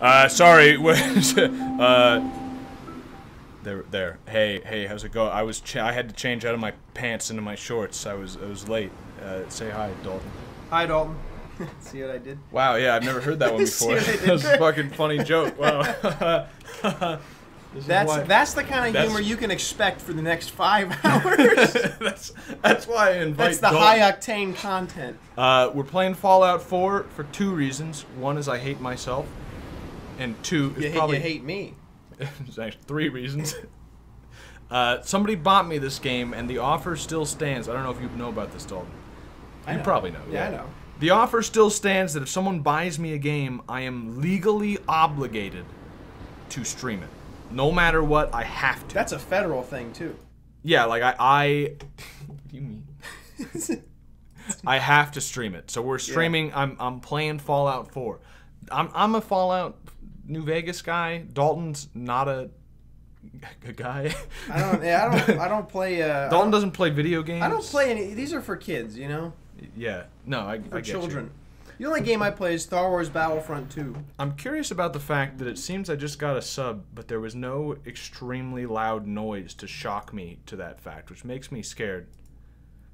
Uh, sorry. uh, there, there. Hey, hey, how's it going? I was, I had to change out of my pants into my shorts. I was, I was late. Uh, say hi, Dalton. Hi, Dalton. See what I did? Wow, yeah, I've never heard that one before. what I did that was a fucking funny joke. Wow. That's why- that's the kind of that's- humor you can expect for the next five hours. that's that's why I invite. that's the Dalton. high octane content. Uh, we're playing Fallout 4 for two reasons. One is I hate myself, and two is You, hate, probably you hate me. There's actually three reasons. Uh, somebody bought me this game, and the offer still stands. I don't know if you know about this, Dalton. I You know. probably know. Yeah, I know. The offer still stands that if someone buys me a game, I am legally obligated to stream it. No matter what, I have to. That's a federal thing too. yeah, like I, I what do you mean? I have to stream it. So we're streaming. I'm I'm playing Fallout 4. I'm I'm a Fallout New Vegas guy. Dalton's not a, a guy. I don't. Yeah, I don't. I don't play. Uh, Dalton doesn't play video games. I don't play any. These are for kids, you know, Yeah, no, I, for I get you. children. The only game I play is Star Wars Battlefront 2. I'm curious about the fact that it seems I just got a sub, but there was no extremely loud noise to shock me to that fact, which makes me scared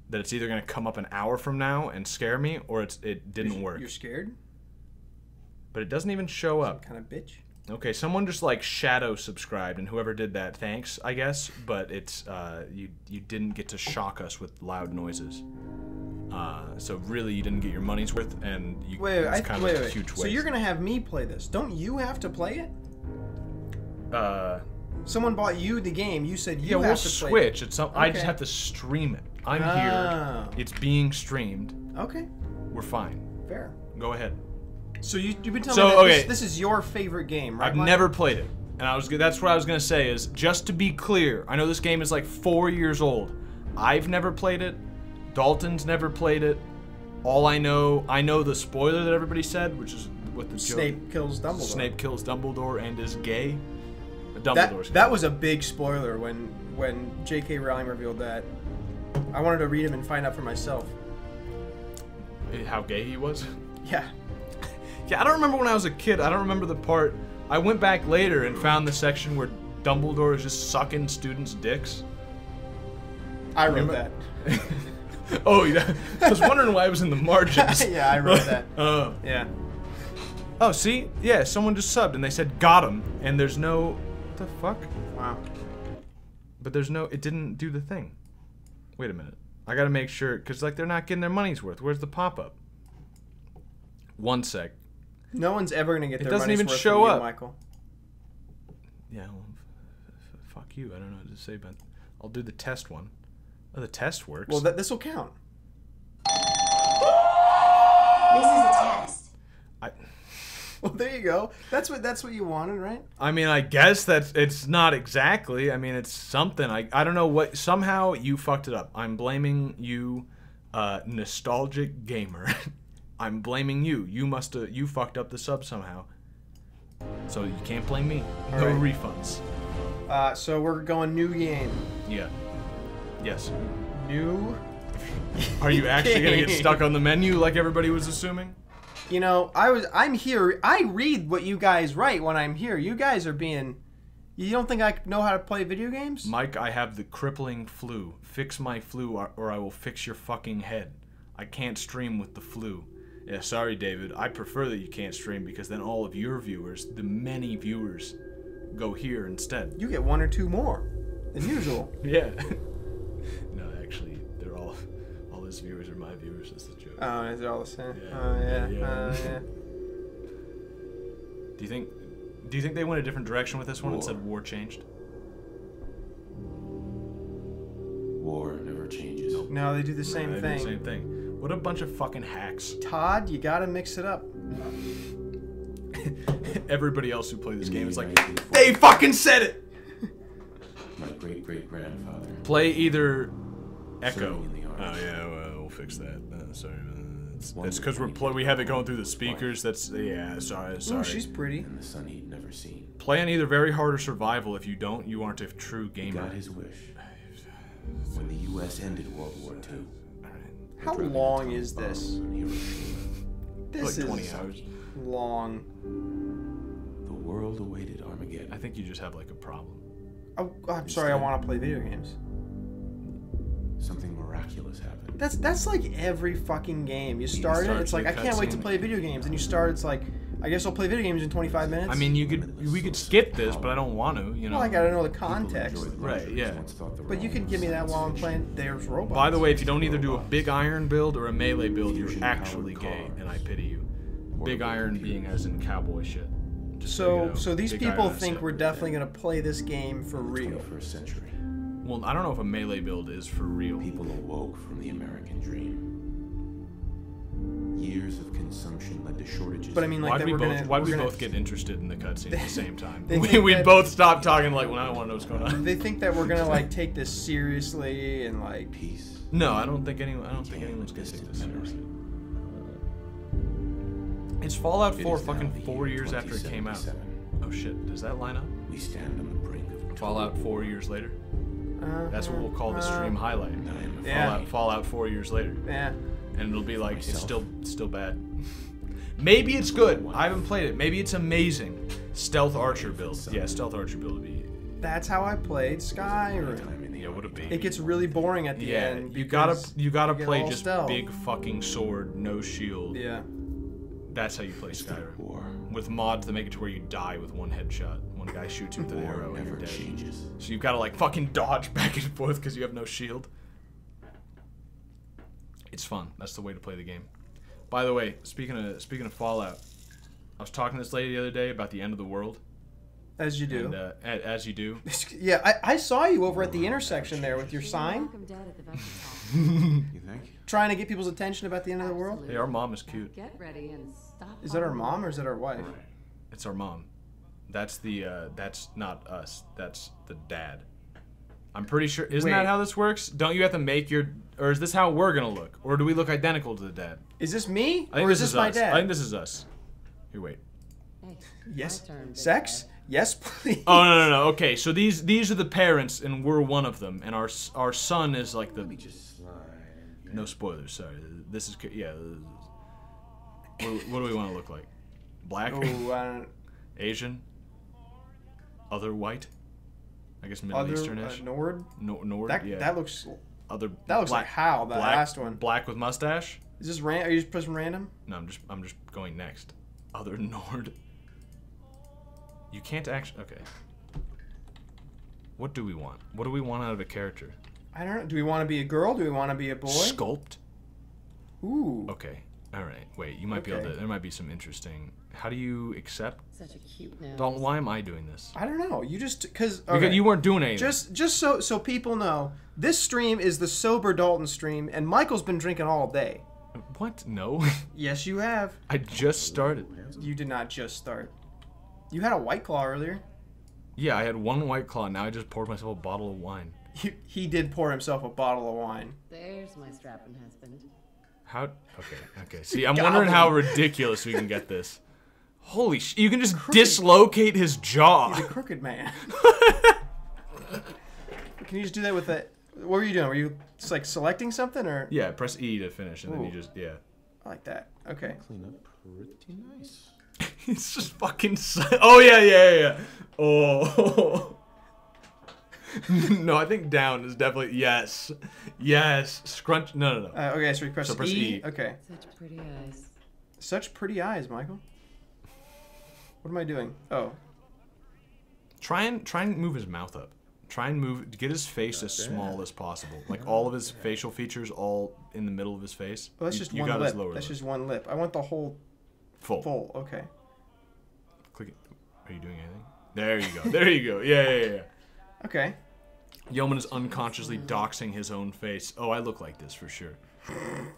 that it's either going to come up an hour from now and scare me, or it's it didn't work. You're scared? But it doesn't even show up. Kind of bitch. Okay, someone just like shadow subscribed, and whoever did that, thanks, I guess. But it's uh, you you didn't get to shock us with loud noises. Uh, so really, you didn't get your money's worth, and you Wait, wait, it's I, kind wait, of a huge waste. So you're gonna have me play this? Don't you have to play it? uh, Someone bought you the game. You said you yeah, have we'll to play switch. It's some, I just have to stream it. I'm Ah. here. It's being streamed. Okay, We're fine. fair. Go ahead. So you, you've been telling So, me that okay. this, this is your favorite game, right? I've Mike? never played it, and I was that's what I was gonna say is just to be clear. I know this game is like four years old. I've never played it. Dalton's never played it. All I know, I know the spoiler that everybody said, which is what the joke- Snape kills Dumbledore. Snape kills Dumbledore and is gay. That, Dumbledore's gay. that was a big spoiler when when J.K. Rowling revealed that. I wanted to read him and find out for myself. Eh, how gay he was. Yeah. Yeah, I don't remember when I was a kid. I don't remember the part. I went back later and found the section where Dumbledore is just sucking students' dicks. I wrote Remember- that. oh, yeah. I was wondering why it was in the margins. yeah, I wrote that. Oh. Yeah. Oh, see? Yeah, someone just subbed and they said got him, and there's no. What the fuck? Wow. But there's no. It didn't do the thing. Wait a minute. I gotta make sure, because, like, they're not getting their money's worth. Where's the pop up? One sec. No one's ever gonna get It their doesn't money's even worth show from you, up. Michael. Yeah, well, f- f- fuck you. I don't know what to say, but I'll do the test one. Oh, the test works. Well, that, this will count. This is a test. I, Well, there you go. That's what that's what you wanted, right? I mean, I guess that's it's not exactly. I mean, it's something. I I don't know what. Somehow you fucked it up. I'm blaming you, uh, nostalgic gamer. I'm blaming you. You must have you fucked up the sub somehow. So you can't blame me. All no right. refunds. Uh, so we're going new game. Yeah. Yes. New. Are you actually gonna get stuck on the menu like everybody was assuming? You know, I was I'm here. I read what you guys write when I'm here. You guys are being. You don't think I know how to play video games? Mike, I have the crippling flu. Fix my flu or, or I will fix your fucking head. I can't stream with the flu. Yeah, sorry, David. I prefer that you can't stream because then all of your viewers, the many viewers, go here instead. You get one or two more than usual. Yeah. no, actually, they're all all his viewers are my viewers. That's the joke. Oh, is it all the same? Yeah, Oh yeah. yeah, yeah. Oh yeah. do you think? Do you think they went a different direction with this one and said war changed? War never changes. No, they do the They same did thing. The same thing. What a bunch of fucking hacks. Todd, you gotta mix it up. Everybody else who played this In game is like, they fucking said it. My great great grandfather. Play either Echo. In the Oh army. yeah, well, we'll fix that. Uh, sorry, man. It's because we're play- we have it going through the speakers. That's yeah. Sorry, sorry. Oh, she's pretty. And the son he'd never seen. Play on either very hard or survival. If you don't, you aren't a true He gamer. got his wish. When the U.S. ended World War II. How long is bombs this? on This like is 20 hours. long. The world awaited Armageddon. I think you just have like a problem. Oh, I'm sorry. I want to play video games. Something miraculous happened. That's that's like every fucking game. You start it, start it's like I can't wait to play video games, and you start, it's like I guess I'll play video games in 25 minutes. I mean, you could we could skip this, but I don't want to. You know. well, I gotta know the context. Right, yeah. once thought the But you realm could give me that while I'm playing. There's robots. By the way, if you don't either do a big iron build or a melee build, you're actually gay, and I pity you. Big iron being as in cowboy shit. Just so you know, so these people think we're definitely gonna play this game for real. 21st century. Well, I don't know if a melee build is for real. People awoke from the American dream. Years of consumption led to shortages. But I mean, like Why'd we both? gonna- Why'd we're gonna- both get interested in the cutscene at the same time? We we that- both stopped talking. Like, well, I don't want to know what's going on. They think that we're gonna like take this seriously and like peace. No, I don't think anyone. I don't think anyone's gonna take this seriously. It's Fallout 4 is now fucking four years after it came out. Oh shit, does that line up? We stand on the brink of Fallout four years later. uh, That's what we'll call the stream highlight. And I am Yeah. Fallout, Fallout four years later, Yeah. And it'll be like it's still still bad. Maybe it's good. I haven't played it. Maybe it's amazing. Stealth Archer build. Yeah, Stealth Archer build would be. That's how I played Skyrim. time in the Yeah, would it be? It gets really boring at the Yeah, end. you gotta you gotta you play just stealth. big fucking sword, no shield. Yeah. That's how you play Skyrim. war. With mods that make it to where you die with one headshot. One guy shoots you with an arrow and you're dead. changes. So you've got to like fucking dodge back and forth because you have no shield. It's fun. That's the way to play the game. By the way, speaking of speaking of Fallout, I was talking to this lady the other day about the end of the world, As you do. and uh, a- as you do. yeah, I, I saw you over at the intersection there with your sign, Welcome Dad at the vegetable You think? trying to get people's attention about the end of the world. Hey, our mom is cute. Get ready and stop. Is that our mom or is that our wife? It's our mom. That's the uh, that's not us. That's the dad. I'm pretty sure. Isn't Wait. that how this works? Don't you have to make your, or is this how we're gonna look, or do we look identical to the dad? Is this me I think or is this this is my us. dad? I think this is us. Here, wait. Hey, yes. turn, Sex? guy. Yes, please. Oh no no no. Okay, so these these are the parents, and we're one of them, and our our son is like the. Just slide. No spoilers. Sorry. This is yeah. this is- What, what do we want to look like? Black, Oh, I don't, Asian, other white. I guess Middle other Easternish. uh, Nord. no, Nord. That yeah. that looks other. that looks black, like how the black, last one. Black with mustache. Is this ran? Are you just pressing random? No, I'm just I'm just going next. Other Nord. You can't actually. Okay. What do we want? What do we want out of a character? I don't know. Do we want to be a girl? Do we want to be a boy? Sculpt. Ooh. Okay. All right. Wait. You might be able to. There might be some interesting. How do you accept? Such a cute nose. Dalton, why am I doing this? I don't know. You just because Because you weren't doing anything. just just so so people know this stream is the sober Dalton stream, and Michael's been drinking all day. what? No. Yes, you have. I just started. You did not just start. You had a white claw earlier. Yeah, I had one white claw. Now I just poured myself a bottle of wine. He, he did pour himself a bottle of wine. There's my strapping husband. How? Okay. Okay. See, I'm wondering how ridiculous we can get this. Holy sh! You can just dislocate his jaw. He's a crooked man. Can you just do that with that? What were you doing? Were you just like selecting something or? Yeah, press E to finish, and then you just yeah. I like that. Okay. Clean up pretty nice. It's just fucking. si- Oh yeah, yeah, yeah, yeah. Oh. no, I think down is definitely yes, yes. Scrunch. No, no, no. Uh, okay, so we press, So press e. E. Okay. Such pretty eyes. Such pretty eyes, Michael. What am I doing? Oh, Try and try and move his mouth up. Try and move. Get his face as small as possible. Like all of his facial features, all in the middle of his face. well, that's You- just you one got his lip. lower That's lip. just one lip. I want the whole full. full. Okay. Click it. Are you doing anything? There you go. There you go. Yeah, yeah, yeah. Okay. Yeoman is unconsciously doxing his own face. Oh, I look like this for sure.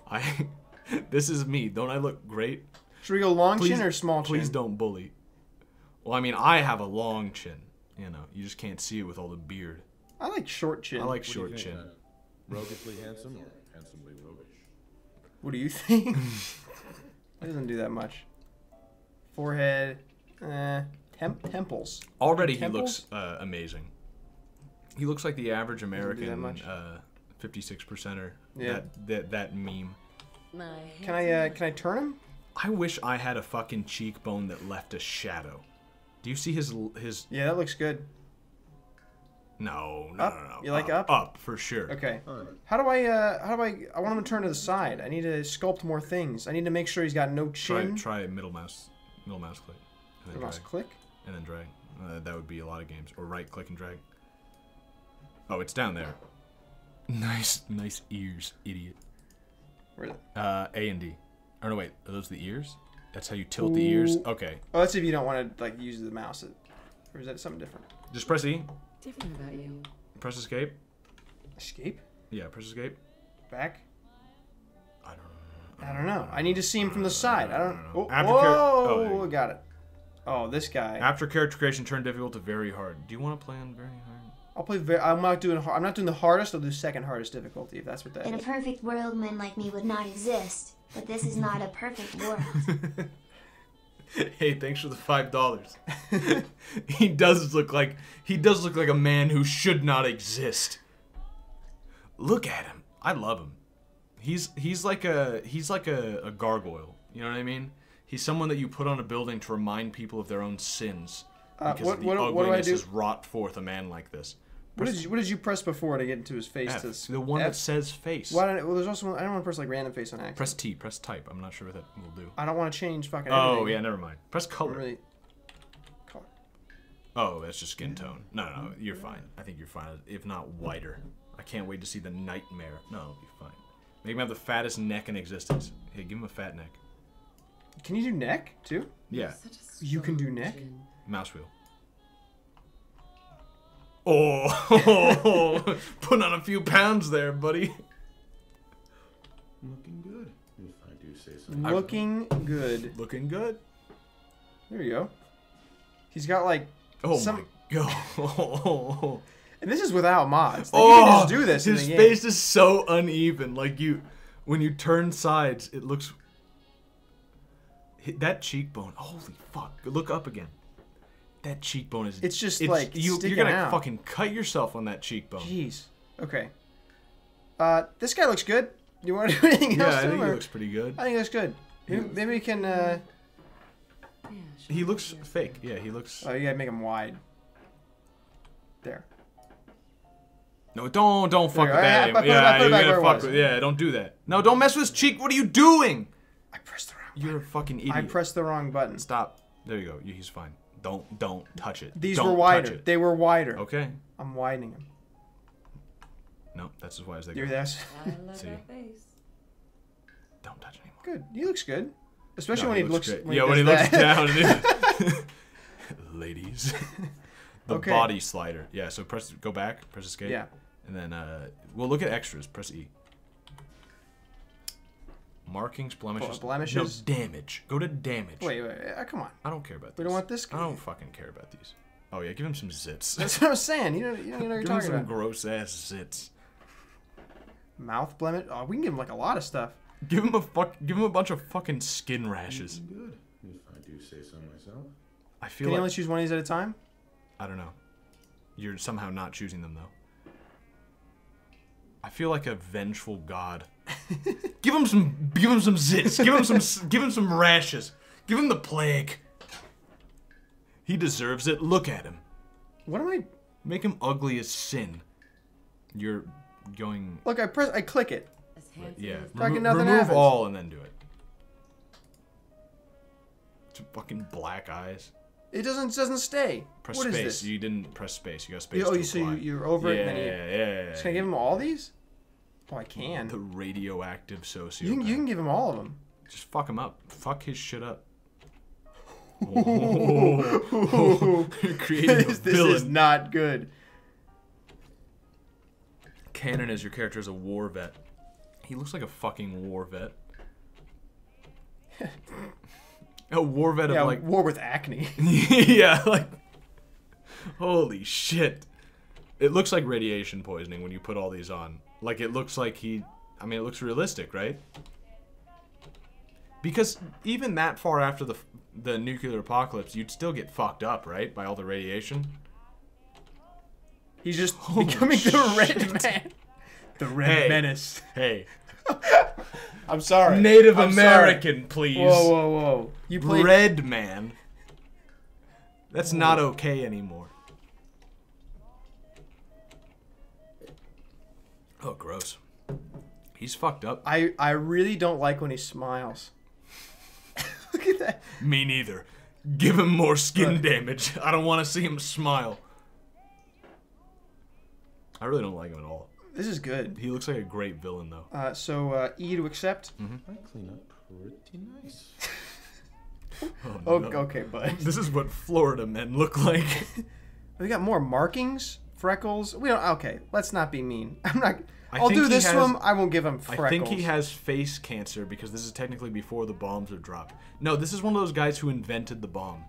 I. this is me. Don't I look great? Should we go long Please, chin or small chin? please don't bully. Well, I mean, I have a long chin. You know, you just can't see it with all the beard. I like short chin. I like short chin. Roguishly handsome or handsomely roguish? What do you think? it doesn't do that much. Forehead. Eh. Temp- temples. Already, he looks uh, amazing. He looks like the average do American much. uh, 56 percenter. Yeah. That, that that meme. My Can I uh, can I turn him? I wish I had a fucking cheekbone that left a shadow. Do you see his his? Yeah, that looks good. No, no, Up? no, no. You like up? up? Up for sure. Okay. How do I? Uh, how do I? I want him to turn to the side. I need to sculpt more things. I need to make sure he's got no Try chin. try middle mouse, middle mouse click, and then Mouse drag, click. and then drag. Uh, that would be a lot of games. Or right click and drag. Oh, it's down there. Nice, nice ears, idiot. Where is it? Uh, A and D. Oh no, wait, are those the ears? That's how you tilt the ears. Okay, Oh, that's if you don't want to like use the mouse. Or is that something different? just press E. Different about you. Press escape. Escape. Yeah, press escape. Back. I don't know. I don't know. I need to see him from the side. I don't. Oh, After char- oh, whoa! there got it. Oh, this guy. After character creation, turn difficult to very hard. Do you want to play on very hard? I'll play. Very, I'm not doing. har- I'm not doing the hardest. I'll do second hardest difficulty if that's what that In a perfect world, men like me would not exist. But this is not a perfect world. hey, thanks for the five dollars. he does look like he does look like a man who should not exist. Look at him. I love him. He's he's like a he's like a, a gargoyle. You know what I mean? He's someone that you put on a building to remind people of their own sins. Uh, Because what- of the what- what do I ugliness do? has wrought forth a man like this. What did you What did you press before to get into his face? F, to the one F? that says face. Why don't? Well, there's also. one- I don't want to press like random face on accident. Press T. Press type. I'm not sure what that will do. I don't want to change fucking. Oh everything. yeah, never mind. Press color. Really. Color. Oh, that's just skin tone. No, no, no, you're fine. I think you're fine. If not whiter. I can't wait to see the nightmare. No, it'll be fine. Make him have the fattest neck in existence. Hey, give him a fat neck. Can you do neck too? Yeah, You can do neck? mouse wheel. Oh, putting on a few pounds there, buddy. Looking good, if I do say so. Looking good. Looking good. There you go. He's got like. Oh Some- my god. And this is without mods. Like, oh, you can just oh, do this. His in the face game. is so uneven. Like you, when you turn sides, it looks. Hit that cheekbone. Holy fuck! Look up again. That cheekbone is. It's just, like, you, you're gonna out. fucking cut yourself on that cheekbone. Jeez. Okay. Uh, this guy looks good. You want to do anything else? yeah, I think him, he looks pretty good. I think that's good. Maybe, maybe we can. Uh, Yeah, He looks fake. Yeah, he looks. oh, you gotta make him wide. There. No, don't don't fuck with you go. I- I that. put yeah, you're gonna fuck with. Yeah, don't do that. No, don't mess with his cheek. What are you doing? I pressed the wrong. You're a fucking idiot. I pressed the wrong button. Stop. There you go. He's fine. Don't don't touch it. These Don't were touch wider. it. They were wider. Okay. I'm widening them. No, that's as wide as they You're go. that's I love See. that face. Don't touch anymore. good. He looks good, especially No, when he looks looks. When yeah, he when he looks that. down. and- Ladies. the Okay. body slider. Yeah, so press go back, press escape. Yeah. And then uh well look at extras, press E. Markings, blemishes. blemishes? No, damage. Go to damage. Wait, wait, wait, uh, come on. I don't care about these. We don't want this I don't fucking care about these. Oh yeah, give him some zits. That's what I'm saying. You don't, you don't even know what you're give him talking some about. gross ass zits. Mouth blemish. Oh, we can give him like a lot of stuff. Give him a fuck give him a bunch of fucking skin rashes. Good, if I do say so myself. I feel Can you like only choose one of these at a time? I don't know. You're somehow not choosing them though. I feel like a vengeful god. Give him some. Give him some zits. Give him some. give him some rashes. Give him the plague. He deserves it. Look at him. What am I? Make him ugly as sin. You're going. Look, I press. I click it. As handsome Yeah. as Fucking Remo- nothing remove happens. all and then do it. It's fucking black eyes. It doesn't it doesn't stay. Press What is space. this? You didn't press space. You got oh, space. You- oh, to you so you, you're over yeah, it, and then you. yeah, yeah. Can I give him all these? Oh, I can. the radioactive sociopath. You can, you can give him all of them. Just fuck him up. Fuck his shit up. You're a this, this is not good. Canon as your character is a war vet. He looks like a fucking war vet. a war vet Yeah, of like war with acne. yeah, like holy shit. It looks like radiation poisoning when you put all these on. Like it looks like he I mean it looks realistic, right? Because even that far after the the nuclear apocalypse, you'd still get fucked up, right? By all the radiation. He's just Holy becoming the red man. The red Hey. menace. Hey, I'm sorry. Native I'm sorry. American, please. Whoa, whoa, whoa! You played. Red man. That's not okay anymore. Oh, gross. He's fucked up. I I really don't like when he smiles. Look at that. Me neither. Give him more skin Look. damage. I don't want to see him smile. I really don't like him at all. This is good. He looks like a great villain, though. Uh, so uh, E to accept. Hmm. I clean up pretty nice. Oh, no. okay, bud. This is what Florida men look like. We got more markings, freckles. We don't. Okay, let's not be mean. I'm not. I I'll do he this to has- him. I won't give him freckles. I think he has face cancer because this is technically before the bombs are dropped. No, this is one of those guys who invented the bomb.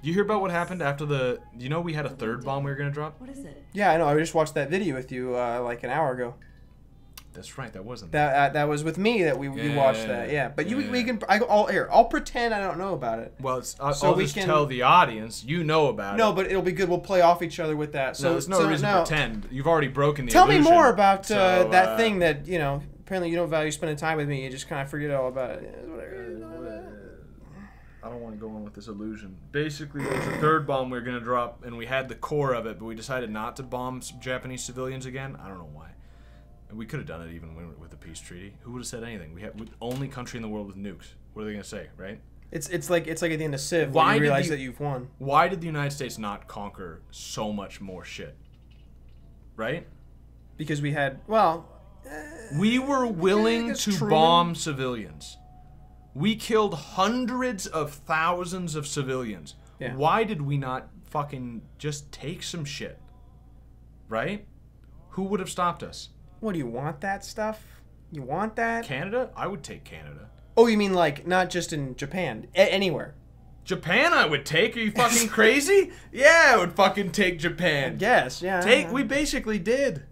Do you hear about what happened after the? You know, we had a third bomb we were gonna drop. What is it? Yeah, I know. I just watched that video with you uh, like an hour ago. That's right. That wasn't. That uh, that was with me that we Yeah, watched that. yeah. But you Yeah, we can. I, I'll here. I'll pretend I don't know about it. well, it's, I'll, So I'll we just can- tell the audience. You know about No, it. No, but it'll be good. We'll play off each other with that. So So there's no so, reason no. to pretend. You've already broken the. Tell me more about uh, So, that uh, thing that you know. Apparently, you don't value spending time with me. You just kind of forget all about it. I don't want to go on with this illusion. Basically, there was a third bomb we were gonna drop, and we had the core of it, but we decided not to bomb Japanese civilians again. I don't know why. We could have done it even with the peace treaty. Who would have said anything? We have we only country in the world with nukes. What are they gonna say, right? It's it's like it's like at the end of Civ. Why you did realize you- that you've won? Why did the United States not conquer so much more shit? Right? Because we had well, eh. We were willing to Truman- bomb civilians. We killed hundreds of thousands of civilians. Yeah. Why did we not fucking just take some shit? Right? Who would have stopped us? What do you want that stuff? You want that? Canada? I would take Canada. Oh, you mean like not just in Japan, a- anywhere? Japan I would take. Are you fucking crazy? yeah, I would fucking take Japan. Yes, yeah. Take we basically did.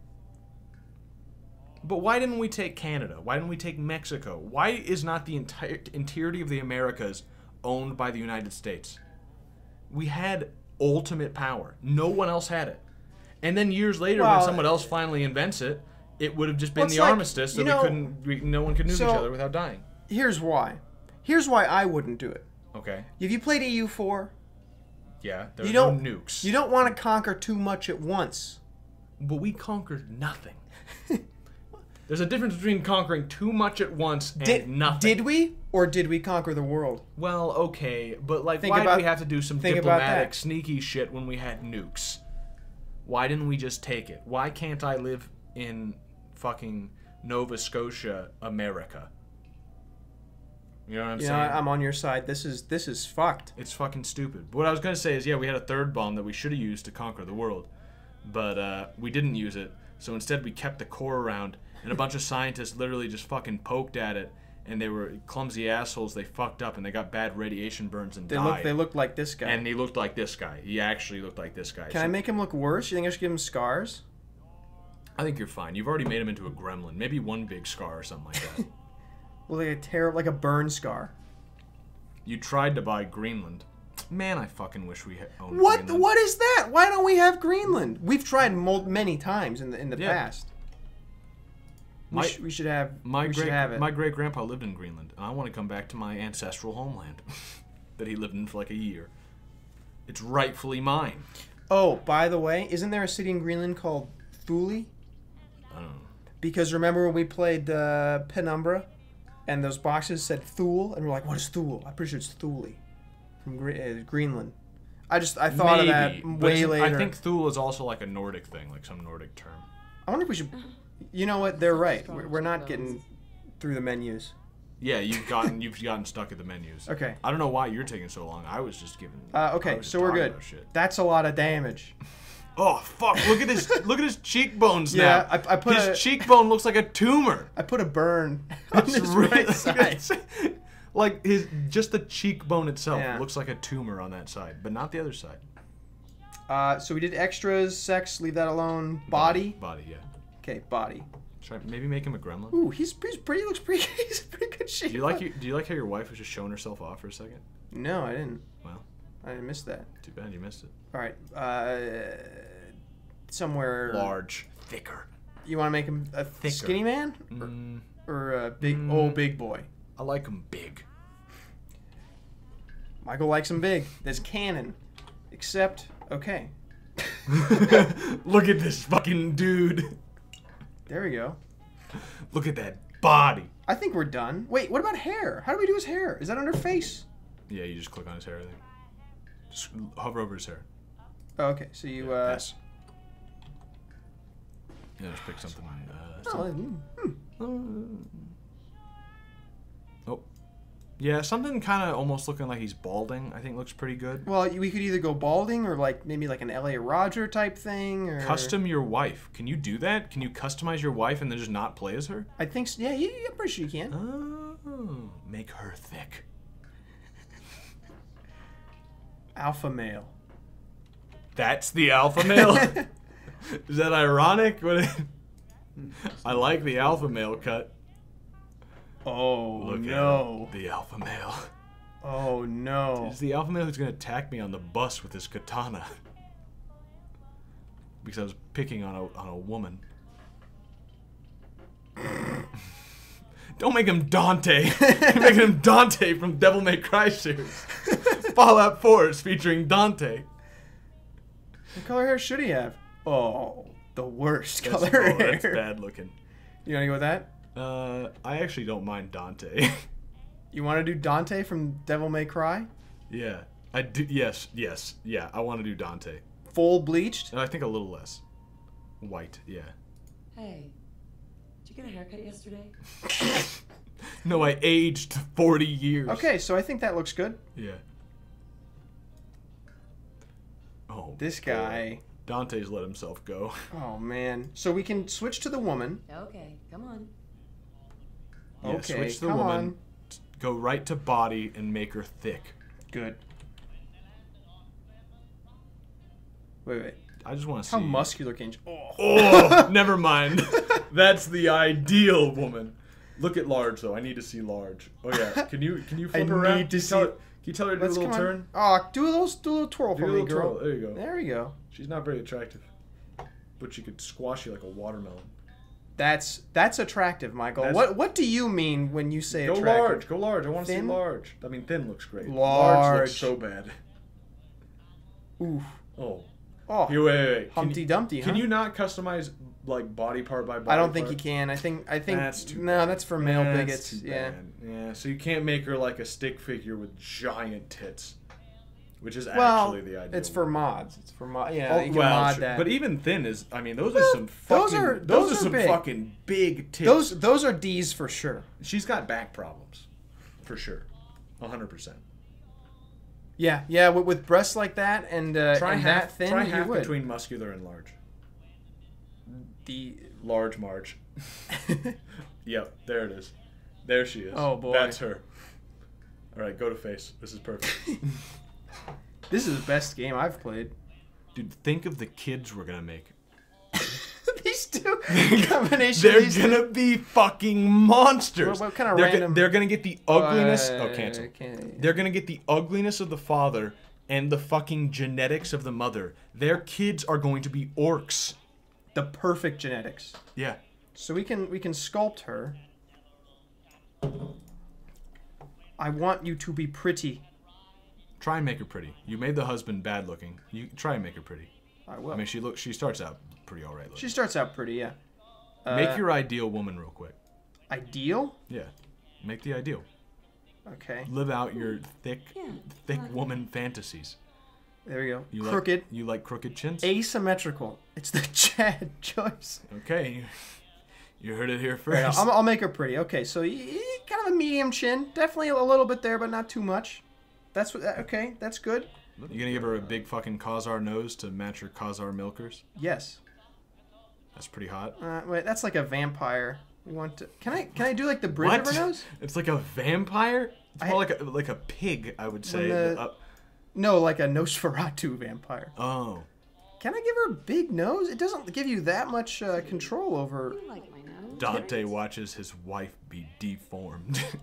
But why didn't we take Canada? Why didn't we take Mexico? Why is not the entire entirety of the Americas owned by the United States? We had ultimate power. No one else had it. And then years later, when someone else finally invents it, it would have just been Well, the like, armistice, so you we couldn't. We, no one could nuke So- each other without dying. Here's why. Here's why I wouldn't do it. Okay. If you played EU4, Yeah. There's you no don't nukes. You don't want to conquer too much at once. But we conquered nothing. There's a difference between conquering too much at once and Did nothing. did we or did we conquer the world? Well, okay, but like, Think why about- did we have to do some diplomatic, sneaky shit when we had nukes? Why didn't we just take it? Why can't I live in fucking Nova Scotia, America? You know what I'm You know, saying? I'm on your side. This is this is fucked. It's fucking stupid. What I was gonna say is, yeah, we had a third bomb that we should have used to conquer the world, but uh, we didn't use it. So instead, we kept the core around, and a bunch of scientists literally just fucking poked at it, and they were clumsy assholes. They fucked up, and they got bad radiation burns and They died. look they look like this guy. and he looked like this guy. He actually looked like this guy. Can I make him look worse? You think I should give him scars? I think you're fine. You've already made him into a gremlin. Maybe one big scar or something like that. Well, like a terrible, like a burn scar. you tried to buy Greenland. Man, I fucking wish we had owned What? Greenland. What is that? Why don't we have Greenland? We've tried mul- many times in the in the Yeah. past. We, My- sh- we should have. My we should great have it. my great grandpa lived in Greenland, and I want to come back to my ancestral homeland that he lived in for like a year. It's rightfully mine. oh, by the way, isn't there a city in Greenland called Thule? I don't know. Because remember when we played uh, Penumbra, and those boxes said Thule, and we're like, "What is Thule?" I'm pretty sure it's Thule from Gre- uh, Greenland. I just I thought of that way later. I think Thule is also like a Nordic thing, like some Nordic term. I wonder if we should. You know what? They're right. We're, we're not getting through the menus. Yeah, you've gotten you've gotten stuck at the menus. Okay. I don't know why you're taking so long. I was just giving. Uh, okay, so we're good. about shit. That's a lot of damage. Oh fuck! Look at his look at his cheekbones Yeah, now. I- I put his a- cheekbone looks like a tumor. I put a burn on It's his right side. like his just the cheekbone itself Yeah. looks like a tumor on that side, but not the other side. Uh, so we did extras, sex, leave that alone. Body. Body, yeah. Okay, body. I maybe make him a gremlin? Ooh, he's, he's pretty. Looks pretty. He's pretty good shape. Do you like you, Do you like how your wife was just showing herself off for a second? No, I didn't. Well, I didn't miss that. too bad you missed it. All right. Uh, somewhere. Large, thicker. You want to make him a Thicker. skinny man or, Mm, or a big? Mm. Oh, big boy. I like him big. Michael likes him big. There's Cannon. Except, okay, Look at this fucking dude. there we go. Look at that body. I think we're done. Wait, what about hair? How do we do his hair? Is that under face? Yeah, you just click on his hair. I think. Just hover over his hair. Oh, okay, so you, uh, Yes. Yeah, just pick something. Uh, oh, hmm. oh. Yeah, something kind of almost looking like he's balding. I think looks pretty good. Well, we could either go balding or like maybe like an L.A. Roger type thing, or Custom your wife. Can you do that? Can you customize your wife and then just not play as her? I think, s- yeah, yeah, yeah, I'm pretty sure you can. Oh, make her thick. Alpha male. That's the alpha male. Is that ironic? I like the alpha male cut. Oh Look no! at the alpha male. Oh no! It's the alpha male who's gonna attack me on the bus with his katana. Because I was picking on a on a woman. Don't make him Dante. You're making him Dante from Devil May Cry series. Fallout 4 is featuring Dante. What color hair should he have? Oh, the worst That's, color oh, hair. that's bad looking. You wanna go with that? Uh, I actually don't mind Dante. You want to do Dante from Devil May Cry? yeah, I do. Yes, yes, yeah. I want to do Dante. Full bleached? And I think a little less white. Yeah. Hey, did you get a haircut yesterday? No, I aged 40 years. Okay, so I think that looks good. Yeah. Oh. This boy. guy. Dante's let himself go. Oh man. So we can switch to the woman. Okay, come on. Yeah, Okay, switch to the come woman. on. Go right to body and make her thick. Good. Wait, wait. I just want to see. How muscular can you? Oh. Oh, oh never mind. That's the ideal woman. Look at large though. I need to see large. Oh yeah. Can you can you I flip her around? need to Can you see- tell her- Can you tell her to do a Let's little come on. turn? Oh, do a little, do a little twirl Do for a me, little girl. twirl. There you go. There we go. She's not very attractive, but she could squash you like a watermelon. That's that's attractive, Michael. That's- what what do you mean when you say Go attractive? large. Go large. I want to see large. I mean, thin looks great. Large. looks so bad. Oof. Oh. Oh. Here, wait, wait, wait. Humpty you, Dumpty, Can huh? you not customize like body part by body? Part? I don't think part? you can. I think I think That's too no, that's for male That's bigots. Yeah. bad. Yeah. So you can't make her like a stick figure with giant tits, which is Well, actually the idea. it's for mods. It's for mod. Yeah, Oh, you can well, mod sure. that. But even thin is. I mean, those Well, are some fucking. those fucking. are- those, those are, are some big. fucking big tits. those those are D's for sure. She's got back problems, for sure, hundred percent. Yeah, yeah. With, with breasts like that and, uh, Try and half. that thin, try you half would. between muscular and large. the Large Marge. Yep, there it is. There she is. Oh, boy. That's her. All right, go to face. This is perfect. this is the best game I've played. Dude, think of the kids we're gonna make. These two combination. They're these gonna be fucking monsters. What- what kind of they're, random- they're gonna get the ugliness. Uh, oh, cancel. can't- They're gonna get the ugliness of the father and the fucking genetics of the mother. Their kids are going to be orcs. the perfect genetics. Yeah. So we can we can sculpt her. I want you to be pretty. Try and make her pretty. You made the husband bad looking. You try and make her pretty. I will. I mean, she looks. She starts out pretty alright looking. she starts out pretty, yeah. Uh, make your ideal woman real quick. ideal. Yeah. Make the ideal. Okay, Live out your thick, Yeah. thick woman fantasies. there you go. You Crooked, Like, you like crooked chins? asymmetrical. It's the Chad choice. Okay. You heard it here Right, first. I'll, I'll make her pretty. Okay, so y- y- kind of a medium chin, definitely a little bit there, but not too much. That's what. Okay, that's good. You gonna give her a big fucking Khazar nose to match her Khazar milkers? Yes. That's pretty hot. Uh, wait, that's like a vampire. We want to. Can I? Can I do like the bridge of her nose? It's like a vampire. It's I- more like a like a pig, I would say. the- Uh, No, like a Nosferatu vampire. oh, Can I give her a big nose? It doesn't give you that much uh, control over. You like my nose? Dante watches his wife be deformed.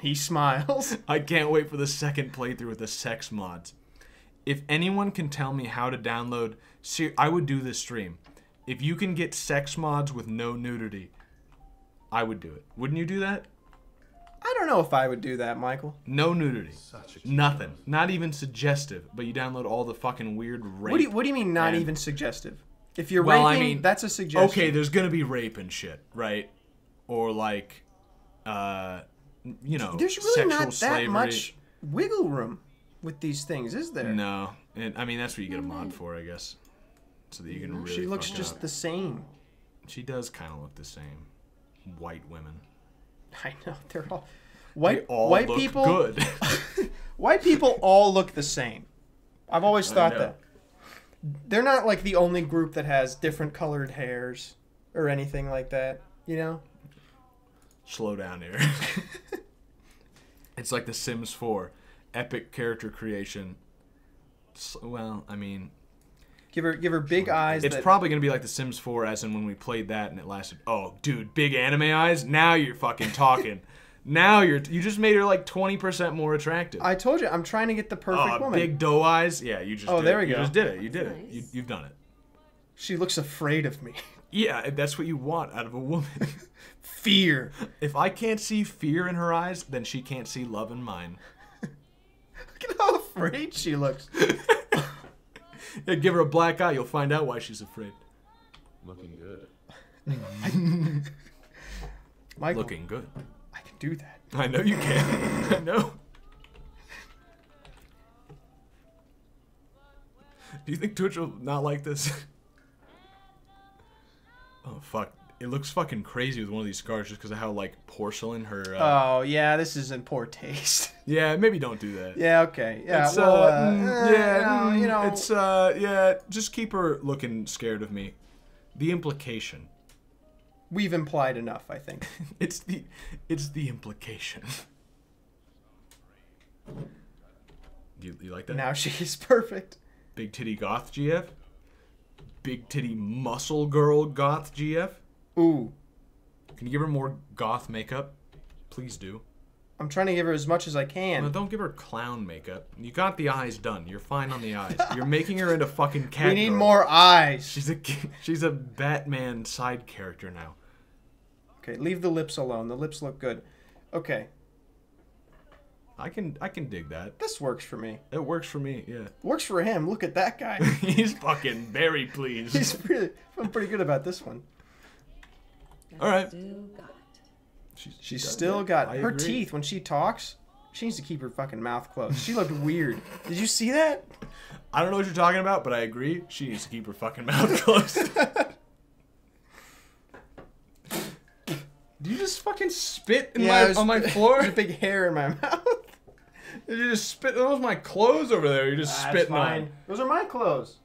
He smiles. I can't wait for the second playthrough with the sex mods. If anyone can tell me how to download, see, I would do this stream. If you can get sex mods with no nudity, I would do it. Wouldn't you do that? I don't know if I would do that, Michael. No nudity. Such a Nothing. Not even suggestive. But you download all the fucking weird rape. What do you What do you mean not and- even suggestive? If you're Well, I mean, that's a suggestion. Okay, there's gonna be rape and shit, right? Or like, uh, you know, There's really not that slavery. much wiggle room with these things, is there? No, and I mean that's what you get a mod for, I guess, so that you can really. she looks just up. the same. She does kind of look the same. White women. I know they're all They white. all white people. good. White people all look the same. I've always thought that. They're not like the only group that has different colored hairs or anything like that. You know? Slow down here. It's like The Sims 4, epic character creation. S- Well, I mean, Give her give her big eyes. It's that, probably gonna be like The Sims 4, as in when we played that and it lasted. Oh, dude, big anime eyes. Now you're fucking talking. now you're you just made her like 20% more attractive. I told you I'm trying to get the perfect oh, woman. big doe eyes. Yeah, you just. Oh, did there it. we You go. just did it. You did That's it. You, you've done it. She looks afraid of me. Yeah, that's what you want out of a woman. Fear. if I can't see fear in her eyes, then she can't see love in mine. Look at how afraid she looks. Yeah, give her a black eye, you'll find out why she's afraid. Looking good. Michael, Looking good. I can do that. I know you can. I know. Do you think Twitch will not like this? oh fuck! It looks fucking crazy with one of these scars just because of how like porcelain her. Uh, Oh yeah, this is in poor taste. yeah, maybe don't do that. yeah. Okay. Yeah. It's, well, uh, uh, mm, eh, yeah, you know, you mm, know, it's uh, yeah. Just keep her looking scared of me. The implication. we've implied enough. I think. It's the, it's the implication. You, you like that? now she's perfect. Big titty goth GF? Big titty muscle girl goth GF? Ooh, Can you give her more goth makeup? Please do. I'm trying to give her as much as I No, can. don't give her clown makeup. You got the eyes done. You're fine on the eyes. You're making her into fucking cat. we need girl. more eyes. She's a she's a Batman side character now. Okay, leave the lips alone. The lips look good. Okay, I can I can dig that. this works for me. It works for me. Yeah. Works for him. Look at that guy. He's fucking very pleased. He's really feeling pretty good about this one. All right. Still got it. She's, She's does still it. got I her agree. teeth when she talks. She needs to keep her fucking mouth closed. She looked weird. Did you see that? I don't know what you're talking about, but I agree. She needs to keep her fucking mouth closed. Do you just fucking spit in my, there's- on my floor? There's a big hair in my mouth. Did you just spit? Those are my clothes over there. You're just spitting on. Those are my clothes.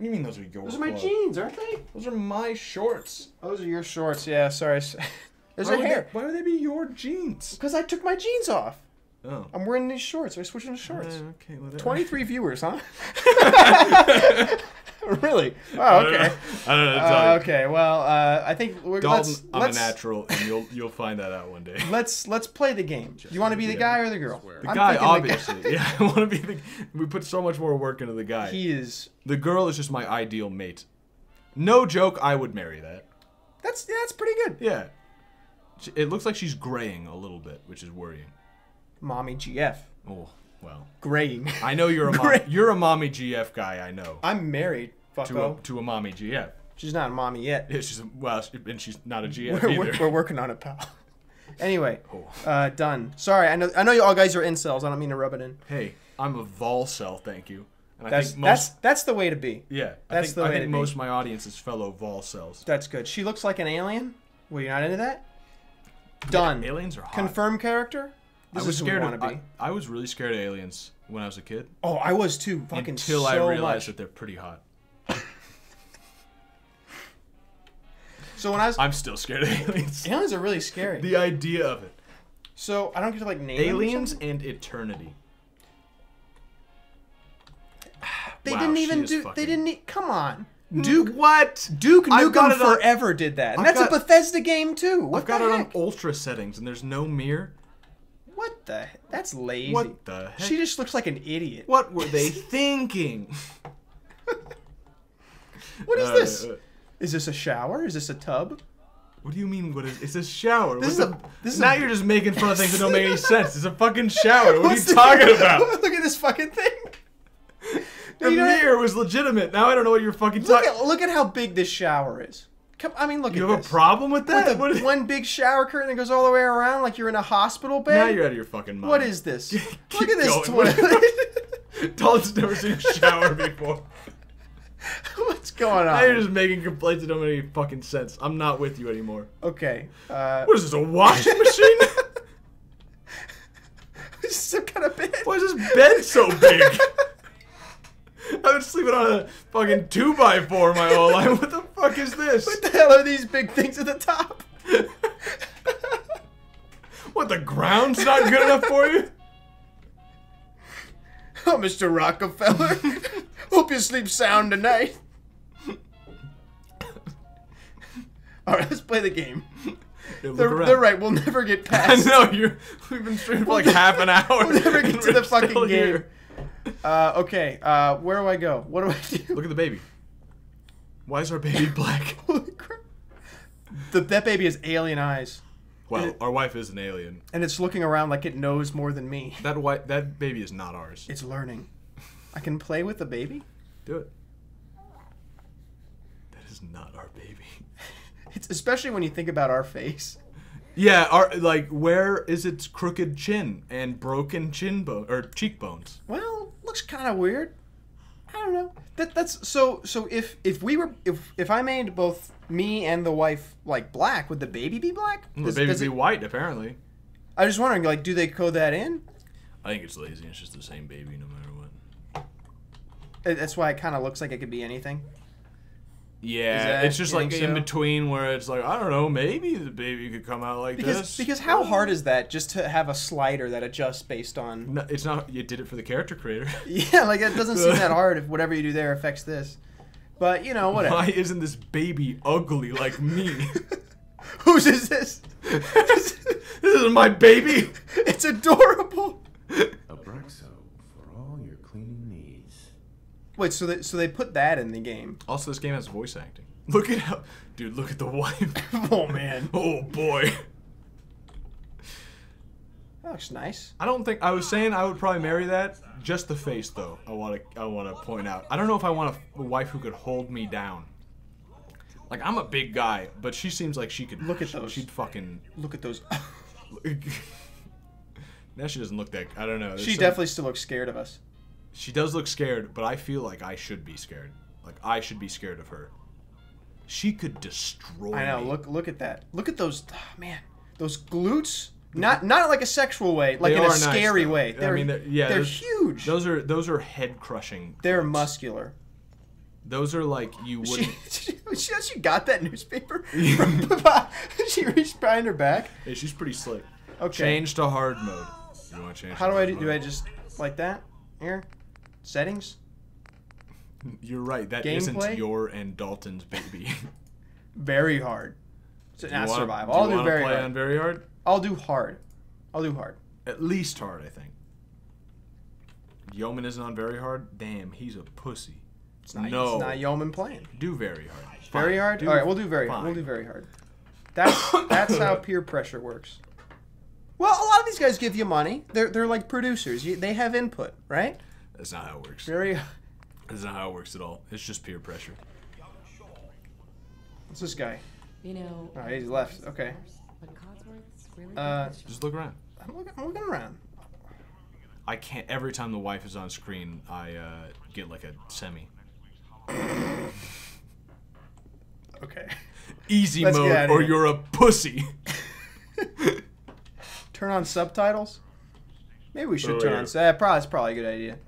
What do you mean those are your Those are my clothes? jeans, aren't they? Those are my shorts. Those are your shorts. Yeah, sorry. There's why a hair. They, why would they be your jeans? Because I took my jeans off. Oh. I'm wearing these shorts. I switched into Uh, shorts. okay. Well, 23 viewers, huh? really? Oh, I don't know. okay. I don't know. Uh, okay. Well, uh, I think we're Dalton, let's I'm let's, a natural, and you'll you'll find that out one day. let's let's play the game. You want to be the guy or the girl? The I'm guy, thinking the obviously. yeah, I want to be the. We put so much more work into the guy. He is. The girl is just my ideal mate. No joke, I would marry that. That's yeah, that's pretty good. Yeah. It looks like she's graying a little bit, which is worrying. Mommy GF. Oh, well. Graying. I know you're a mom, you're a mommy GF guy, I know. I'm married. To a, to a mommy GF. She's not a mommy yet. Yeah, she's a, well, and she's not a GF We're, either. we're, working on it, pal. Anyway, Oh. uh, done. Sorry, I know I know you all guys are incels. I don't mean to rub it in. Hey, I'm a vol cell, thank you. And I That's think that's most, that's the way to be. yeah, that's think, the I think to be. most of my audience is fellow vol cells. That's good. She looks like an alien. Well, you're not into that. Done. Aliens are hot. Confirm character. This I was scared of. I, I was really scared of aliens when I was a kid. oh, I was too. Fucking until so I realized much. that they're pretty hot. So when I was I'm still scared of aliens. aliens are really scary. the idea of it. so I don't get to like name Aliens and eternity. They Wow, didn't even do. They didn't. e- Come on. Duke. What? Duke Nukem it on- Forever did that, and I've that's got- a Bethesda game too. What I've got the it on ultra settings and there's no mirror. What the? he- That's lazy. What the heck? She just looks like an idiot. What were they thinking? What is Uh, this? uh, Is this a shower? Is this a tub? What do you mean? What is? It's a shower. This What is a- this is now a- you're just making fun of things that don't make any sense. It's a fucking shower. What What's are you talking the- about? Look at this fucking thing. The You know- mirror was legitimate. Now I don't know what you're fucking talking. look at how big this shower is. Come, I mean, look at this. You have a problem with that? With the one big shower curtain that goes all the way around like you're in a hospital bed. now you're out of your fucking mind. What is this? Look at this going. toilet. Dalton's never seen a shower before. What's going Now you're just making complaints that don't make any fucking sense. I'm not with you anymore. Okay. Uh, What is this, a washing machine? this is some kind of bed. Why is this bed so big? I've been sleeping on a fucking 2 by 4 my whole life. What the fuck is this? What the hell are these big things at the top? What, the ground's not good enough for you? Oh, Mr. Rockefeller. Hope you sleep sound tonight. All right, let's play the game. Yeah, They're, they're right. We'll never get past. I know, you're, we've been streaming for like half an hour. We'll never get to the fucking game. here. Uh, okay. Uh, where do I go? What do I do? Look at the baby. Why is our baby black? Holy crap. The, that baby has alien eyes, Well, our wife is an alien. and it's looking around like it knows more than me. That white, that baby is not ours. It's learning. I can play with the baby. Do it. That is not our baby. It's especially when you think about our face. Yeah, our like where is its crooked chin and broken chin bone or cheekbones? Well, looks kind of weird. I don't know. That that's so so. If if we were if if I made both me and the wife like black, would the baby be black? The Does- baby does be it- white apparently. I was just wondering, like, do they code that in? I think it's lazy. It's just the same baby no matter what. Uh, That's why it kind of looks like it could be anything. Yeah, that- it's just like think in between where it's like I don't know, maybe the baby could come out like Because this. because how hard is that just to have a slider that adjusts based on? No, it's not. You did it for the character creator. Yeah, like it doesn't seem that hard if whatever you do there affects this. But you know, whatever. Why isn't this baby ugly like me? Whose is this? this is my baby. it's adorable. Abraxo for all your cleaning needs. Wait, so they, so they put that in the game? Also, this game has voice acting. Look at how, dude. Look at the wife. Oh man, oh boy. that looks nice. I don't think I was saying I would probably marry that. Just the face, though. I want to. I want to point out. I don't know if I want a, a wife who could hold me down. Like I'm a big guy, but she seems like she could. Look at she- those. She'd fucking. Look at those. now she doesn't look that. I don't know. There's she some- definitely still looks scared of us. She does look scared, but I feel like I should be scared. Like I should be scared of her. She could destroy. I know. me. Look look at that. Look at those. ah, man, those glutes. Not not like a sexual way, like They in a scary way. They're, mean, they're- yeah, they're those- huge. Those are those are head crushing. they're muscular. Those are like you wouldn't. she, she, she got that newspaper. From, she reached behind her back. Hey, she's pretty slick. Okay. Change to hard mode. You want to change? How do I do? mode? Do I just like that? Here, settings. You're right. That not your and Dalton's baby. Very hard. So, not wanna- survival. do you I'll do very play hard. on very hard. I'll do hard. I'll do hard. At least hard, I think. Yeoman isn't on very hard. Damn, he's a pussy. It's not. no, It's not yeoman playing. do very hard. Very hard. do All right, we'll do very. fine. We'll do very hard. That's that's how peer pressure works. Well, a lot of these guys give you money. They're they're like producers. You, they have input, right? That's not how it works. Very. That's not how it works at all. It's just peer pressure. What's this guy? You know. All right, he's left. Okay. But Codsworth's really Uh. Just look around. I'm looking, I'm looking around. I can't. Every time the wife is on screen, I uh, get like a semi. Okay. Easy Let's mode, or here. you're a pussy. Turn on subtitles. Maybe we should Oh, turn yeah. on. That probably that's probably a good idea.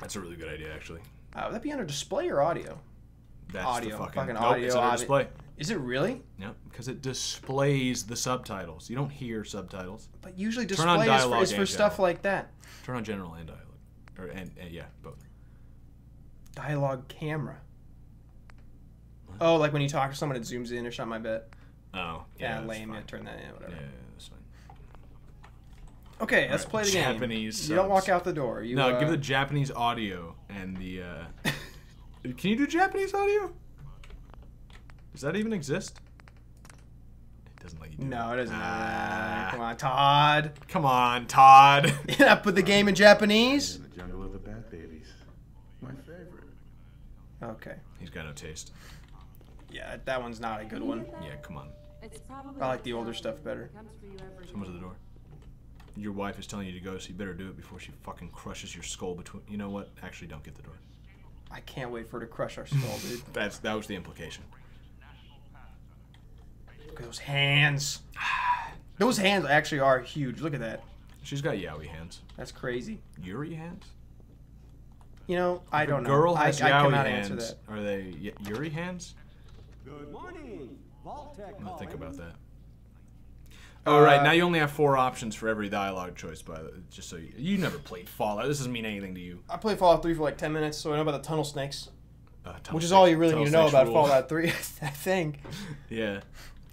That's a really good idea, actually. Uh, would that be under display or audio? That's Audio, fucking, fucking nope, audio, It's under display. Is it really? Yep, because it displays the subtitles. You don't hear subtitles. But usually Turn on display is for, is for stuff general. like that. Turn on general and dialogue, or and, and yeah, both. Dialogue camera. Oh, like when you talk to someone, it zooms in or something. I bet. Oh, Yeah, that's lame. Yeah, turn that in. Whatever. Yeah, yeah. Okay, let's Alright, play the game. Japanese You don't walk out the door. You, no, uh, give the Japanese audio and the. Uh... Can you do Japanese audio? Does that even exist? It doesn't let you do No, it doesn't. Ah. Come on, Todd. Come on, Todd. Yeah, put the game in Japanese. In the jungle of the Bat Babies. My favorite. Okay. He's got no taste. Yeah, that one's not a good one. Yeah, come on. It's probably I like the older stuff better. comes for Someone's at the door. Your wife is telling you to go, so you better do it before she fucking crushes your skull between. You know what? Actually, don't get the door. I can't wait for her to crush our skull, dude. That's that was the implication. Look at those hands. Those hands actually are huge. Look at that. She's got yaoi hands. That's crazy. Yuri hands? You know, I don't a know. girl has I yaoi cannot hands. answer that. Are they y- Yuri hands? Good morning, Vault-Tec I'm gonna think about that. All right, Uh, now you only have four options for every dialogue choice. By the, just so you, you never played Fallout. This doesn't mean anything to you. I played Fallout 3 for like 10 minutes, so I know about the tunnel snakes, Uh, Tunnel which is all you really need to know about rule. Fallout 3, I think. Yeah,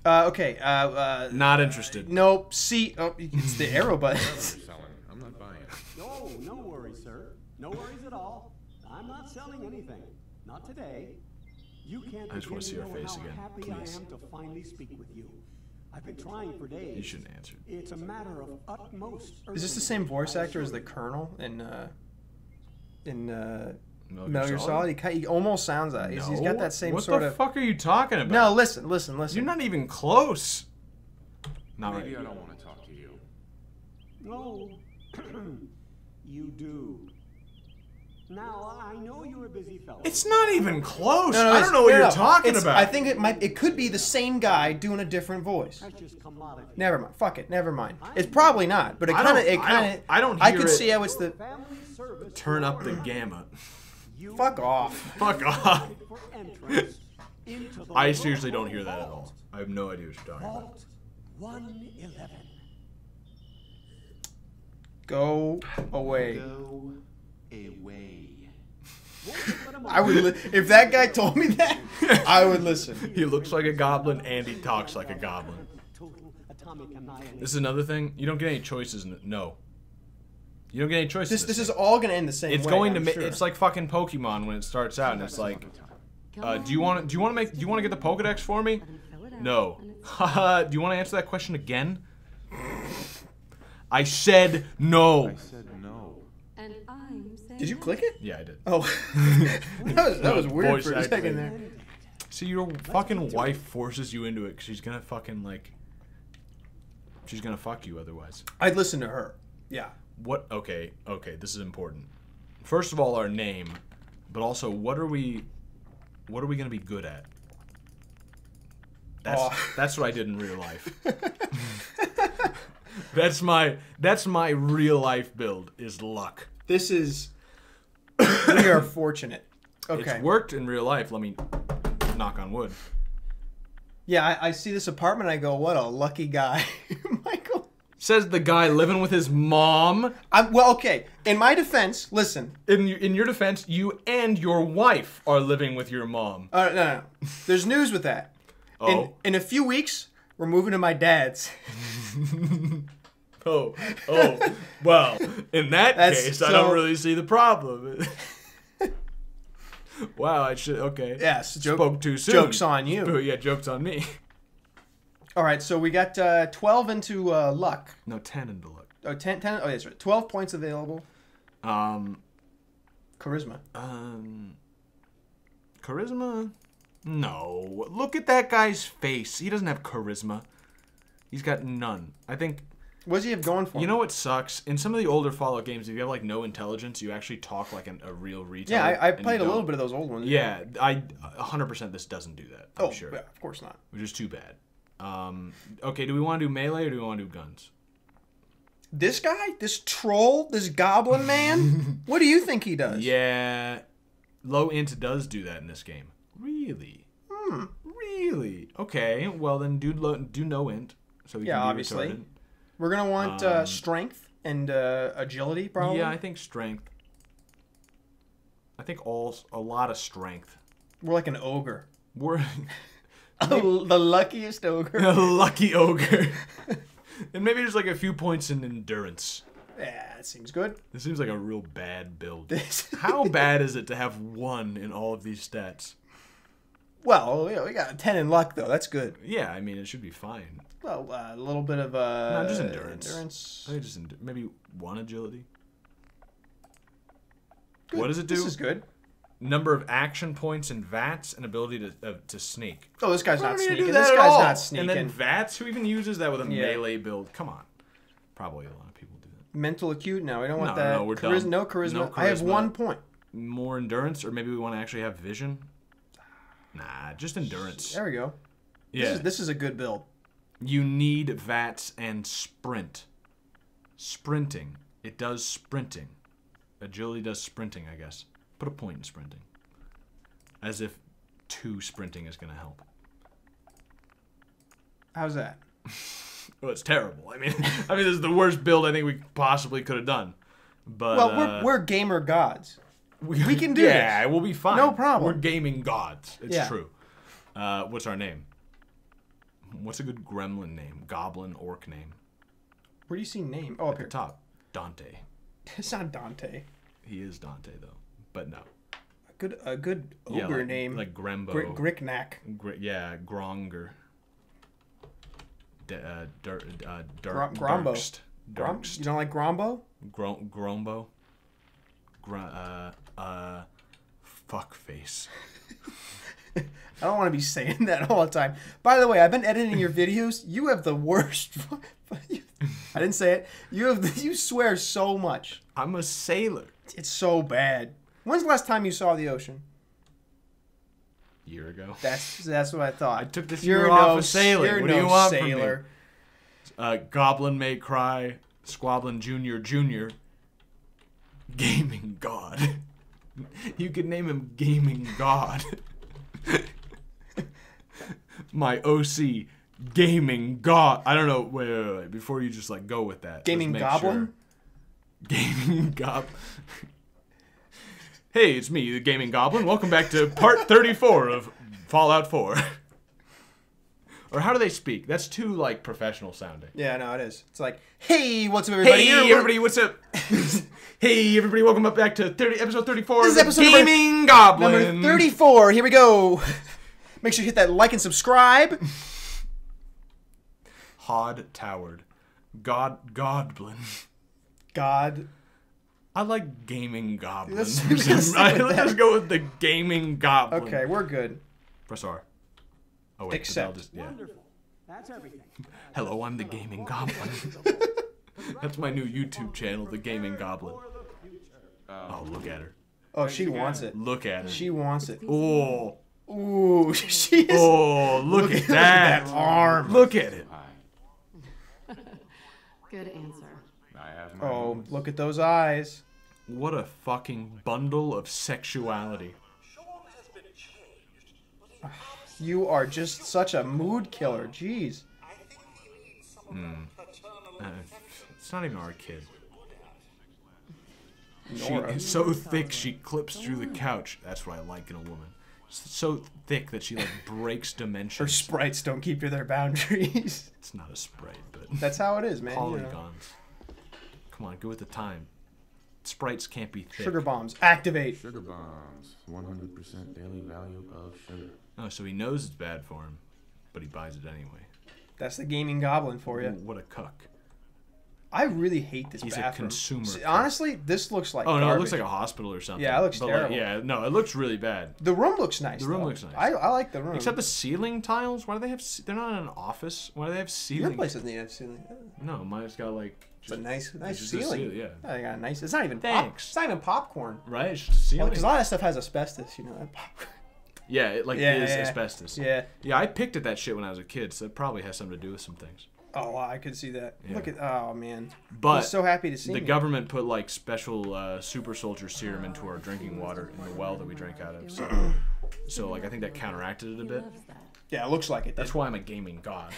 Uh, okay. Uh, uh, not interested. nope. See, oh, it's the arrow button. I'm not buying it. No, no worries, sir. No worries at all. I'm not selling anything. Not today. You can't I just wanna see your face again, please. I am to finally speak with you. I've been trying for days. You shouldn't answer. It's a matter of utmost. Is this the same voice actor as the. Colonel in uh, in uh, Metal Metal Gear Solid? He, he almost sounds like He's, he's got that same What sort the fuck are you talking about? No, listen, listen, listen. you're not even close. Not Maybe right. I don't want to talk to you. No, you do. Now I know you're a busy fellow. It's not even close. No, no, I don't know what you're no. talking It's- about. I think it might. It could be the same guy doing a different voice. precious commodity. Never mind. Fuck it. Never mind. It's probably not. But it I kind of. don't- It I kind don't- of. I don't I hear could it. see how it's the. Turn up the gamut. you Fuck off. Fuck off. for entrance I seriously don't hear that at all. I have no idea what you're talking about. 111. Go away. Go away. I would. Li- if that guy told me that, I would listen. He looks like a goblin and he talks like a goblin. Total atomic annihilation. This is another thing. You don't get any choices. In it. No. You don't get any choices. This in this is all gonna end the same It's way. going to. I'm Ma- sure. It's like fucking Pokemon when it starts out, and it's like, uh, do you want to? Do you want to make? Do you want to get the Pokedex for me? Let him fill it out, No. and it's- do you want to answer that question again? I said no. I said no. And I'm saying Did you click it? Yeah, I did. Oh, that was, that was weird for a second there. See, your fucking wife forces you into it because she's gonna fucking like. She's gonna fuck you otherwise. I'd listen to her. Yeah. What? Okay, okay, this is important. First of all, our name, but also what are we? What are we gonna be good at? That's Oh. that's what I did in real life. that's my that's my real life build is luck. This is. We are fortunate. Okay. It's worked in real life. Let me knock on wood. Yeah, I, I see this apartment. I go, what a lucky guy, Michael. Says the guy living with his mom. I'm well. Okay. In my defense, listen. In your, in your defense, you and your wife are living with your mom. Uh, no, no, no. There's news with that. In, Oh. in a few weeks, we're moving to my dad's. Oh, oh, well, in that That's case, I don't really see the problem. wow, I should, okay. Yes, joke, Spoke too soon. Joke's on you. Oh, yeah, joke's on me. All right, so we got uh, 12 into uh, luck. No, 10 into luck. Oh, 10, 10, oh, that's right. 12 points available. Um, Charisma. um, charisma? No. Look at that guy's face. He doesn't have charisma. He's got none. I think What does he have going for You him? know what sucks? In some of the older Fallout games, if you have like no intelligence, you actually talk like an, a real retailer. Yeah, I, I played a little bit of those old ones. Yeah, I 100% this doesn't do that. I'm Oh, sure, yeah, of course not. which is too bad. Um, okay, do we want to do melee or do we want to do guns? This guy, this troll, this goblin man, what do you think he does? Yeah, low int does do that in this game. Really? Hmm. Really? Okay, well then do low, do no int. So we Yeah, obviously. retarded. We're gonna want uh, Um, strength and uh, agility, probably. Yeah, I think strength. I think all a lot of strength. We're like an ogre. We're the luckiest ogre. a lucky ogre. and maybe there's like a few points in endurance. yeah, that seems good. This seems like a real bad build. How bad is it to have one in all of these stats? Well, yeah, we got a ten in luck though. That's good. Yeah, I mean it should be fine. Well, uh, a little bit of uh, No, just endurance. Endurance. I think just ind- maybe one agility. Good. What does it do? This is good. Number of action points and VATS and ability to uh, to sneak. Oh, this guy's Why not sneaking. This guy's all? not sneaking. And then VATS, who even uses that with a Yeah. melee build? Come on. Probably a lot of people do that. Mental acute. No, we don't want No, that. no, we're Charis- done. no, charisma. No I have one point. More endurance, or maybe we want to actually have vision. Nah, just endurance. There we go. Yeah, This is, this is a good build. You need VATS and sprint. Sprinting, it does sprinting. Agility does sprinting, I guess. Put a point in sprinting. As if two sprinting is gonna help. How's that? Well, it's terrible. I mean, I mean, this is the worst build I think we possibly could have done. But Well, uh, we're, we're gamer gods. we can do yeah, this. we'll be fine. No problem. We're gaming gods. It's Yeah. true. Uh, what's our name? What's a good gremlin name? Goblin orc name? Where do you see name? Oh, up At the here. top. Dante. It's not Dante. He is Dante though, but no. A good a good ogre yeah, like, name. like Grembo. Gr- Gricknack. Gr- yeah, Gronger. D- uh, Dur- uh, Dur- Grom- Grombo. Durkst. Grom- you don't like Grombo? Gro- Grombo. Gr- uh, uh, fuckface. I don't want to be saying that all the time. By the way, I've been editing your videos. You have the worst. I didn't say it. You have you swear so much. I'm a sailor. It's so bad. When's the last time you saw the ocean? Year ago. That's that's what I thought. I took this You're year off no of sailing. You're What do no you want from me? sailor. Uh, Goblin May Cry, Squablin Junior Junior, Gaming God. you could name him Gaming God. My OC, Gaming God. I don't know. Wait, wait, wait. Before you just like go with that. Gaming Goblin? sure. Gaming Gob. hey, it's me, the Gaming Goblin. Welcome back to part 34 of Fallout 4. or how do they speak? That's too like professional sounding. Yeah, no, it is. It's like, hey, what's up, everybody? Hey, Here- everybody, what's up? hey, everybody, welcome up back to 30, episode 34 This is episode Gaming Goblin. Number 34. Here we go. Make sure you hit that like and subscribe. Hod Towered. God, Godblin. God. I like Gaming Goblin. Let's- let's let's just go with the Gaming Goblin. Okay, we're good. Press R. Oh, wait. 'cause Accept. I'll Just, yeah. Wonderful. That's everything. Hello, I'm the Gaming Goblin. That's my new YouTube channel, The Gaming Goblin. Oh, look at her. Oh, she wants it. Look at her. She wants it. Oh, Ooh, she is. oh, look, at that. that arm. Look at it. Good answer. I have my Oh, moments. look at those eyes. What a fucking bundle of sexuality. You are just such a mood killer. Jeez. Uh, it's not even our kid. Nora. She's so thick she clips through the couch. That's what I like in a woman. S- So thick that she like breaks dimensions. Her sprites don't keep to their boundaries. It's not a sprite, but That's how it is, man. you know. polygons. Come on, go with the time. Sprites can't be thick. Sugar bombs. Activate. Sugar bombs. 100% daily value of sugar. Oh, so he knows it's bad for him, but he buys it anyway. That's the gaming goblin for Ooh, you. what a cuck. I really hate this He's a consumer. See, honestly, this looks like. Oh no, it looks like a hospital or something. Yeah, it looks But, like, terrible. yeah, no, it looks really bad. The room looks nice. The room though. looks nice. I, I like the room. Except the ceiling tiles. Why do they have? They're not in an office. Why do they have ceiling? your place doesn't a ceiling. No, mine's got like. It's a nice, nice just ceiling. ceil- yeah. Oh, they got a nice. It's not even. Pop, Thanks. it's not even popcorn. Right, it's just a ceiling. Because a lot of stuff has asbestos. You know. that pop- yeah, it like Yeah, is yeah. asbestos. Yeah. Yeah, I picked at that shit when I was a kid, so it probably has something to do with some things. Oh, I could see that. Yeah. Look at. Oh man. But I'm so happy to see the me. government put like special uh, super soldier serum into our drinking water in the well that we drank out of. So, so like I think that counteracted it a bit. Yeah, it looks like it. That's why I'm a gaming god.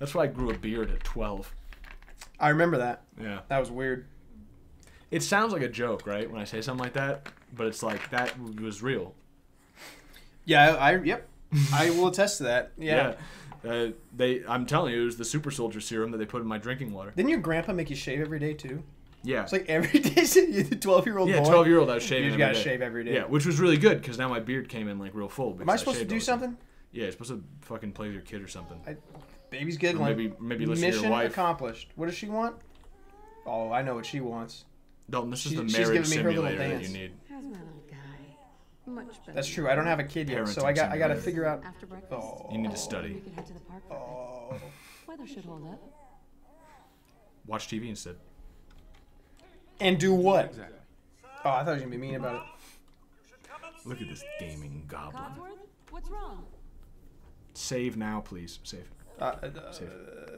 That's why I grew a beard at 12. I remember that. Yeah. That was weird. It sounds like a joke, right? When I say something like that, but it's like that was real. Yeah. I. I yep. I will attest to that. Yeah. Yeah. Uh, they, I'm telling you, it was the super soldier serum that they put in my drinking water. Didn't your grandpa make you shave every day too? Yeah. It's like every day. The twelve-year-old yeah, 12 year old, I was shaving You gotta shave every day. Yeah, which was really good because now my beard came in like real full. Am I because supposed to do all the time. something? Yeah, you're supposed to fucking play with your kid or something. I, baby's giggling. maybe- maybe listen to your Mission wife. accomplished. What does she want? Oh, I know what she wants. Dalton, this is the she's marriage giving me her little simulator that you dance. need. How's my little guy? Much better. That's true. I don't have a kid yet, so I got I got to figure out. After breakfast, Oh. You need to we study. could head to the park. Oh. Weather should hold up. Watch TV instead. And do what? Oh, I thought he was gonna be mean about it. Look at this gaming goblin. Codsworth, what's wrong? Save now, please. Save. Uh, uh, Save.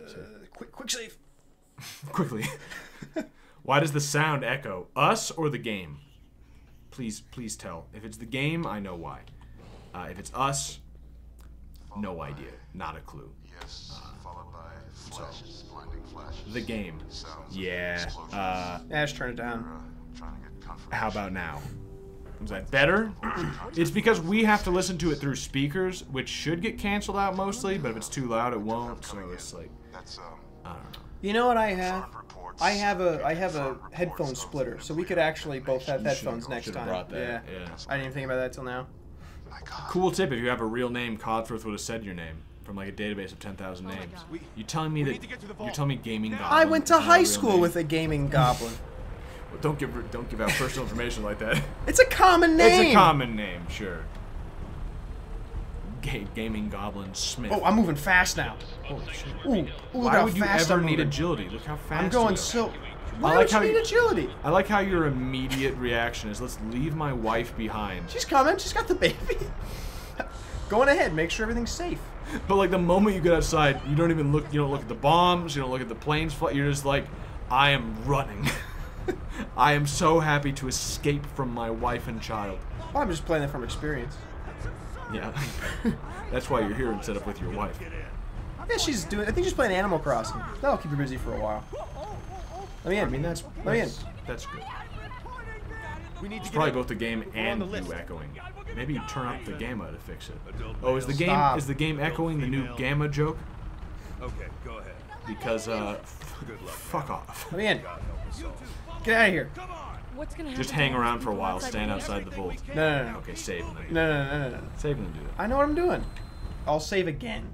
Save. quick, quick save. Quickly. Why does the sound echo? Us or the game? Please, please tell. If it's the game, I know why. Uh, if it's us, no idea. Not a clue. Yes, followed by flashes, blinding flashes. The game. Sounds Yeah. explosions. Uh, Yeah, just turn it down. Uh, trying to get confirmation. how about now? Is that better? it's because we have to listen to it through speakers, which should get canceled out mostly, but if it's too loud, it won't. So it's like, That's um. I don't know. You know what I have? Confirmed reports. I have a I have a headphone splitter, so we could actually both have headphones next time. that, Yeah. yeah. I didn't even think about that till now. Cool tip: if you have a real name, Codsworth would have said your name from like a database of ten thousand oh names. You telling me that you're telling me gaming goblin? I went to is not a high school name? with a gaming goblin. Well, don't give don't give out personal information like that. It's a common name. It's a common name, sure. Ga- gaming goblin Smith. Oh, I'm moving fast now. Holy shit. Ooh, ooh look Why how would you ever I'm need moving. agility? Look how fast I'm going so. Why like would how you need agility? I like how your immediate reaction is, "Let's leave my wife behind." She's coming. She's got the baby. Going ahead. Make sure everything's safe. But like the moment you get outside, you don't even look. You don't look at the bombs. You don't look at the planes. fly- You're just like, I am running. I am so happy to escape from my wife and child. Well, I'm just playing that from experience. Yeah, that's why you're here instead of with your wife. Yeah, she's doing. I think she's playing Animal Crossing. That'll keep her busy for a while. Let me in. I mean, that's Let me in. that's, that's good. We need It's probably both the game and the you echoing. Maybe you turn up the gamma to fix it. Oh, is the game Stop. is the game echoing the new gamma joke? Okay, go ahead. Because uh, fuck off. Let me in. Get out of here. What's gonna happen? Just hang around for a while. outside Stand outside the vault. No, no, no, no. Okay, save and then No, no, no, no, no. save and then do that. I know what I'm doing. I'll save again.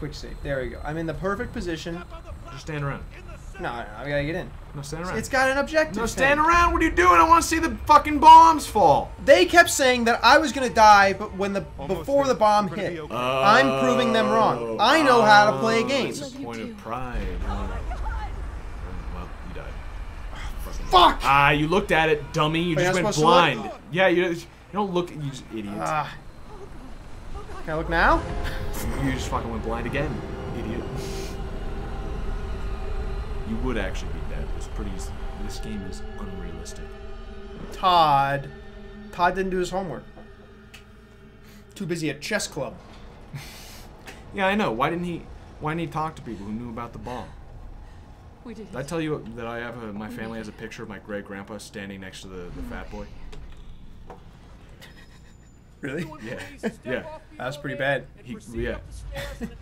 Quick save. There we go. I'm in the perfect position. Just stand around. No, no, I gotta get in. No, stand around. It's got an objective. no, thing. stand around. What are you doing? I want to see the fucking bombs fall. They kept saying that I was gonna die, but when the before the bomb hit, I'm proving them wrong. I know how to play oh, a game. It's a point of pride. Oh. Well, you died. Fuck! Ah, you looked at it, dummy. You you just went blind. Yeah, you, you don't look. You just idiot. Ah. Can I look now? you just fucking went blind again, idiot. You would actually be dead. It's pretty. This game is unrealistic. Todd. Todd didn't do his homework. Too busy at chess club. Yeah, I know. Why didn't he? Why didn't he talk to people who knew about the bomb? We did. Did I tell you that I have a, my family has a picture of my great grandpa standing next to the, the fat boy? Really? Yeah, yeah. That's pretty bad. He yeah.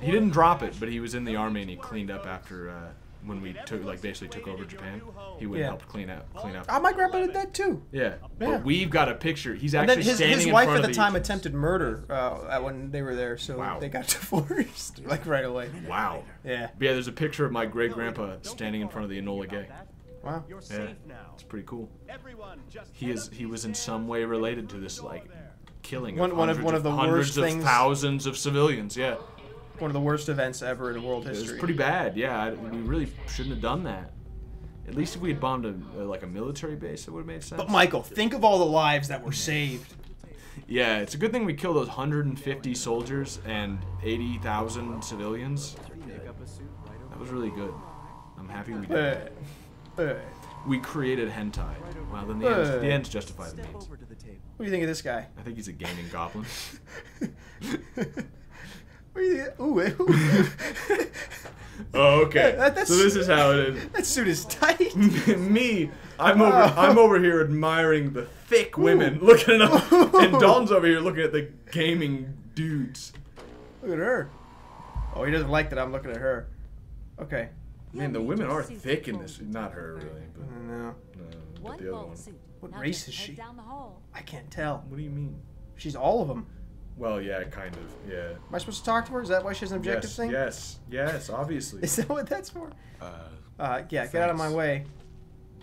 he didn't drop it, but he was in the army and he cleaned up after uh, when we took like basically took over Japan. He went Yeah. and helped clean up clean up. Oh, my grandpa did that too. Yeah, Yeah. but we've got a picture. He's And actually then his, standing his in wife front at of the time attempted murder uh, when they were there, so Wow. they got divorced like right away. Wow. Yeah. But yeah, there's a picture of my great grandpa standing in front of the Enola Gay. Wow. Yeah, it's pretty cool. He is he was in some way related to this like killing One- of one of- hundreds one of the hundreds worst of things- thousands of civilians. Yeah, One of the worst events ever in world it was pretty bad. Yeah, I- we really shouldn't have done that. At least if we had bombed a, like a military base, it would have made sense. But Michael, think of all the lives that were saved. Yeah, it's a good thing we killed those 150 soldiers and 80,000 civilians. That was really good. I'm happy we did. Uh, that. uh, We created hentai. Well, then the ends, the ends justify the means. what do you think of this guy? I think he's a gaming goblin. What do you think? Ooh, ooh. Oh, okay. That- that's- so this is how it is. that suit is tight. Me, I'm over. I'm over here admiring the thick women, looking at them, and Dalton's over here looking at the gaming dudes. Look at her. Oh, he doesn't like that I'm looking at her. Okay. I mean, the women are thick in this. Not her, really, I but, don't uh, but the other one. What race is she? Down the hall. I can't tell. What do you mean? She's all of them. Well, yeah, kind of. Yeah. Am I supposed to talk to her? Is that why she has an objective yes, thing? yes, yes, obviously. Is that what that's for? Uh, Uh, yeah, get out of my way.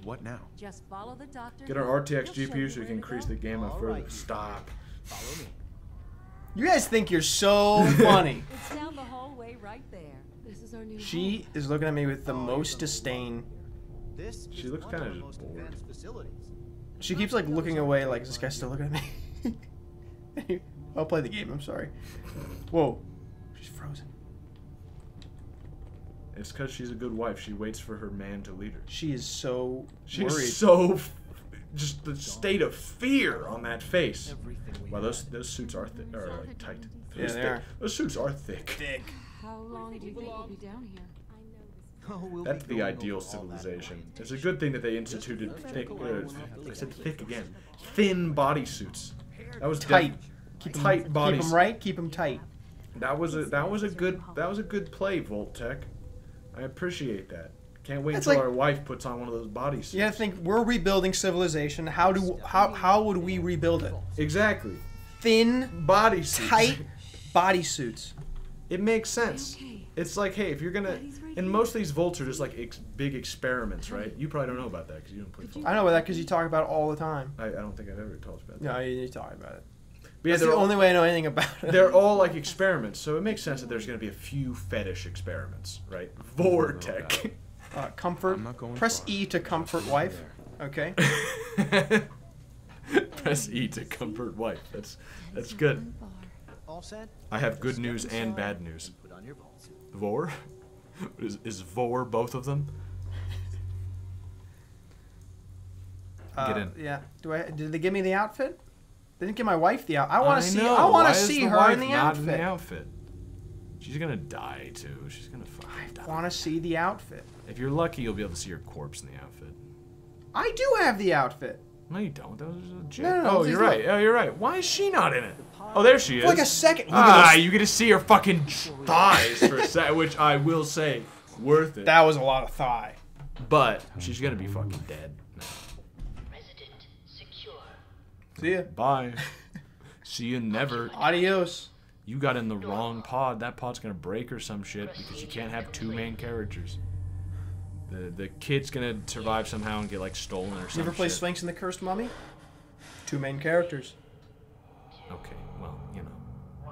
what now? Just follow the doctor. Get our. RTX He'll GPU so you where can increase go. the gamma All further. right. Stop. Follow me. You guys think you're so funny. It's down the hallway right there. This is our new she is looking at me with the most disdain. This She looks one of kinda just most bored. advanced facilities. She keeps like looking away, like is this guy still looking at me? I'll play the game. I'm sorry. Whoa, she's frozen. It's because she's a good wife. She waits for her man to lead her. She is so She's worried. so, f- just the state of fear on that face. Everything we Wow, those those suits are thick, are like tight. Yeah, Those they thick- are. Those suits are thick. Thick. How long do you think we'll be down here? Oh, we'll That's the ideal over all that civilization. It's a good thing that they instituted thick. Uh, I said thick again. Thin bodysuits. That was def- Tight. Keep 'em- tight body. Keep them right. Keep them tight. That was a that was a good that was a good play, Vault-Tec. I appreciate that. Can't wait That's until like- our wife puts on one of those bodysuits. You gotta think. We're rebuilding civilization. How do how how would we rebuild it? Exactly. Thin, Bodysuits. tight body suits. It makes sense. It's like, hey, if you're gonna, and most of these vaults are just like ex- big experiments, right? You probably don't know about that because you don't play Volt. I know about that because you talk about it all the time. I, I don't think I've ever talked about that. No, you, you talk about it. But yeah, That's the they're all, only way I know anything about it. they're all like experiments, so it makes sense that there's gonna be a few fetish experiments, right? Vault-Tec. uh, comfort. I'm not going Press far. E to comfort wife. Okay. Press E to comfort wife. That's that's good. All set? I have good news and bad news. and Put on your vault suit. Vor? Is, is Vor both of them? Uh, Get in. Yeah. Do I? Did they give me the outfit? They didn't give my wife the outfit. I want to see. know. I want to see her wife in the not outfit. In the outfit. She's gonna die too. She's gonna fucking die. I want to see the outfit. If you're lucky, you'll be able to see her corpse in the outfit. I do have the outfit. No, you don't. That was a joke. No, no, no, oh, you're not. right. Oh, you're right. Why is she not in it? Oh, there she is. For like a second. Look ah, at those- you get to see her fucking thighs for a sec, which I will say, worth it. That was a lot of thigh. but she's gonna be fucking dead. See ya. Bye. see you never. Adios. You got in the wrong pod. That pod's gonna break or some shit because you can't have two main characters. The the kid's gonna survive somehow and get like stolen or You something. ever play Sphinx and the Cursed Mummy? Two main characters. Okay, well, you know.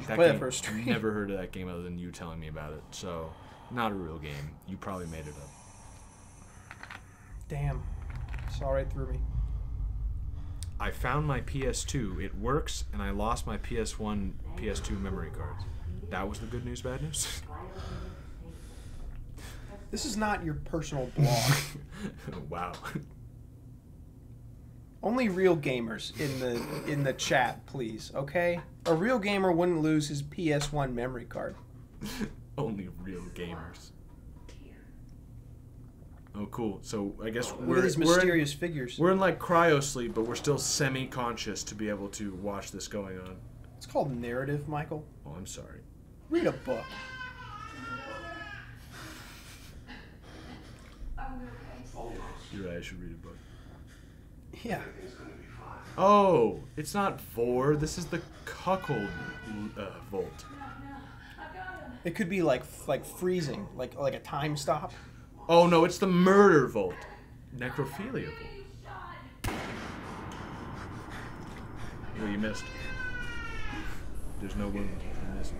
play that game- for a stream. Never heard of that game other than you telling me about it. So, not a real game. You probably made it up. Damn. Saw right through me. I found my PS2. It works, and I lost my PS1, PS2 memory cards. That was the good news, bad news. This is not your personal blog. wow. Only real gamers in the in the chat, please. Okay. A real gamer wouldn't lose his PS1 memory card. Only real gamers. Oh, cool. So I guess Look we're these we're in- mysterious figures. We're in like cryo sleep, but we're still semi-conscious to be able to watch this going on. It's called narrative, Michael. Oh, I'm sorry. Read a book. You're right. I should read a book. Yeah. Oh, it's not Vor. This is the cuckold uh, Vault. It could be like like freezing, like like a time stop. Oh no, it's the murder vote. Necrophilia Vault. Oh, you missed. There's no wound. You missed.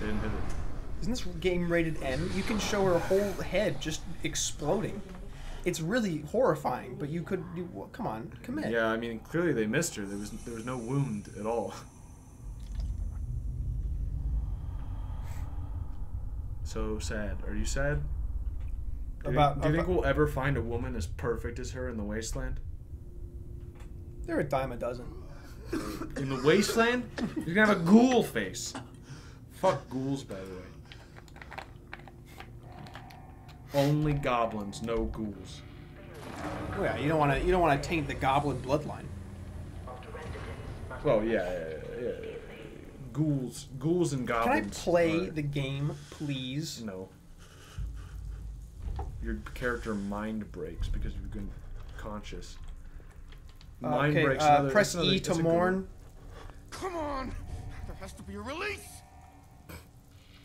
They didn't hit it. Isn't this game rated M? You can show her whole head just exploding. It's really horrifying, but you could. You, well, come on, commit. Yeah, I mean, clearly they missed her. There was there was no wound at all. So sad. Are you sad? Do you, About- do you think we'll ever find a woman as perfect as her in the wasteland? They're a dime a dozen. In the wasteland, you're gonna have a ghoul face. Fuck ghouls, by the way. Only goblins, no ghouls. Oh, yeah, you don't want to. You don't want to taint the goblin bloodline. Well, yeah, yeah, yeah, yeah. ghouls, ghouls and goblins. Can I play are- the game, please? No. Your character mind breaks because you've been conscious. Uh, Mind okay, breaks. uh, another- press another- E to that's a good mourn. Come on! There has to be a release!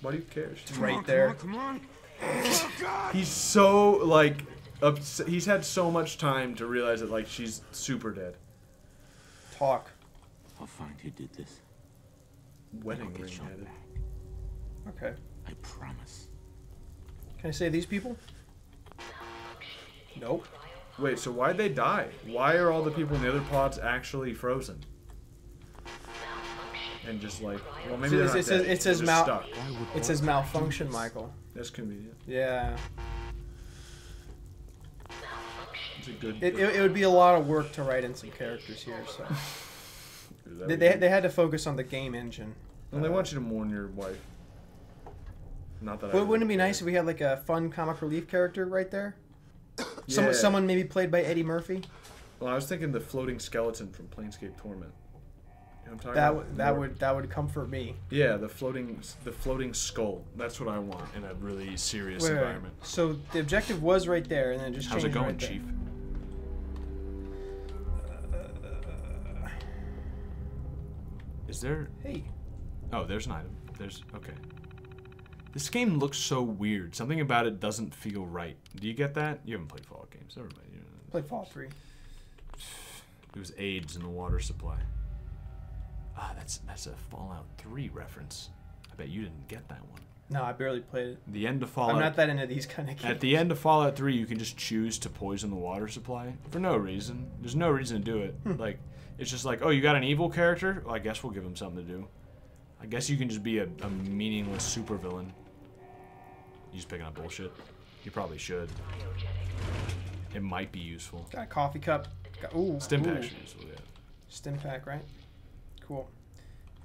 Why do you care? It's right there. Come on, Oh, God! He's so like ups- he's had so much time to realize that like she's super dead. Talk. I'll find who did this. Wedding I'll get ring Shaun headed. back. Okay. I promise. Can I say these people? Nope. Wait, so why'd they die? Why are all the people in the other pods actually frozen? And just like, well, maybe they're not it says dead. it says mal stuck. it says malfunction, Michael. That's convenient. Yeah. It's a good. It, it, it would be a lot of work to write in some characters here, so they, they, they had to focus on the game engine. And they uh, want you to mourn your wife. Not that I. Wouldn't it be nice if we had like a fun comic relief character right there? Some, Yeah. Someone maybe played by Eddie Murphy. Well, I was thinking the floating skeleton from Planescape Torment. You know what I'm talking That about? would that More- would that would comfort me. Yeah, the floating, the floating skull. That's what I want in a really serious Wait, wait, wait. environment. So the objective was right there, and then it just How's it going, right there. Chief? Uh, Is there? Hey, Oh, there's an item. There's okay. This game looks so weird. Something about it doesn't feel right. Do you get that? You haven't played Fallout games, everybody. You know, play Fall Free. it was AIDS in the water supply. Ah, that's that's a Fallout 3 reference. I bet you didn't get that one. No, I barely played it. The end of Fallout. I'm not that into these kind of games. At the end of Fallout 3, you can just choose to poison the water supply for no reason. There's no reason to do it. Hmm. Like, it's just like, oh, you got an evil character? Well, I guess we'll give him something to do. I guess you can just be a, a meaningless supervillain. You just picking up bullshit. You probably should. It might be useful. Got a coffee cup. Got, ooh, Stim ooh. packs are useful, yeah. Stim pack, right? Cool.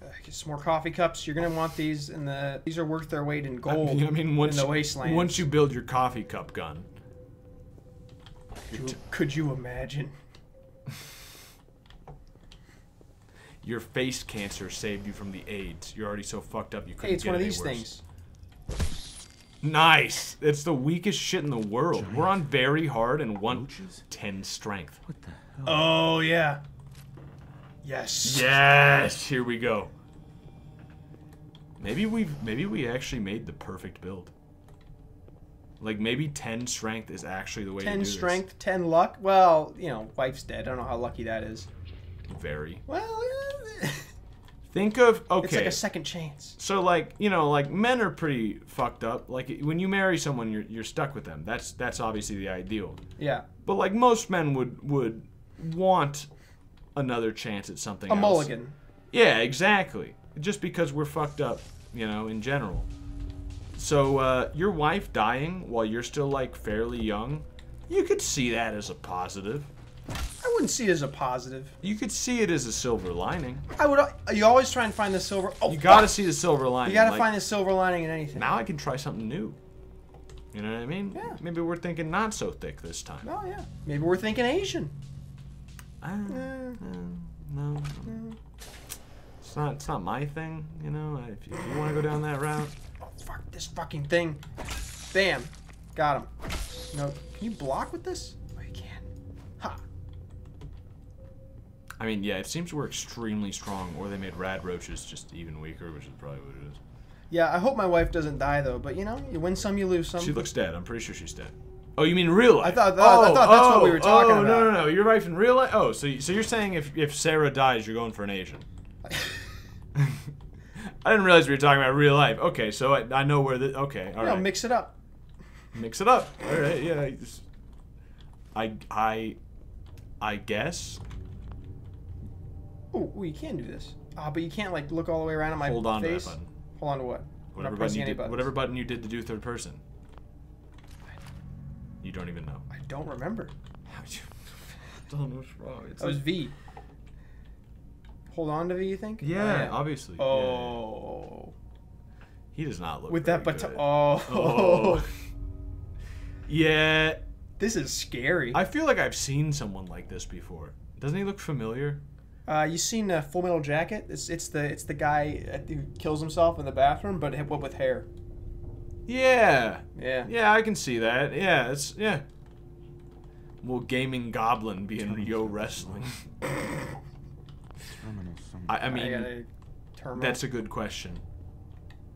Uh, get some more coffee cups. You're gonna want these in the. These are worth their weight in gold. I mean, I mean, once in the wasteland. once you build your coffee cup gun, Could you, could you imagine? your face cancer saved you from the AIDS. You're already so fucked up you couldn't Hey, it's get one of these worse. things. Nice. It's the weakest shit in the world. We're on very hard and one ten strength. What the hell? Oh yeah. Yes. Yes. Here we go. Maybe we've maybe we actually made the perfect build. Like maybe ten strength is actually the way to Ten do strength, ten luck. Well, you know, wife's dead. I don't know how lucky that is. Very. Well, yeah, Think of okay. it's like a second chance. So like you know like men are pretty fucked up. Like when you marry someone, you're you're stuck with them. That's that's obviously the ideal. Yeah. But like most men would would want another chance at something A else. mulligan. Yeah, exactly. Just because we're fucked up, you know, in general. So uh, your wife dying while you're still like fairly young, you could see that as a positive. I wouldn't see it as a positive. You could see it as a silver lining. I would. You always try and find the silver. Oh, You gotta see the silver lining. You gotta like, find the silver lining in anything. Now I can try something new. You know what I mean? Yeah. Maybe we're thinking not so thick this time. Oh yeah. Maybe we're thinking Asian. Ah, Eh. uh, no. It's not. It's not my thing. You know. If you, if you want to go down that route, Oh fuck this fucking thing. Bam. Got him. No. Can you block with this? Oh, you can. Ha. I mean, yeah, it seems we're extremely strong, or they made rad roaches just even weaker, which is probably what it is. Yeah. I hope my wife doesn't die though. But you know, you win some, you lose some. She looks dead. I'm pretty sure she's dead. Oh, you mean real life? I thought- I oh, thought that's what we oh, were talking oh, no, about. no, no. Your wife in real life? Oh, so so you're saying if if Sarah dies, you're going for an Asian? I didn't realize we were talking about real life. Okay, so I, I know where the okay. All you right, mix it up. mix it up. All right, yeah. I I I guess. Ooh, ooh, you can do this. Ah, but you can't like look all the way around at my Hold on to that face. button. Hold on to what? Whatever button you did, buttons. whatever button you did to do third person. You don't even know. I don't remember. How did you? don't know what's wrong. It's That was V. Hold on to V, you think? Yeah, Oh, obviously. Oh. He does not look With that but good. oh. Oh. yeah. This is scary. I feel like I've seen someone like this before. Doesn't he look familiar? Uh, you seen uh, Full Metal Jacket? It's it's the it's the guy uh, who kills himself in the bathroom, but what with hair. Yeah. Yeah. Yeah, I can see that. Yeah, it's yeah. Will gaming goblin be in Yo wrestling? Terminal I, I I mean, got a terminal. that's a good question.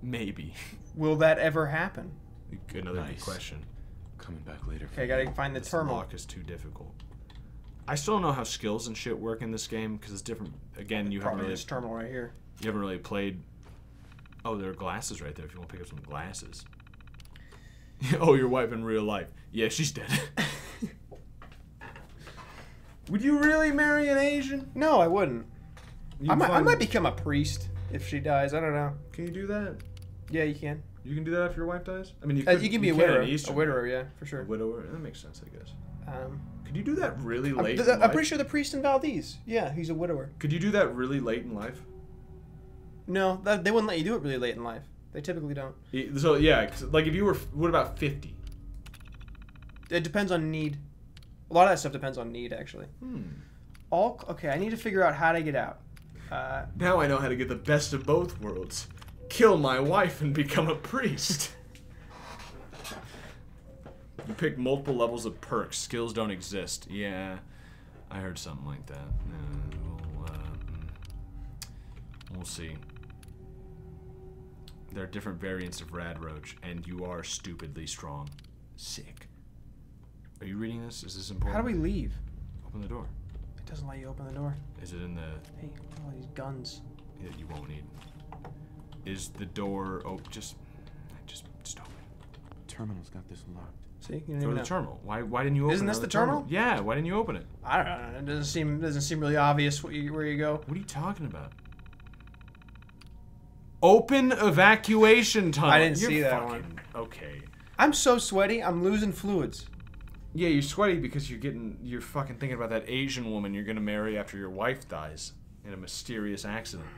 Maybe. Will that ever happen? Another good question. Coming back later. Okay, I gotta find the This terminal. lock is too difficult. I still don't know how skills and shit work in this game because it's different. Again, you haven't really this terminal right here. you haven't really played. Oh, there are glasses right there. If you want to pick up some glasses. oh, your wife in real life. Yeah, she's dead. Would you really marry an Asian? No, I wouldn't. You I might, I might become a priest if she dies. I don't know. Can you do that? Yeah, you can. You can do that if your wife dies. I mean, you, Uh, you can be a widower. A widower, yeah, for sure. A sure. widower. That makes sense, I guess. Um, Could you do that really I'm, late? th- in I'm life? pretty sure the priest in Valdez. Yeah, he's a widower. Could you do that really late in life? No, that, they wouldn't let you do it really late in life. They typically don't. So yeah, like if you were, what about fifty? It depends on need. A lot of that stuff depends on need, actually. Hmm. All okay. I need to figure out how to get out. Uh, Now I know how to get the best of both worlds. Kill my wife and become a priest. You pick multiple levels of perks. Skills don't exist. Yeah, I heard something like that. Uh, we'll, uh, mm, we'll see. There are different variants of Rad Roach, and you are stupidly strong. Sick. Are you reading this? Is this important? how do we leave? Open the door. It doesn't let you open the door. Is it in the Hey, look at all these guns. that you won't need? Is the door open? Just, just, just open. Terminal's got this locked. See, you Go to the terminal. Why? Why didn't you open? Isn't this the terminal? Yeah. Why didn't you open it? I don't know. It doesn't seem doesn't seem really obvious what you, where you go. What are you talking about? Open evacuation tunnel. I didn't You're see that one. Okay. I'm so sweaty. I'm losing fluids. Yeah, you're sweaty because you're getting, you're fucking thinking about that Asian woman you're gonna marry after your wife dies in a mysterious accident.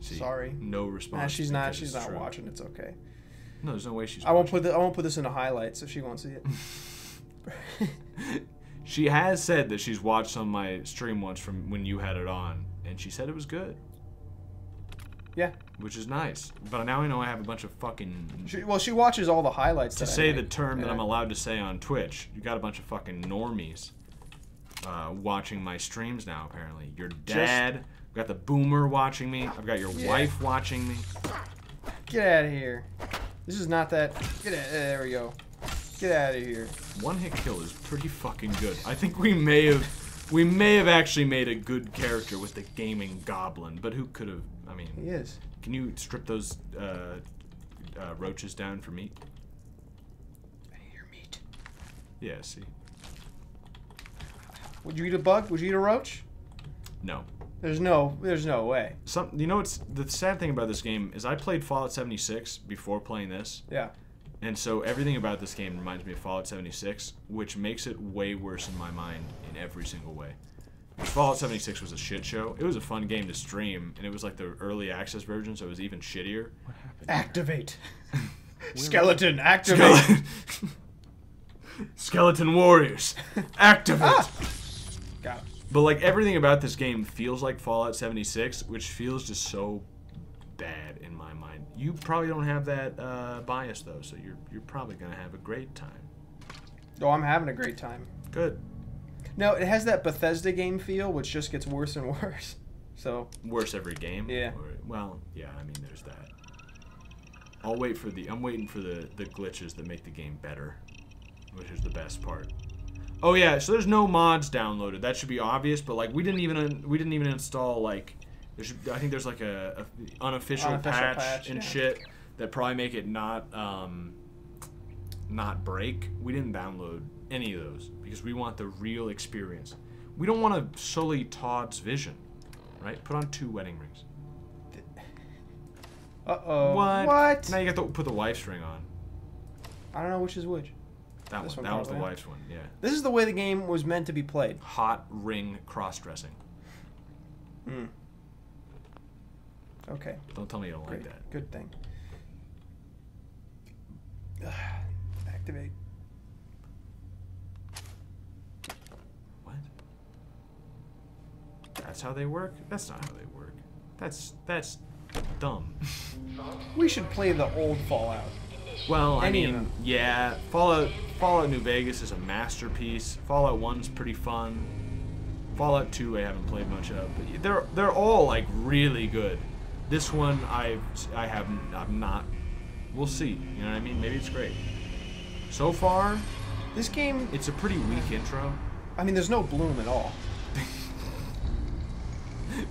See, Sorry. No response. Nah, she's not. She's not true. watching. It's okay. No, there's no way she's. I won't watching. put the, I won't put this in a highlight so she won't see it. She has said that she's watched some of my stream once from when you had it on, and she said it was good, yeah. which is nice. But now I know I have a bunch of fucking. She, well, she watches all the highlights. to say the term that I'm allowed to say on Twitch, you got a bunch of fucking normies uh, watching my streams now. Apparently, your dad. I've got the boomer watching me. I've got your Yeah. wife watching me. Get out of here. This is not that. Get out. There we go. Get out of here. One hit kill is pretty fucking good. I think we may have, we may have actually made a good character with the gaming goblin. But who could have? I mean, He is. Can you strip those uh, uh, roaches down for meat? Your meat. Yeah. See. Would you eat a bug? Would you eat a roach? No. There's no. There's no way. Some, you know, what's the sad thing about this game is I played Fallout 76 before playing this, Yeah. and so everything about this game reminds me of Fallout 76, which makes it way worse in my mind in every single way. Fallout 76 was a shit show. It was a fun game to stream, and it was like the early access version, so it was even shittier. What happened? Activate. Skeleton. Activate. Skeleton, Skeleton Warriors, activate! Ah! But like everything about this game feels like Fallout 76, which feels just so bad in my mind. You probably don't have that uh, bias though, so you're you're probably gonna have a great time. Oh, I'm having a great time. Good. No, it has that Bethesda game feel, which just gets worse and worse. So Worse every game. Yeah. Or- well, yeah. I mean, there's that. I'll wait for the. I'm waiting for the the glitches that make the game better, which is the best part. Oh yeah, so there's no mods downloaded. That should be obvious, but like we didn't even we didn't even install like there should I think there's like a, a unofficial, Unofficial patch, patch, and yeah. shit that probably make it not um not break. We didn't download any of those because we want the real experience. We don't want to sully Todd's vision, right? Put on two wedding rings. Uh oh. What? What? Now you got to put the wife's ring on. I don't know which is which. That This one. one That was the wife's one. Yeah. This is the way the game was meant to be played. Hot ring cross dressing. Hmm. Okay. Don't tell me you don't Great. like that. Good thing. Activate. What? That's how they work? That's not how they work. That's that's dumb. We should play the old Fallout. Well, I Any mean, yeah, Fallout Fallout New Vegas is a masterpiece. Fallout 1's pretty fun. Fallout 2 I haven't played much of, but they're they're all like really good. This one I I haven't I'm not. We'll see. You know what I mean? Maybe it's great. So far, This game, it's a pretty weak intro. I mean, there's no bloom at all.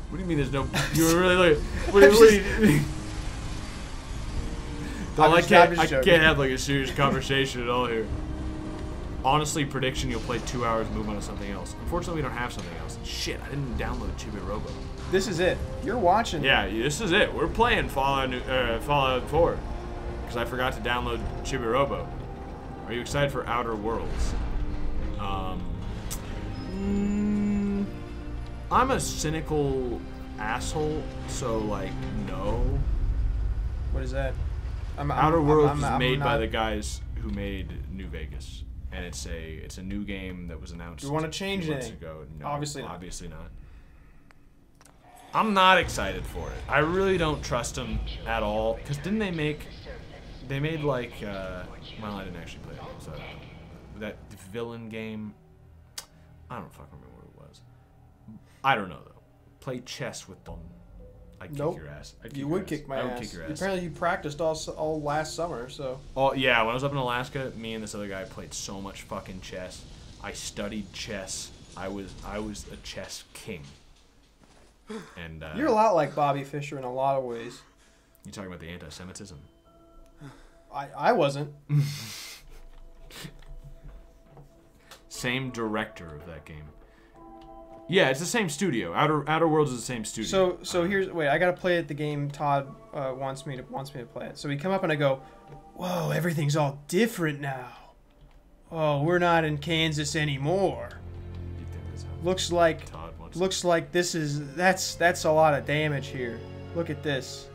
What do you mean there's no you were really like what, do you- what do Don't, I can't I joking. can't have like a serious conversation at all here. Honestly, prediction you'll play two hours, move on to something else. Unfortunately, we don't have something else. Shit, I didn't download Chibi Robo. This is it. You're watching. Yeah, this is it. We're playing Fallout uh, Fallout 4 because I forgot to download Chibi Robo. Are you excited for Outer Worlds? Um, mm, I'm a cynical asshole, so like no. What is that? I'm, Outer I'm- Worlds I'm- is I'm made by the guys who made New Vegas, and it's a it's a new game that was announced. Do you wanna change months anything? Ago. No, Obviously not. Obviously not. I'm not excited for it. I really don't trust them at all. Cause didn't they make? They made like. Uh, well, I didn't actually play it. So that villain game. I don't fucking remember what it was. I don't know though. Play chess with them. I'd kick Nope. your ass. I'd kick You would ass. kick my I would ass. kick your ass. Apparently, you practiced all all last summer, so. Oh yeah, when I was up in Alaska, me and this other guy played so much fucking chess. I studied chess. I was I was a chess king. And uh, You're a lot like Bobby Fischer in a lot of ways. You talking about the anti-Semitism? I, I wasn't. Same director of that game. Yeah, it's the same studio. Outer Outer Worlds is the same studio. So so here's wait. I gotta play it. The game Todd uh, wants me to wants me to play it. So we come up and I go, whoa, everything's all different now. Oh, we're not in Kansas anymore. You think that's how Looks like Todd wants? looks like this is that's that's a lot of damage here. Look at this.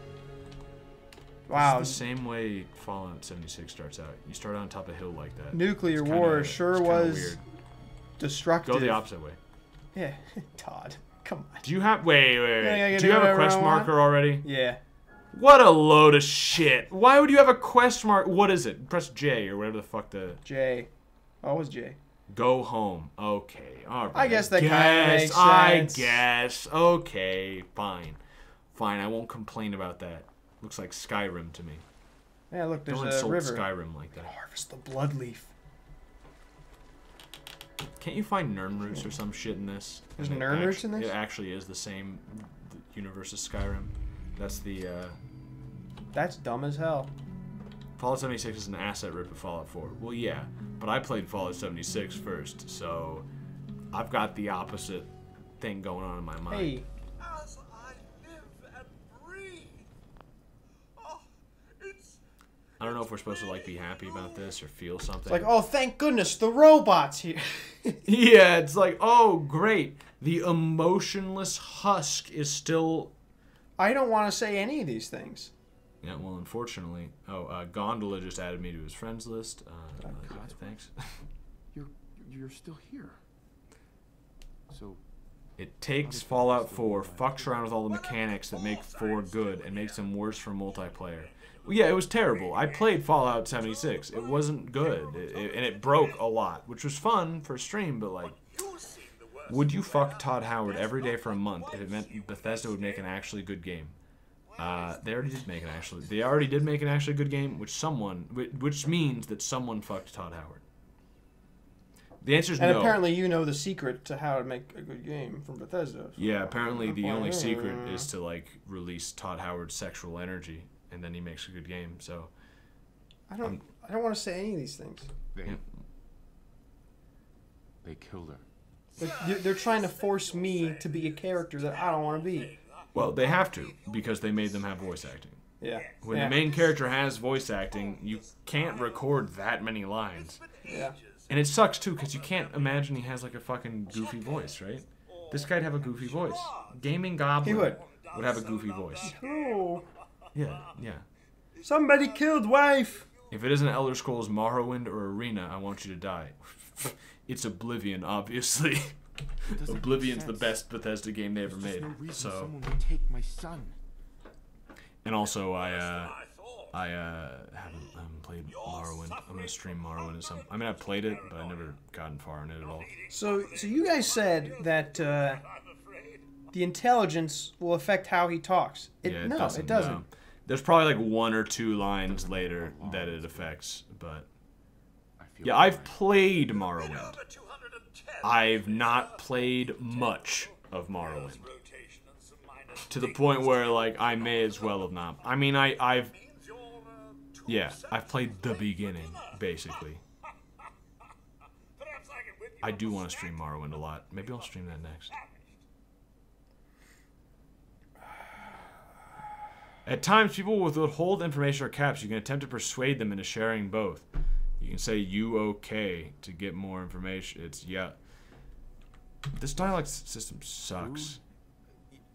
Wow, It's the same way Fallout 76 starts out. You start on top of a hill like that. nuclear kinda- war sure was weird. destructive. Go the opposite way. Yeah, Todd, come on. Do you have wait wait wait? Yeah, I do you have a whatever I quest marker already? Yeah. What a load of shit. Why would you have a quest mark? What is it? Press J or whatever the fuck the. J. Was J. Go home. Okay. All right. I guess that kinda Guess, makes I sense. guess. Okay. Fine. Fine. I won't complain about that. Looks like Skyrim to me. Yeah, look, there's Don't a insult river. Skyrim like that. Harvest the blood leaf. Can't you find Nirnroots or some shit in this? There's And it Nirnroots in this? It actually is the same universe as Skyrim. That's the uh, That's dumb as hell. Fallout 76 is an asset rip of Fallout 4. Well, yeah, but I played Fallout 76 first, so I've got the opposite thing going on in my mind. Hey, As I live and breathe. Oh, it's I don't know if we're supposed to like be happy about this or feel something. it's like, oh, thank goodness the robot's here. yeah, it's like, oh, great. The emotionless husk is still. I don't want to say any of these things. Yeah, well, unfortunately. Oh, uh, Gondola just added me to his friends list. Uh, uh, thanks. You're you're still here. So It takes Fallout 4, fucks around with all the mechanics that make 4 good, and makes them worse for multiplayer. Well, yeah, it was terrible. I played Fallout 76. It wasn't good, it, it- and it broke a lot, which was fun for a stream, but like, would you fuck Todd Howard every day for a month if it meant Bethesda would make an actually good game? Uh, they already did make an actually. They already did make an actually good game, which someone, which means that someone fucked Todd Howard. The answer is And no. And apparently, you know the secret to how to make a good game from Bethesda. Yeah, apparently the only secret Mm. is to like release Todd Howard's sexual energy, and then he makes a good game. So I don't. I don't want to say any of these things. they Yeah. they killed her. They're, they're- they're trying to force me to be a character that I don't want to be. well, they have to because they made them have voice acting. Yeah. When yeah. the main character has voice acting, you can't record that many lines, Yeah. and it sucks too because you can't imagine he has like a fucking goofy voice, right? This guy'd have a goofy voice. Gaming Goblin He would. would have a goofy voice. Yeah, yeah. somebody killed wife. If it isn't Elder Scrolls Morrowind or Arena, I want you to die. it's Oblivion, obviously. Oblivion's the best Bethesda game they ever There's made. no So someone would take my son. And also, I uh, I uh, haven't, haven't played Morrowind. I'm gonna stream Morrowind at some. I mean, I've played it, but I never gotten far in it at all. So, so you guys said that uh, the intelligence will affect how he talks. It, yeah, no, doesn't, it doesn't. no. There's probably like one or two lines later that it affects, but yeah, I've played Morrowind. I've not played much of Morrowind. To the point where like I may as well have not. I mean, I I've yeah, I've played the beginning basically. I do want to stream Morrowind a lot. Maybe I'll stream that next. At times, people will withhold information or caps. You can attempt to persuade them into sharing both. You can say "you okay" to get more information. It's yeah. This s- system sucks.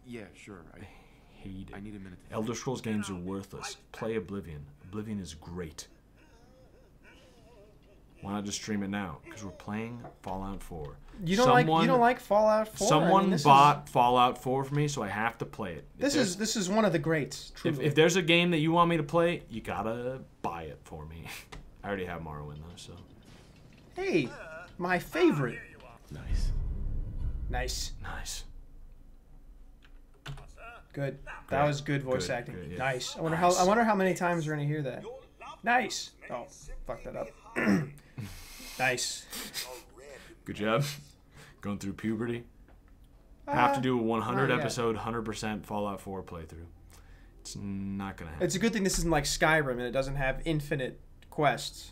Yeah, sure. I Hate it. I need a minute. Elder Scrolls games are worthless. Play Oblivion. Oblivion is great. Why not just stream it now? Because we're playing Fallout 4. You don't like you don't like Fallout 4. I mean, Someone is- bought Fallout 4 for me, so I have to play it. If This is this is one of the greats. if, if there's a game that you want me to play, you gotta buy it for me. I already have Morrowind though, so hey, my favorite. Nice. Nice. nice. Good. That was good voice Good, acting. good, yeah. Nice. I wonder Nice. how I wonder how many times we're gonna hear that. Nice. Oh, fuck that up. nice. Good job. Going through puberty. have to Uh, do a 100 episode, 100% Fallout 4 playthrough. It's not gonna happen. It's a good thing this isn't like Skyrim and it doesn't have infinite quests.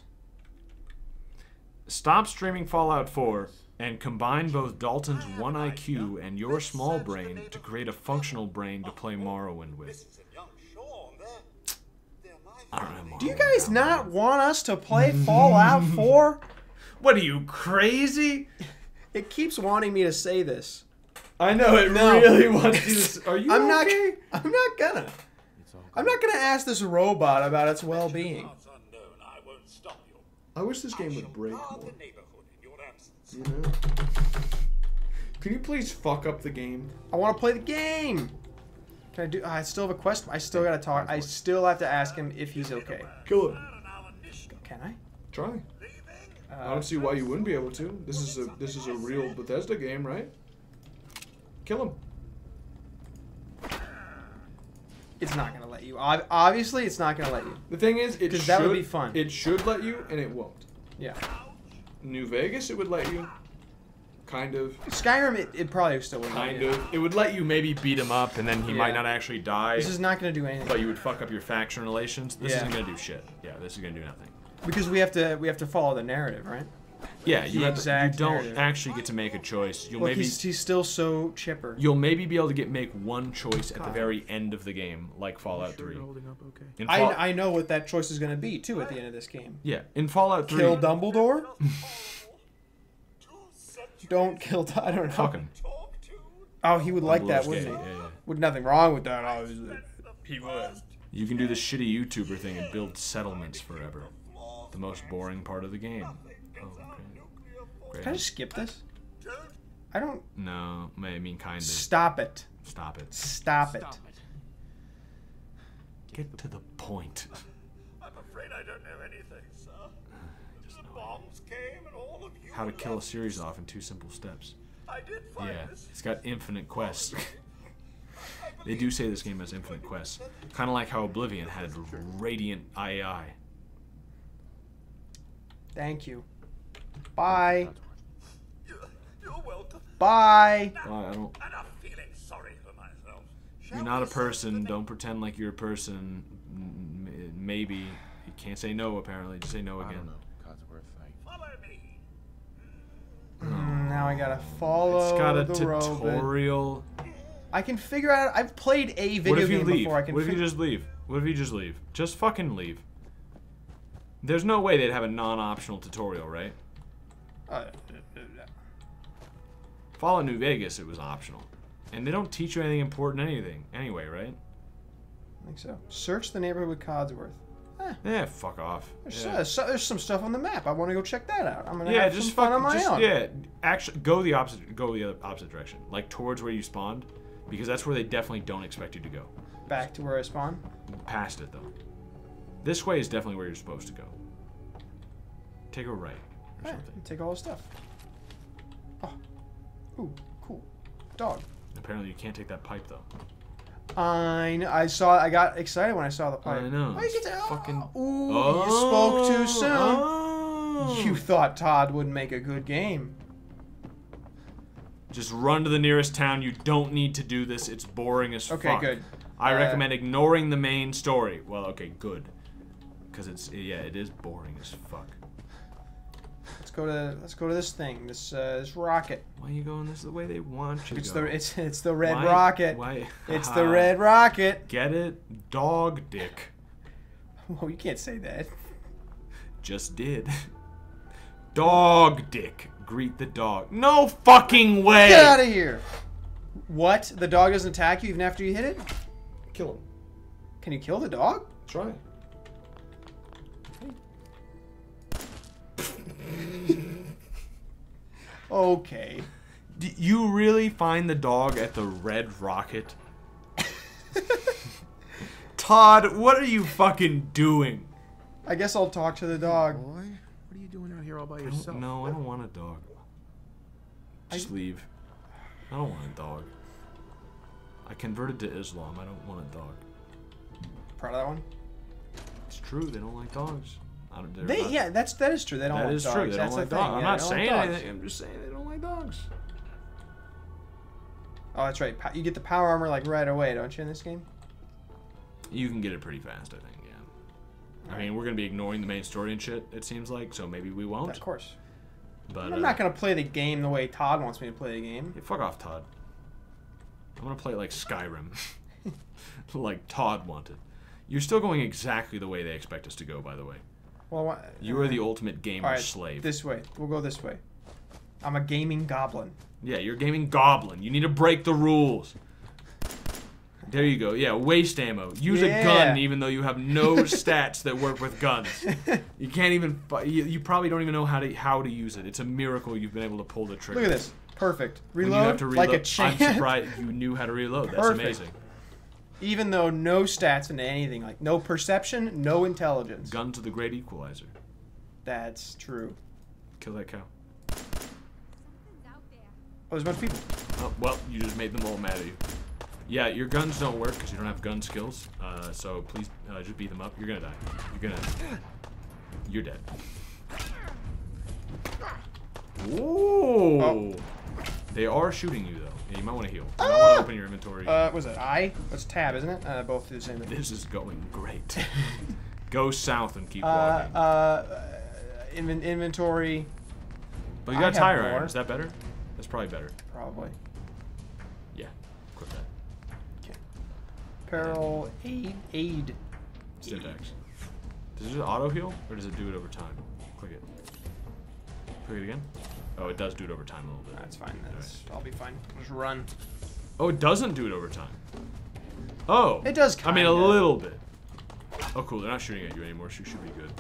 Stop streaming Fallout 4 and combine both Dalton's 1 IQ and your small brain to create a functional brain to play Morrowind with. I don't have Morrowind. Do you guys not want us to play Fallout 4? What are you crazy? It keeps wanting me to say this. I know it No. really wants you to. Are you I'm not. I'm not gonna. I'm not gonna ask this robot about its well-being. I wish this game would break more. You know? Can you please fuck up the game? I want to play the game. Can I do? I still have a quest. I still gotta talk. I still have to ask him if he's okay. Kill it. Can I? Try. I don't see why you wouldn't be able to. This is a this is a real Bethesda game, right? Kill him. it's not gonna let you. Obviously, it's not gonna let you. The thing is, it should that would be fun. It should let you, and it won't. Yeah. New Vegas, it would let you. Kind of. Skyrim, it, it probably still would. Kind of. It would let you maybe beat him up, and then he might not actually die. This is not gonna do anything But you would fuck up your faction relations. This Yeah. isn't gonna do shit. Yeah, this is gonna do nothing. Because we have to we have to follow the narrative, right? Yeah, you, The have to- you don't narrative. actually get to make a choice. You'll Look, maybe he's, he's still so chipper. you'll maybe be able to get make one choice at the very end of the game, like Fallout Three. holding up okay. In Fall- I, I know what that choice is gonna be too at the end of this game. yeah, in Fallout Three, Kill Dumbledore. Don't kill. I don't know. fuck him. Oh, he would like that, wouldn't gay, he? yeah, yeah. With nothing wrong with that, obviously. He would. You can do the shitty YouTuber thing and build settlements forever. The most boring part of the game. Oh, okay. Great. Can I just skip this? I don't. No, I mean kind of. Stop it. Stop it. Stop it. Get to the point. I'm afraid I don't know anything, sir. The bombs came and all of you How to kill a series off in two simple steps. I did find Yeah, this. it's got infinite quests. they do say this game has infinite quests. Kind of like how Oblivion had radiant AI. Thank you. Bye. You're, you're welcome. Bye. Well, I don't. Enough feeling sorry for myself. You're not a person. Don't pretend like you're a person. Maybe you can't say no. Apparently, just say no I again. don't know. Codsworth, I Follow me. Mm, now I gotta follow It's got a the robot. tutorial. I can figure out. I've played a video What if you game leave? before. I can. What if you just leave? What if you just leave? Just fucking leave. There's no way they'd have a non-optional tutorial, right? Uh, Fallout New Vegas, it was optional, and they don't teach you anything important, anything anyway, right? I think so. Search the neighborhood with Codsworth. Yeah, fuck off. There's, Yeah. uh, so, there's some stuff on the map. I want to go check that out. I'm gonna yeah, have just some fun on my just, own. Yeah, actually, go the opposite. Go the other opposite direction, like towards where you spawned. Because that's where they definitely don't expect you to go. Back to where I spawned. Past it, though. This way is definitely where you're supposed to go. Take a right or something. take all the stuff. Oh. Ooh, cool. Dog. Apparently you can't take that pipe, though. I know, I saw. I got excited when I saw the pipe. I know. Oh, you get to, oh, Fucking- Ooh, Oh, you spoke too soon. oh. You thought Todd would make a good game. Just run to the nearest town. You don't need to do this. It's boring as Okay, fuck. Okay, good. I Uh, recommend ignoring the main story. Well, okay, good. Because it's yeah, it is boring as fuck. Let's go to let's go to this thing. This uh, this rocket. Why are you going this the way they want you It's to go? the it's it's the red Why- rocket. Why? It's the red rocket. Get it? Dog dick. Oh, you can't say that. Just did. Dog dick. Greet the dog. No fucking way. Get out of here. What? The dog doesn't attack you even after you hit it? Kill him. Can you kill the dog? Try. Okay. D- you really find the dog at the red rocket? Todd, what are you fucking doing? I guess I'll talk to the dog. Boy, what are you doing out here all by yourself? no, I don't want a dog. Just leave. I don't want a dog. I converted to Islam. I don't want a dog. Proud of that one? It's true. They don't like dogs. I don't, they're not- yeah, that's that is true. They don't That like is dogs. true. They that's don't like dogs. I'm yeah, not saying like anything. I'm just saying they don't like dogs. Oh, that's right. You get the power armor like right away, don't you, in this game? You can get it pretty fast, I think. Yeah. I mean, we're gonna be ignoring the main story and shit. It seems like so maybe we won't. Of course. But I'm uh, not gonna play the game the way Todd wants me to play the game. yeah, fuck off, Todd. I'm gonna play it like Skyrim, like Todd wanted. You're still going exactly the way they expect us to go. By the way, Well, you are the ultimate gamer All right, slave. This way. We'll go this way. I'm a gaming goblin. Yeah, you're a gaming goblin. You need to break the rules. There you go. Yeah, waste ammo. Use a gun even though you have no stats that work with guns. You can't even. You, you probably don't even know how to how to use it. It's a miracle you've been able to pull the trigger. Look at this. Perfect. Reload, you have to reload like a champ. I'm surprised you knew how to reload. That's amazing. Even though no stats into anything, like no perception, no intelligence. Gun to the great equalizer. That's true. Kill that cow. Oh, there's a bunch of people. Oh, well, you just made them all mad at you. Yeah, your guns don't work because you don't have gun skills. Uh, so please uh, just beat them up. You're gonna die. You're gonna. You're dead. Ooh. Oh. They are shooting you though. Yeah, you might want to heal. You might want to open your inventory. Uh, was it I? That's tab, isn't it? Uh, both do the same thing. this is going great. Go south and keep Uh, walking. uh, inven- inventory, but you got have tire iron. Is that better? That's probably better. probably. Yeah. Equip that. Okay. Peril, aid, aid. Syntax. Does it auto heal or does it do it over time? Click it. Click it again. Oh, it does do it over time a little bit. That's fine. That's, I'll be fine. Just run. Oh, it doesn't do it over time. Oh. It does I mean, a little bit. Oh, cool. They're not shooting at you anymore. She should be good.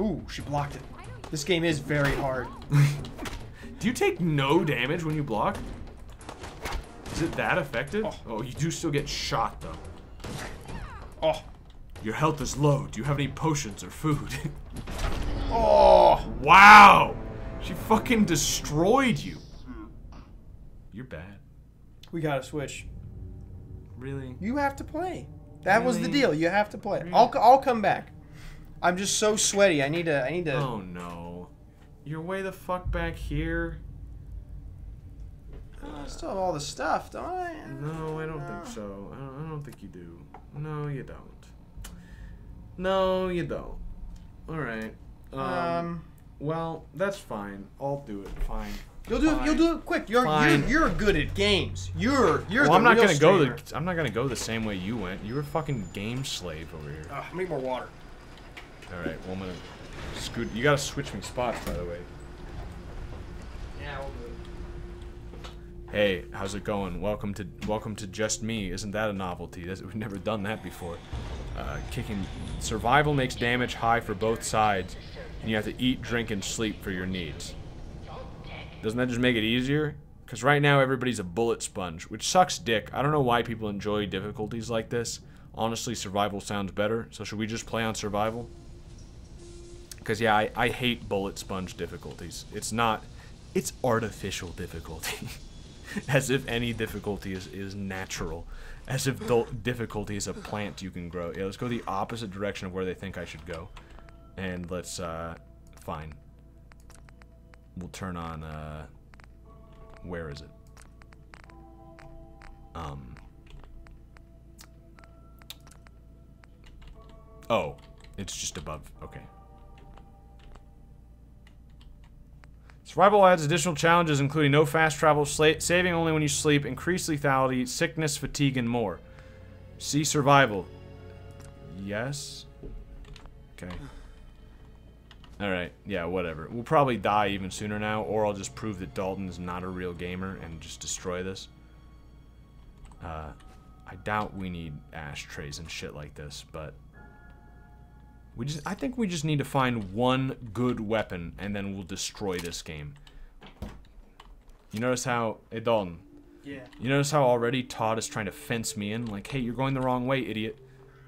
Ooh, she blocked it. This game is very hard. Do you take no damage when you block? Is it that effective? Oh. oh, you do still get shot though. Oh. Your health is low. Do you have any potions or food? Oh. wow. She fucking destroyed you. You're bad. We gotta switch. Really? You have to play. That was the deal. You have to play. I'll, I'll come back. I'm just so sweaty. I need to. I need to. Oh no. You're way the fuck back here. Oh, I still have all the stuff, don't I? No, I don't think so. I don't, I don't think you do. No, you don't. No, you don't. All right. Um, Um, well, that's fine. I'll do it. Fine. You'll do. Fine. You'll do it quick. You're Fine. you're, you're good at games. You're you're. well, the I'm not real gonna go streamer. the I'm not gonna go the same way you went. You were a fucking game slave over here. Ugh, I need more water. All right. Well, I'm gonna scoot. You gotta switch me spots, by the way. Yeah, we'll do it. Hey, how's it going? Welcome to welcome to just me. Isn't that a novelty? That's, we've never done that before. Uh, kicking survival makes damage high for both sides, and you have to eat, drink, and sleep for your needs. Doesn't that just make it easier? Because right now everybody's a bullet sponge, which sucks dick. I don't know why people enjoy difficulties like this. Honestly, survival sounds better. So should we just play on survival? Because yeah, I, I hate bullet sponge difficulties. It's not, it's artificial difficulty. As if any difficulty is, is natural. As if difficulty is a plant you can grow. Yeah, let's go the opposite direction of where they think I should go. And let's, uh, fine. We'll turn on, uh, where is it? Um. Oh, it's just above. Okay. Survival adds additional challenges, including no fast travel, saving only when you sleep, increased lethality, sickness, fatigue, and more. See survival. Yes. Okay. Alright, yeah, whatever. We'll probably die even sooner now, or I'll just prove that Dalton is not a real gamer and just destroy this. Uh, I doubt we need ashtrays and shit like this, but... We just, I think we just need to find one good weapon, and then we'll destroy this game. You notice how... Hey, Dalton. Yeah. You notice how already Todd is trying to fence me in? Like, hey, you're going the wrong way, idiot.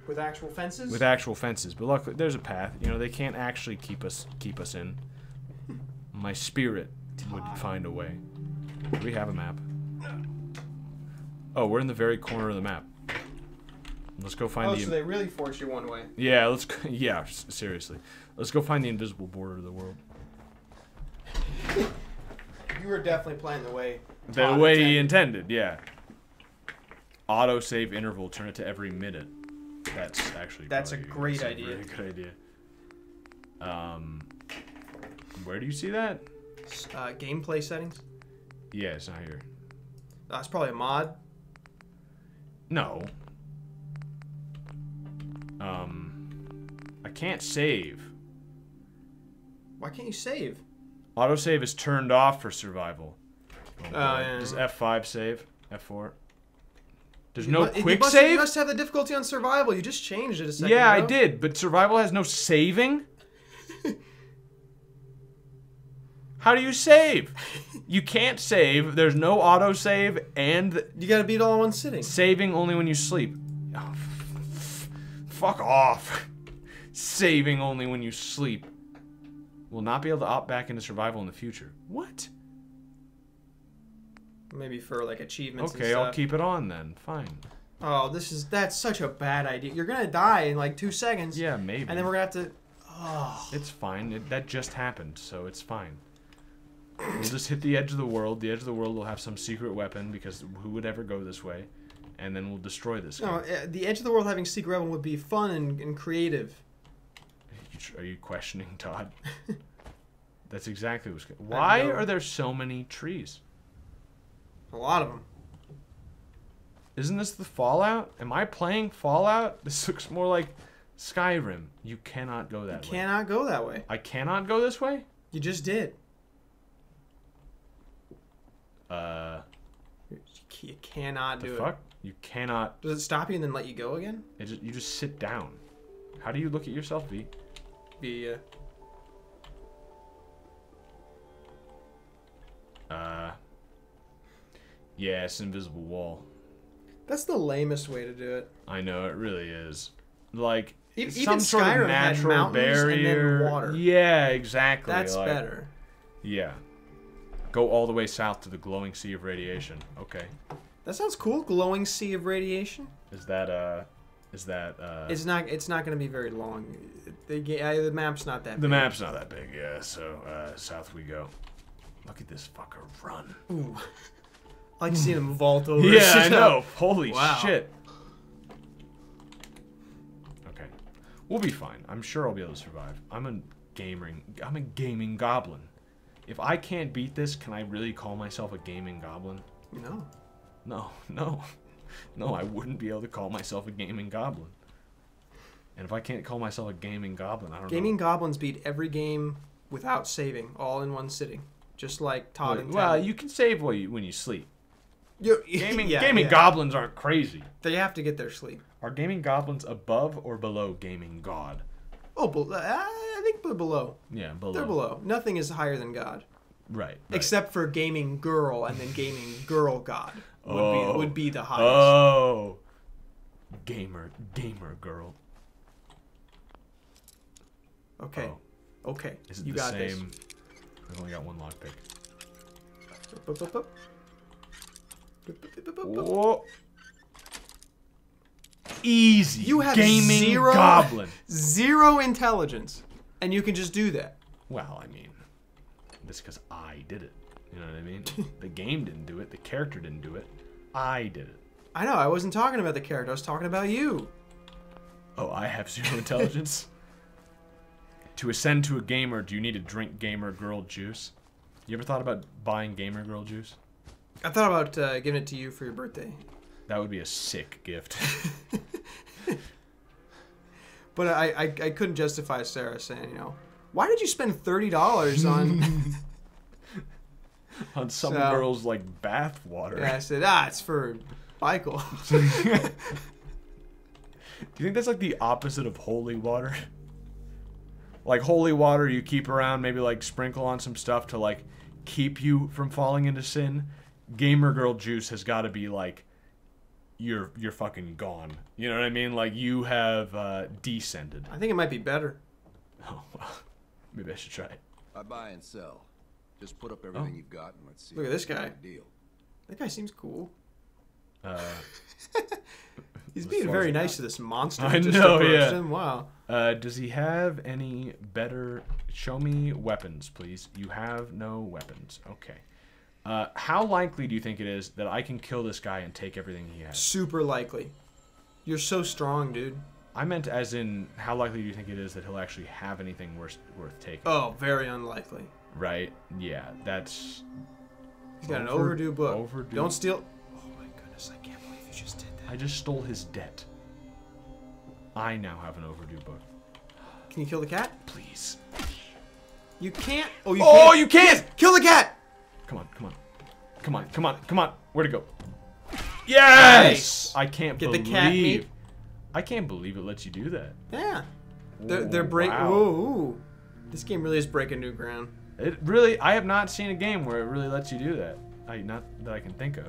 With actual fences? With actual fences, but luckily there's a path. You know they can't actually keep us keep us in. My spirit would find a way. We have a map? Oh, we're in the very corner of the map. Let's go find oh, the. so they really force you one way. Yeah, let's. Go, yeah, seriously. Let's go find the invisible border of the world. You were definitely playing the way. The way he intended. intended, yeah. Auto save interval, turn it to every minute. That's actually That's a great that's idea. A really good idea. Um, where do you see that? Uh, gameplay settings. Yeah, it's not here. That's probably a mod. No. Um, I can't save. Why can't you save? Autosave is turned off for survival. Oh, yeah. Does F5 save? F4? There's You no you quick must, save? You must have the difficulty on survival. You just changed it a second Yeah, I did, but survival has no saving? How do you save? You can't save. There's no auto save, and You gotta beat all in one sitting. saving only when you sleep. Oh, fuck off. Saving only when you sleep. Will not be able to opt back into survival in the future. What? Maybe for like achievements. and Okay, I'll keep it on then. Fine. Oh, this is that's such a bad idea. You're gonna die in like two seconds. Yeah, maybe. And then we're gonna have to. Oh, It's fine. It, that just happened, so it's fine. We'll just hit the edge of the world. The edge of the world will have some secret weapon because who would ever go this way? And then we'll destroy this. no! game. uh, The edge of the world having secret weapon would be fun and, and creative. Are you questioning Todd? That's exactly what's. Why are there so many trees? A lot of them. Isn't this the Fallout? Am I playing Fallout? This looks more like Skyrim. You cannot go that way. Cannot go that way. I cannot go this way. You just did. Uh, You ca- You cannot the do fuck? You cannot. Does it stop you and then let you go again? It just, you just sit down. How do you look at yourself, V? Be uh, Uh. Yeah, it's an invisible wall. that's the lamest way to do it. I know it really is. Like E- some sort of Skyrim natural mountains and then barrier. water. Yeah, exactly. That's like- better. Yeah. Go all the way south to the glowing sea of radiation. Okay. That sounds cool. Glowing sea of radiation. Is that uh? Is that uh? It's not. It's not going to be very long. The, uh, the map's not that. the big. map's not that big, yeah. So uh, south we go. Look at this fucker run. Ooh. I like seeing him vault over. Yeah, I know. Holy Wow. shit. Okay, we'll be fine. I'm sure I'll be able to survive. I'm a gaming. I'm a gaming goblin. If I can't beat this, can I really call myself a gaming goblin? No. No, no, no. I wouldn't be able to call myself a gaming goblin. And if I can't call myself a gaming goblin, I don't Gaming know. Gaming goblins beat every game without saving, all in one sitting, just like Todd and Well, you can save while you when you sleep. You- Gaming yeah, gaming yeah. goblins aren't crazy. They have to get their sleep. Are gaming goblins above or below gaming god? Oh, be- uh, I think be- below. Yeah, below. They're below. Nothing is higher than God. Right. right. except for gaming girl and then gaming girl god would Oh. be would be the highest. Oh. Gamer, gamer girl. okay, Oh. okay, Is it you the got same? I've only got one lockpick. this. Boop, boop, Whoa. Easy. You have gaming zero goblin. zero intelligence, and you can just do that. Well, I mean, that's because I did it. You know what I mean? the game didn't do it. The character didn't do it. I did it. I know. I wasn't talking about the character. I was talking about you. Oh, I have zero intelligence. to ascend to a gamer, do you need to drink gamer girl juice? You ever thought about buying gamer girl juice? I thought about uh, giving it to you for your birthday, That would be a sick gift. but I, I I couldn't justify Sarah saying, you know, why did you spend thirty dollars on? On some So- girls like bath water. yeah, I said, ah, it's for Michael. Do you think that's like the opposite of holy water? Like holy water you keep around, maybe like sprinkle on some stuff to like keep you from falling into sin. Gamer girl juice has got to be like you're you're fucking gone. You know what I mean? Like you have uh, descended. I think it might be better. Oh well, maybe I should try it. I buy and sell. Just put up everything you've got and let's see. Look at this guy. make a Deal. That guy seems cool. Uh, He's being very as- nice to this monster. I just know, yeah. him. Wow. Uh, does he have any better? Show me weapons, please. You have no weapons. Okay. Uh, how likely do you think it is that I can kill this guy and take everything he has? Super likely. You're so strong, dude. I meant as in, how likely do you think it is that he'll actually have anything worth worth taking? Oh, very unlikely. Right? Yeah, that's. He's got an overdue book. overdue. Don't steal. Oh my goodness! I can't believe you just did that. I just stole his debt. I now have an overdue book. Can you kill the cat? Please. You can't. Oh, you Oh, can't. you can't! Kill the cat. Come on, come on. Come on, come on, come on. Where'd it go? Yes! I can't Get the believe. cat meat. I can't believe it lets you do that. Yeah. They're, they're Ooh, break. wow. Ooh, ooh. This game really is breaking new ground. It really, I have not seen a game where it really lets you do that. I not that I can think of.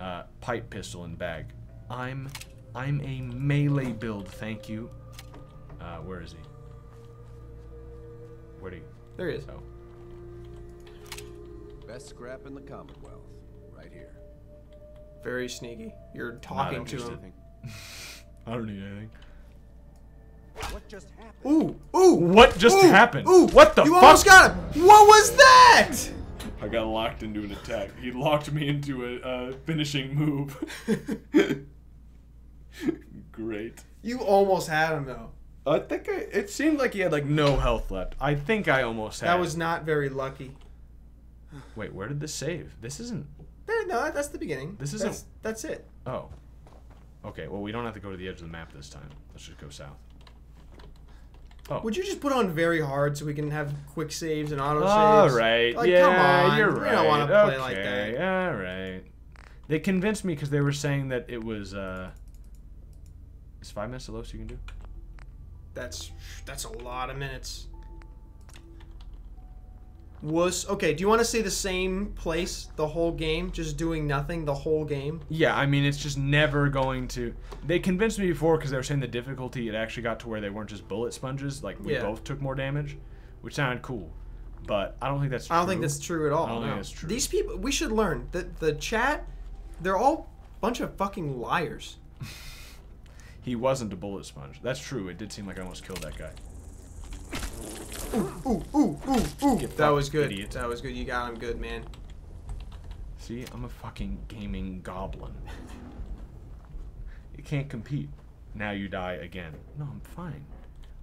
Uh, pipe pistol and bag. I'm, I'm a melee build. Thank you. Uh, where is he? Where do you? There he is. Oh, Best scrap in the Commonwealth, right here. Very sneaky. You're not talking to interested. him. I don't need anything. What just happened? Ooh, ooh. What just ooh, happened? Ooh, What the You fuck? You almost got him. What was that? I got locked into an attack. He locked me into a uh, finishing move. Great. You almost had him though. I think I, it seemed like he had like no health left. I think I almost had. That was not very lucky. Wait, where did this save? This isn't. Eh, No, that's the beginning. This isn't- That's, that's it. Oh. Okay. Well, we don't have to go to the edge of the map this time. Let's just go south. Oh. Would you just put on very hard so we can have quick saves and auto saves? All right. Like, yeah, come on. you're we right. don't want to play okay. like that. All right. They convinced me because they were saying that it was. uh Is five minutes the lowest you can do? That's that's a lot of minutes. Was okay. Do you want to say the same place the whole game, just doing nothing the whole game? Yeah, I mean, it's just never going to. They convinced me before because they were saying the difficulty, it actually got to where they weren't just bullet sponges. Like, we Yeah. both took more damage, which sounded cool. But I don't think that's True. I don't think that's true at all. I don't think that's true. These people, we should learn that the chat, they're all a bunch of fucking liars. He wasn't a bullet sponge. That's true. It did seem like I almost killed that guy. Ooh, ooh, ooh, ooh. Get That was good. idiot. That was good. You got him good, man. See, I'm a fucking gaming goblin. You can't compete. Now you die again. No, I'm fine.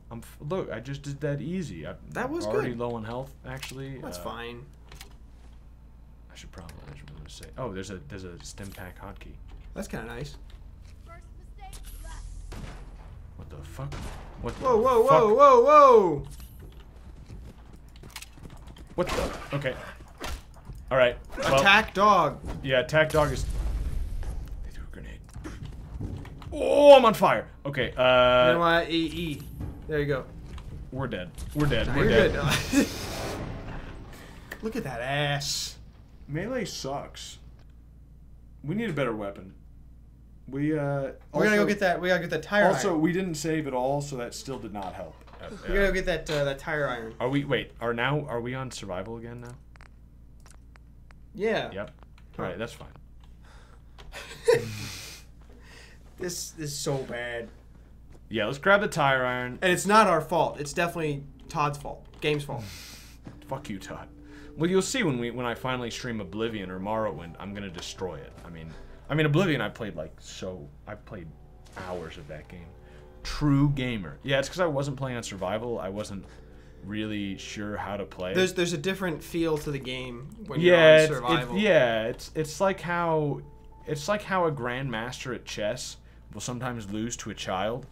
I'm f- look. I just did that easy. I, That was already good. low on health. Actually, That's Uh, fine. I should probably. I should probably say. Oh, there's a there's a Stimpak hotkey. That's kind of nice. What the fuck? What the Whoa, whoa, fuck? whoa, whoa, whoa! What the? Okay. All right. well, Attack dog. Yeah, attack dog is. They threw a grenade. Oh, I'm on fire. Okay. you know Uh, what? E E. There you go. we're dead. We're dead. Nah, We're dead. Look at that ass. Melee sucks. We need a better weapon. We uh. We're gonna go get that. We gotta get that tire. Iron. Also, iron. we didn't save at all, so that still did not help. Uh, we gotta go get that uh, that tire iron. Are we wait? Are now are we on survival again now? Yeah. Yep. All right, that's fine. This, this is so bad. Yeah, let's grab the tire iron. And it's not our fault. It's definitely Todd's fault. Game's fault. Fuck you, Todd. Well, you'll see when we when I finally stream Oblivion or Morrowind, I'm gonna destroy it. I mean, I mean Oblivion, I played like so. I played hours of that game. True gamer. Yeah, it's because I wasn't playing on survival. I wasn't really sure how to play. There's there's a different feel to the game when you're yeah, on it's, it's- survival. yeah, it's it's like how it's like how a grandmaster at chess will sometimes lose to a child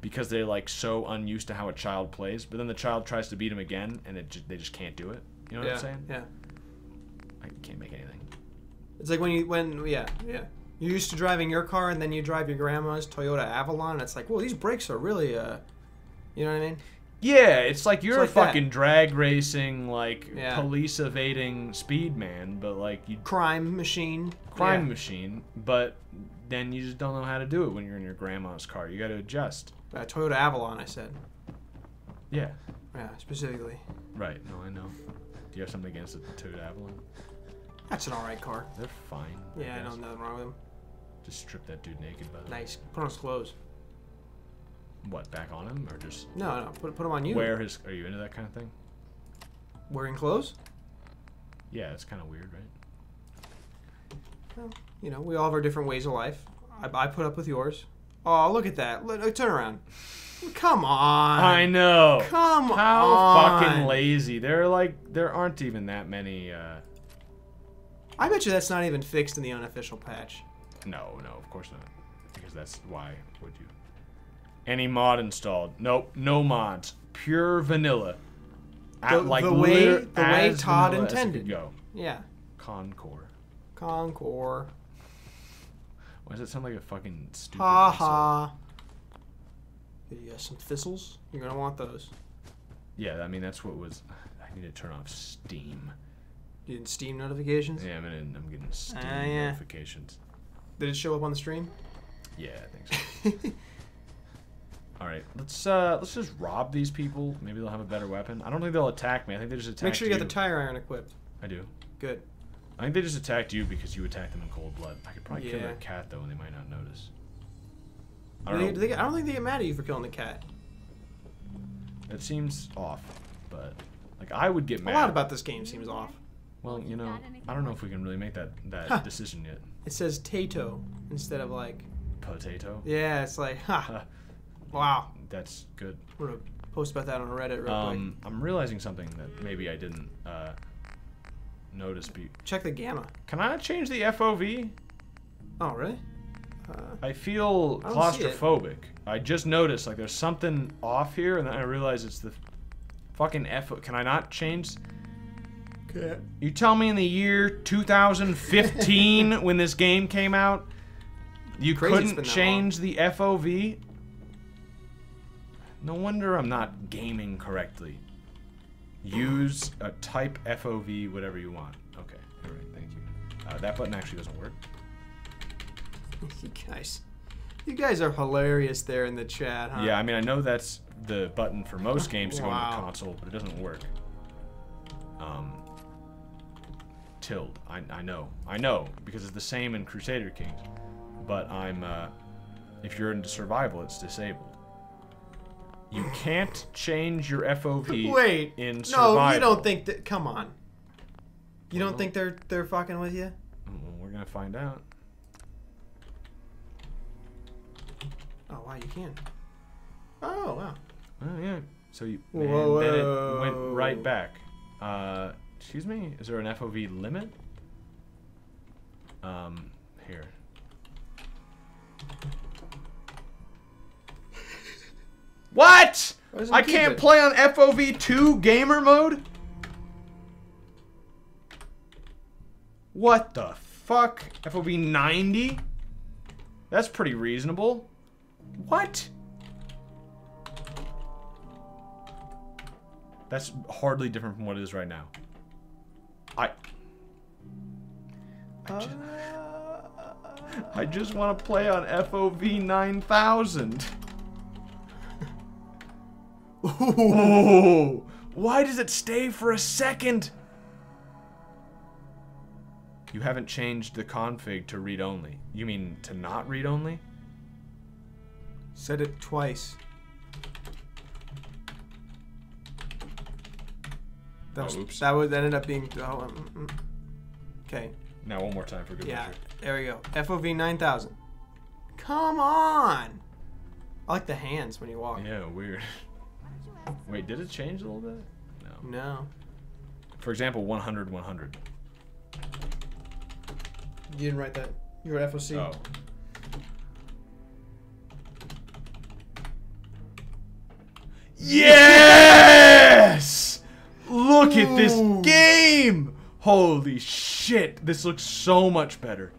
because they're like so unused to how a child plays, but then the child tries to beat him again and it ju- they just can't do it. You know what yeah, I'm saying? Yeah. I can't make anything. It's like when you when yeah yeah you're used to driving your car and then you drive your grandma's Toyota Avalon. And it's like, well, these brakes are really uh, you know what I mean? Yeah, it's like you're It's a like that. fucking drag racing, like Yeah. police evading speed man, but like you Crime machine. crime Yeah. machine, but then you just don't know how to do it when you're in your grandma's car. You got to adjust. Uh, Toyota Avalon, I said. Yeah. Yeah, specifically. Right. No, I know. Do you have something against the Toyota Avalon? That's an alright car. They're fine. Yeah, I guess. know nothing wrong with them. Just strip that dude naked, by the way. Nice. Put on his clothes. What, back on him? Or just No, no, put put them on you. wear his. Are you into that kind of thing? Wearing clothes? Yeah, it's kind of weird, right? Well, you know, we all have our different ways of life. I, I put up with yours. Oh, look at that. Look, look, turn around. Come on. I know. Come How on. How fucking lazy. There are like there aren't even that many. uh I bet you that's not even fixed in the unofficial patch. No, no, of course not. Because that's why would you? Any mod installed? Nope, no mods. Pure vanilla. At, The- like the way- the way Todd intended. Go. Yeah. Concord. Concord. Why does it sound like a fucking stupid? Ha ha. Yeah, some thistles. You're gonna want those. Yeah, I mean that's what was. I need to turn off Steam. You Steam notifications? Yeah, I'm gonna, I'm getting Steam Ah, yeah. notifications. Did it show up on the stream? Yeah, I think so. All right, let's uh let's just rob these people. Maybe they'll have a better weapon. I don't think they'll attack me. I think they just attack. Make sure you got the tire iron equipped. I do. Good. I think they just attacked you because you attacked them in cold blood. I could probably kill Yeah. their cat though, and they might not notice. I Do don't they, they I don't think they get mad at you for killing the cat. It seems off, but like I would get mad. A mad. lot about this game seems off. Well, you know, I don't know if we can really make that that Huh. decision yet. It says Tato instead of like. Potato. Yeah, it's like, ha. wow. That's good. I'm gonna post about that on Reddit real Um, I'm realizing something that maybe I didn't uh, notice. Be- Check the gamma. Can I change the FOV? Oh, really? Uh, I feel I don't see it. claustrophobic. I just noticed like there's something off here, and then I realize it's the fucking F. Can I not change? Okay. You tell me in the year 2015 when this game came out, you Crazy it's couldn't been that change the FOV? No wonder I'm not gaming correctly. Use a type FOV, whatever you want. Okay, all right, thank you. Uh, that button actually doesn't work. you guys. You guys are hilarious there in the chat, huh? Yeah, I mean, I know that's the button for most games to go on Wow. the console, but it doesn't work. Um, I, I know. I know, because it's the same in Crusader Kings. But I'm, uh, if you're into survival, it's disabled. You can't change your FOV Wait. in survival. no, you don't think that. Come on. You don't think they're they're fucking with you? Well, we're gonna find out. Oh wow, you can. Oh wow. Oh yeah. So you Whoa, and then it went right back. Uh, excuse me. Is there an FOV limit? Um, here. What? I can't it? play on FOV two gamer mode. What the fuck? FOV 90? That's pretty reasonable. What? That's hardly different from what it is right now. I. Uh, I just, I just want to play on FOV 9000. Ooh, why does it stay for a second? You haven't changed the config to read only. You mean to not read only? Said it twice. That Oh, oops. that was ended up being. Oh, um, mm, okay. Now one more time for good Yeah, measure. there we go. FOV 9000. Come on! I like the hands when you walk. Yeah, weird. Wait, did it change a little bit? No. No. For example, 100 100. You didn't write that. You wrote FOC. Oh. Yes! Look at this game! Holy shit, this looks so much better.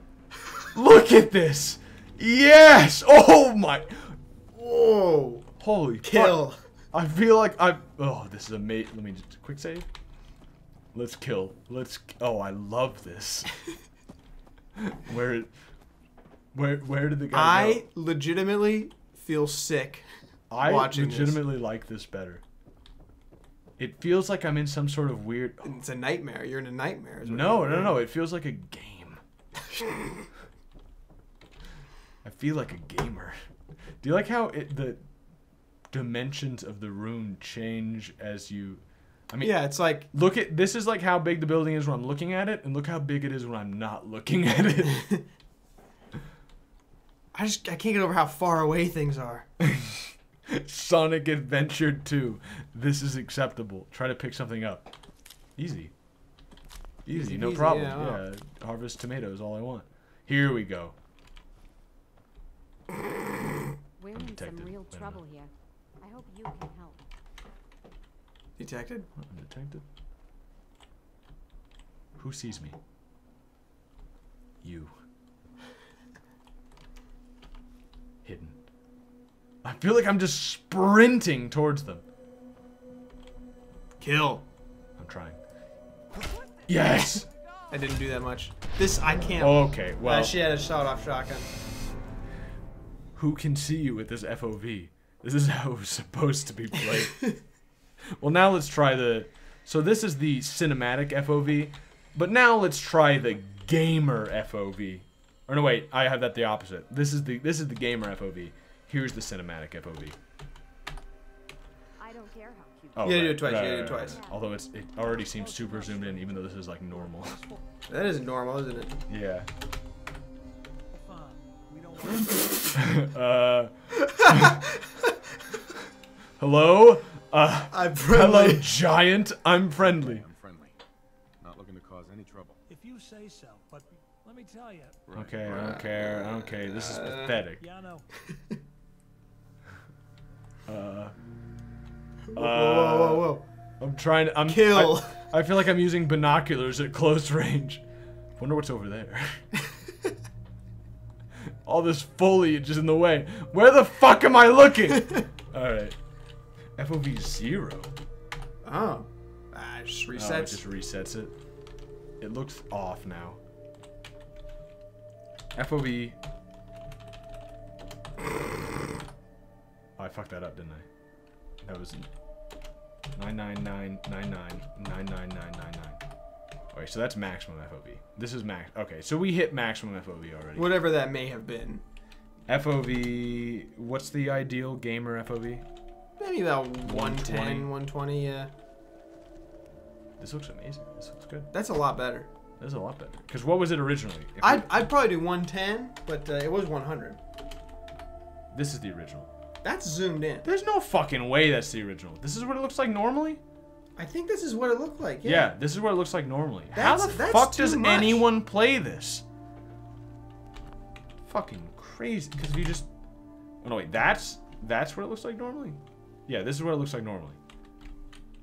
Look at this! Yes! Oh my! Whoa! Holy Kill. fuck. I feel like I. Oh, this is amazing. Let me just quick save. Let's kill. Let's. Oh, I love this. where, where, where did the guy I go? legitimately feel sick I watching this. I legitimately like this better. It feels like I'm in some sort of weird. It's a nightmare. You're in a nightmare. No, no, no. It feels like a game. I feel like a gamer. Do you like how it, the dimensions of the room change as you? I mean, Yeah, it's like look at this is like how big the building is when I'm looking at it, and look how big it is when I'm not looking at it. I just I can't get over how far away things are. Sonic Adventure 2. This is acceptable. Try to pick something up. Easy. Easy, Easy no peasy, problem. yeah, Yeah, harvest tomatoes, all I want. Here we go. We're in some Detected. real trouble here. I hope you can help. Detected? Undetected. Who sees me? You. Hidden. I feel like I'm just sprinting towards them. Kill. I'm trying. Yes! I didn't do that much. This I can't. Okay, well- Uh, she had a shot off shotgun. Who can see you with this FOV? This is how it's supposed to be played. well, now let's try the. So this is the cinematic FOV, but now let's try the gamer FOV. Or no, wait, I have that the opposite. This is the this is the gamer FOV. Here's the cinematic FOV. I don't care how cute. Oh, You gotta do it twice, you right, gotta do it right, twice. right. Although it's it already seems super zoomed in, even though this is like normal. That is normal, isn't it? yeah. uh, hello? Uh, I'm Hello, friendly. giant. I'm friendly. I'm friendly. Not looking to cause any trouble. If you say so, but let me tell you. Okay, I don't care. I don't care. This is pathetic. Yeah, I know. Uh, Whoa, whoa, whoa, whoa. I'm trying to. I'm Kill. I, I feel like I'm using binoculars at close range. Wonder what's over there. All this foliage is in the way. Where the fuck am I looking? All right. FOV zero. Oh. Ah, it just Oh, it just resets it. It looks off now. FOV. Oh, I fucked that up, didn't I? That was 99999 Okay, so that's maximum FOV. This is max. Okay, so we hit maximum FOV already. Whatever that may have been. FOV. What's the ideal gamer FOV? Maybe about 120. 110, 120, yeah. This looks amazing. This looks good. That's a lot better. This is a lot better. Because what was it originally? I'd, I'd probably do 110, but uh, it was 100. this is the original. That's zoomed in. There's no fucking way that's the original. This is what it looks like normally? I think this is what it looked like. Yeah, Yeah. this is what it looks like normally. That's- How the fuck does much. anyone play this? Fucking crazy. Because if you just. Oh, no, wait. That's that's what it looks like normally? Yeah, this is what it looks like normally.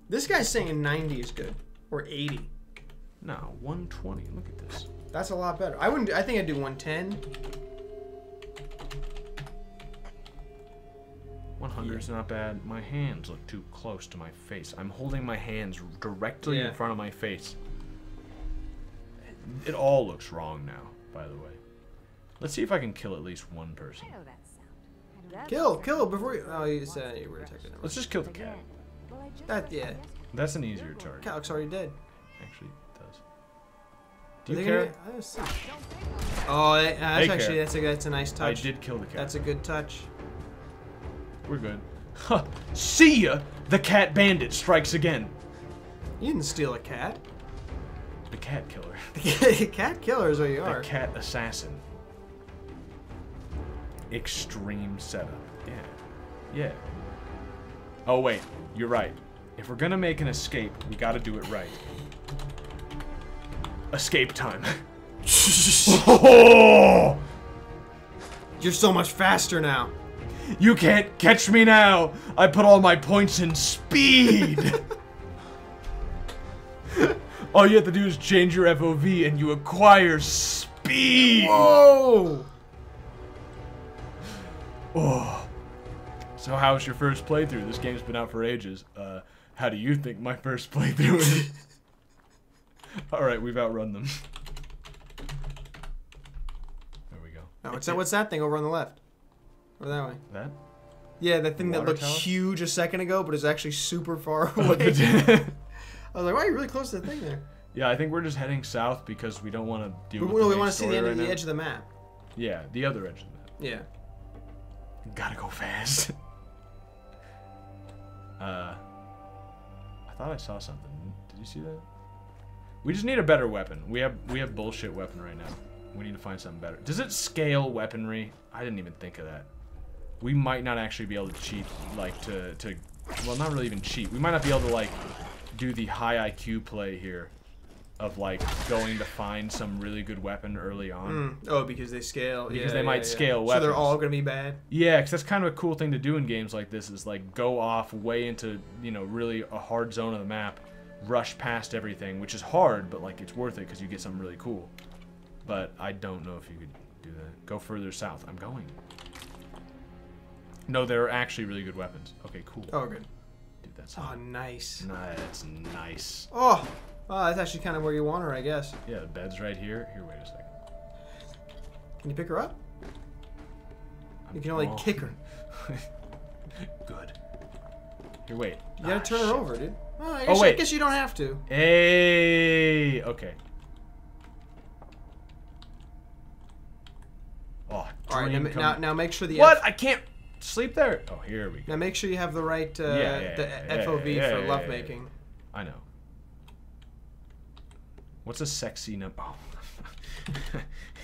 This guy's saying 90 is good. Or 80. No, 120. Look at this. That's a lot better. I wouldn't. I think I'd do 110. 100 is not bad. My hands look too close to my face. I'm holding my hands directly Yeah. in front of my face. It all looks wrong now, by the way. Let's see if I can kill at least one person. I know that sound. That Kill, kill before you. Oh, you said you were detected. Let's just kill the cat. Well, I just That yeah. That's an easier target. Calc's already dead. Actually, it does. Do you care? gonna- I see. Oh, that- that's They actually care. that's a that's a nice touch. I did kill the cat. That's a good touch. We're good. Huh. See ya! The cat bandit strikes again. You didn't steal a cat. The cat killer. The cat killer is what you are. The cat assassin. Extreme setup. Yeah. Yeah. Oh, wait. You're right. If we're gonna make an escape, we gotta do it right. Escape time. oh! You're so much faster now. You can't catch me now! I put all my points in speed! all you have to do is change your FOV and you acquire speed! Whoa! Oh. So how's your first playthrough? This game's been out for ages. Uh, how do you think my first playthrough is? Alright, we've outrun them. There we go. Oh, what's that? What's that thing over on the left? Over that way. That? Yeah, that thing that Water looked tower? huge a second ago, but is actually super far away. I was like, why are you really close to the thing there? yeah, I think we're just heading south because we don't want to deal We, with the we want to see the end of the now. edge of the map. Yeah, the other edge of the map. Yeah. Gotta go fast. uh, I thought I saw something. Did you see that? We just need a better weapon. We have we have bullshit weapon right now. We need to find something better. Does it scale weaponry? I didn't even think of that. We might not actually be able to cheat, like to to, well, not really even cheat. We might not be able to like do the high IQ play here, of like going to find some really good weapon early on. Mm. Oh, because they scale. Because yeah, they yeah, might yeah. scale So they're all gonna be bad. Yeah, because that's kind of a cool thing to do in games like this is like go off way into, you know, really a hard zone of the map, rush past everything, which is hard, but like it's worth it because you get something really cool. But I don't know if you could do that. Go further south. I'm going. No, they're actually really good weapons. Okay, cool. Oh, good. Dude, that's Oh, nice. Nah, That's nice. Oh, oh, that's actually kind of where you want her, I guess. Yeah, the bed's right here. Here, wait a second. Can you pick her up? You can only Oh. kick her. Good. Here, wait. You gotta Ah, turn shit. her over, dude. Oh, I Oh, guess, I wait. guess you don't have to. Hey, okay. Oh, All right, now, now, now make sure the What? F- I can't sleep there. Oh, here we go. now make sure you have the right uh, Yeah, yeah, the yeah, yeah, FOV yeah, for yeah, love yeah, yeah. making. I know. What's a sexy number? Oh.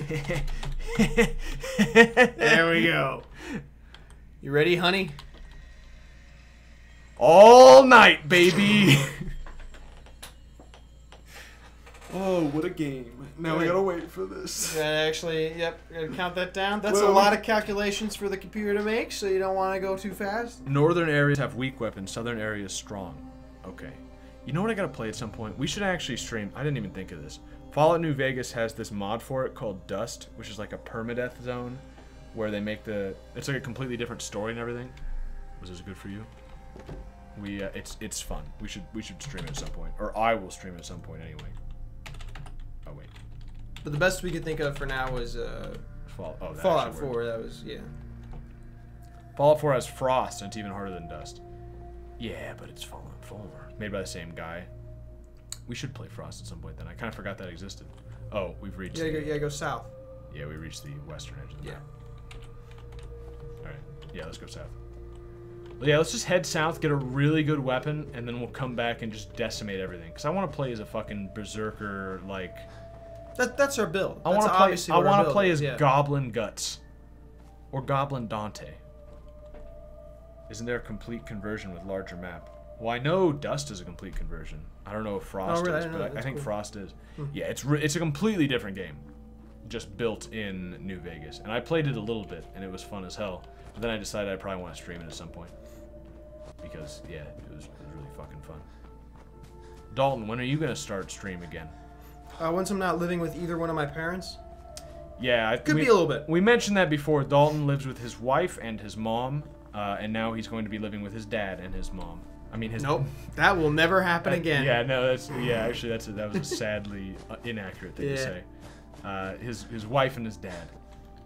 There we go. You ready, honey? All night, baby. Oh, what a game! Now we gotta wait for this. Yeah, actually, yep. Gotta count that down. That's Well, a lot of calculations for the computer to make, so you don't want to go too fast. Northern areas have weak weapons. Southern areas strong. Okay. You know what I gotta play at some point? We should actually stream. I didn't even think of this. Fallout New Vegas has this mod for it called Dust, which is like a permadeath zone, where they make the. It's like a completely different story and everything. Was this good for you? We. Uh, it's it's fun. We should we should stream at some point, or I will stream at some point anyway. But the best we could think of for now was uh, Fall. Oh, that Fallout actually worked. 4. That was yeah. Fallout 4 has Frost, and it's even harder than Dust. Yeah, but it's Fallout 4. Made by the same guy. We should play Frost at some point then. I kind of forgot that existed. Oh, we've reached Yeah, gotta, go, the, go south. Yeah, we reached the western edge of the Yeah. map. Alright. Yeah, let's go south. Yeah, let's just head south, get a really good weapon, and then we'll come back and just decimate everything. Because I want to play as a fucking berserker, like... That, that's our build. I want to play. obviously I want to play as yeah. Goblin Guts, or Goblin Dante. Isn't there a complete conversion with larger map? Well, I know Dust is a complete conversion. I don't know if Frost Oh, really? Is, didn't but that. I, I think cool. Frost is. Hmm. Yeah, it's re- it's a completely different game, just built in New Vegas. And I played it a little bit, and it was fun as hell. But then I decided I probably want to stream it at some point because yeah, it was, it was really fucking fun. Dalton, when are you gonna start stream again? Uh, once I'm not living with either one of my parents. Yeah, I- Could we- be a little bit. We mentioned that before. Dalton lives with his wife and his mom, uh, and now he's going to be living with his dad and his mom. I mean, his Nope. That will never happen Uh, again. Yeah, no, that's yeah. Actually, that's a, that was a sadly uh, inaccurate thing Yeah. to say. Uh, his his wife and his dad.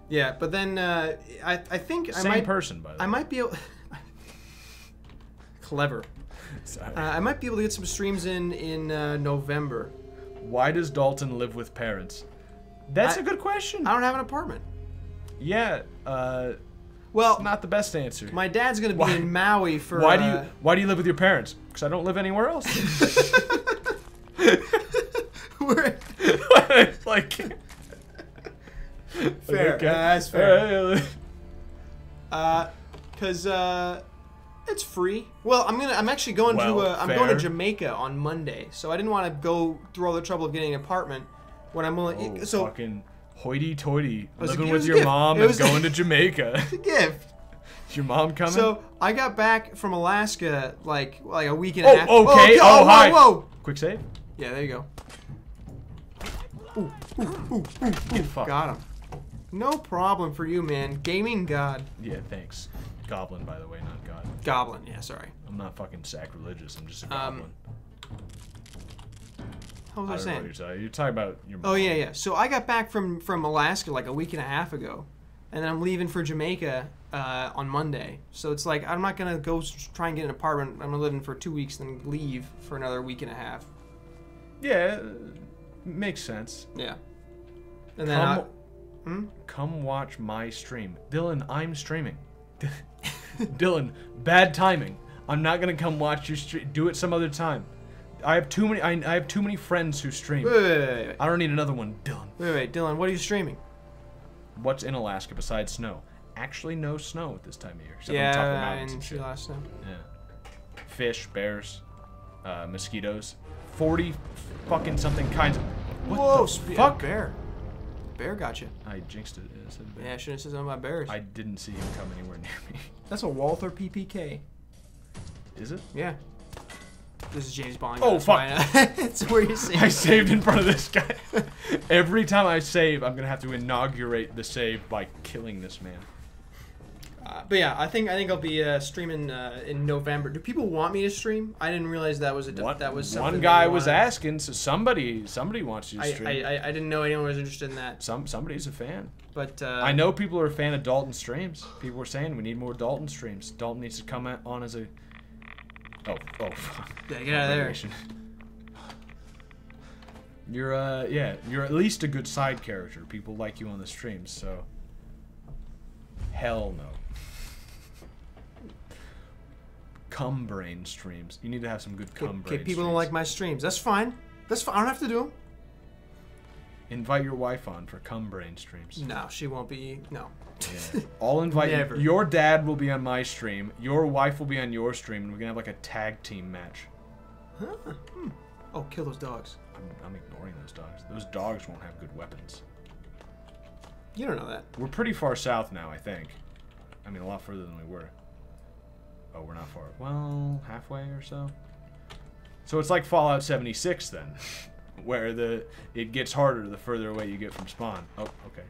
Yeah, but then uh, I I think I Same might person, by the I way. might be able. Clever. Uh, I might be able to get some streams in in uh, November. Why does Dalton live with parents? That's I- a good question. I don't have an apartment. Yeah. Uh, Well, not the best answer. my dad's gonna be Why- in Maui for. why do uh, you Why do you live with your parents? Because I don't live anywhere else. We're- like. Fair. Okay. Uh, that's fair. Uh, Uh, cause uh, it's free. Well, I'm gonna. I'm actually going Well, to. Uh, I'm going to. Jamaica on Monday, so I didn't want to go through all the trouble of getting an apartment when I'm only. oh, so fucking hoity-toity, It was a- living with your gift. mom and going to Jamaica. it's a gift. Is your mom coming? So I got back from Alaska like like a week and a half. oh, half. okay. Whoa, Oh, hi. Whoa, Quick save. Yeah, there you go. Get fucked. Got him. No problem for you, man. Gaming god. Yeah, thanks. Goblin, by the way, not God. Goblin. Yeah, sorry. I'm not fucking sacrilegious. I'm just a Um, goblin. How was I, I saying? you're talking. You're talking about your. Oh yeah, yeah. So I got back from from Alaska like a week and a half ago, and then I'm leaving for Jamaica uh, on Monday. So it's like I'm not gonna go try and get an apartment. I'm gonna live in for two weeks, then leave for another week and a half. Yeah, uh, makes sense. Yeah. And then I, Hmm? come watch my stream, Dylan. I'm streaming. Dylan, bad timing. I'm not gonna come watch your stream. Do it some other time. I have too many. I, I have too many friends who stream. wait, wait, wait, wait, I don't need another one, Dylan. wait, wait, Dylan, what are you streaming? What's in Alaska besides snow? Actually, no snow at this time of year. Except on top of yeah, mountains and shit. last time. Yeah. Fish, bears, uh, mosquitoes. 40 fucking something kinds of. What Whoa, the fuck? Bear. Bear got you. I jinxed it. I said bear. Yeah, I shouldn't have said something about bears. I didn't see him come anywhere near me. That's a Walther PPK. Is it? Yeah. This is James Bond. Oh, that's fuck. why I- It's where you see. I saved in front of this guy. Every time I save, I'm gonna have to inaugurate the save by killing this man. But yeah, I think I think I'll be uh, streaming uh, in November. Do people want me to stream? I didn't realize that was a One, that was one guy was asking, so somebody somebody wants you to stream. I, I I didn't know anyone was interested in that. Some somebody's a fan. But uh, I know people are a fan of Dalton streams. People were saying we need more Dalton streams. Dalton needs to come on as a. Oh oh. fuck. Yeah, get out of there. You're uh yeah you're at least a good side character. People like you on the streams, so. Hell no. Cum brain streams. You need to have some good cum Okay, brain. people don't like my streams. That's fine. That's fine. I don't have to do them. Invite your wife on for cum brain streams. No, she won't be. No. Yeah. I'll invite Never. you. Your dad will be on my stream. Your wife will be on your stream, and we're gonna have like a tag team match. Huh? Hmm. Oh, kill those dogs. I'm, I'm ignoring those dogs. Those dogs won't have good weapons. You don't know that. We're pretty far south now, I think. I mean, a lot further than we were. Oh, we're not far. Well, halfway or so. So it's like Fallout 76 then, where the it gets harder the further away you get from spawn. Oh, okay.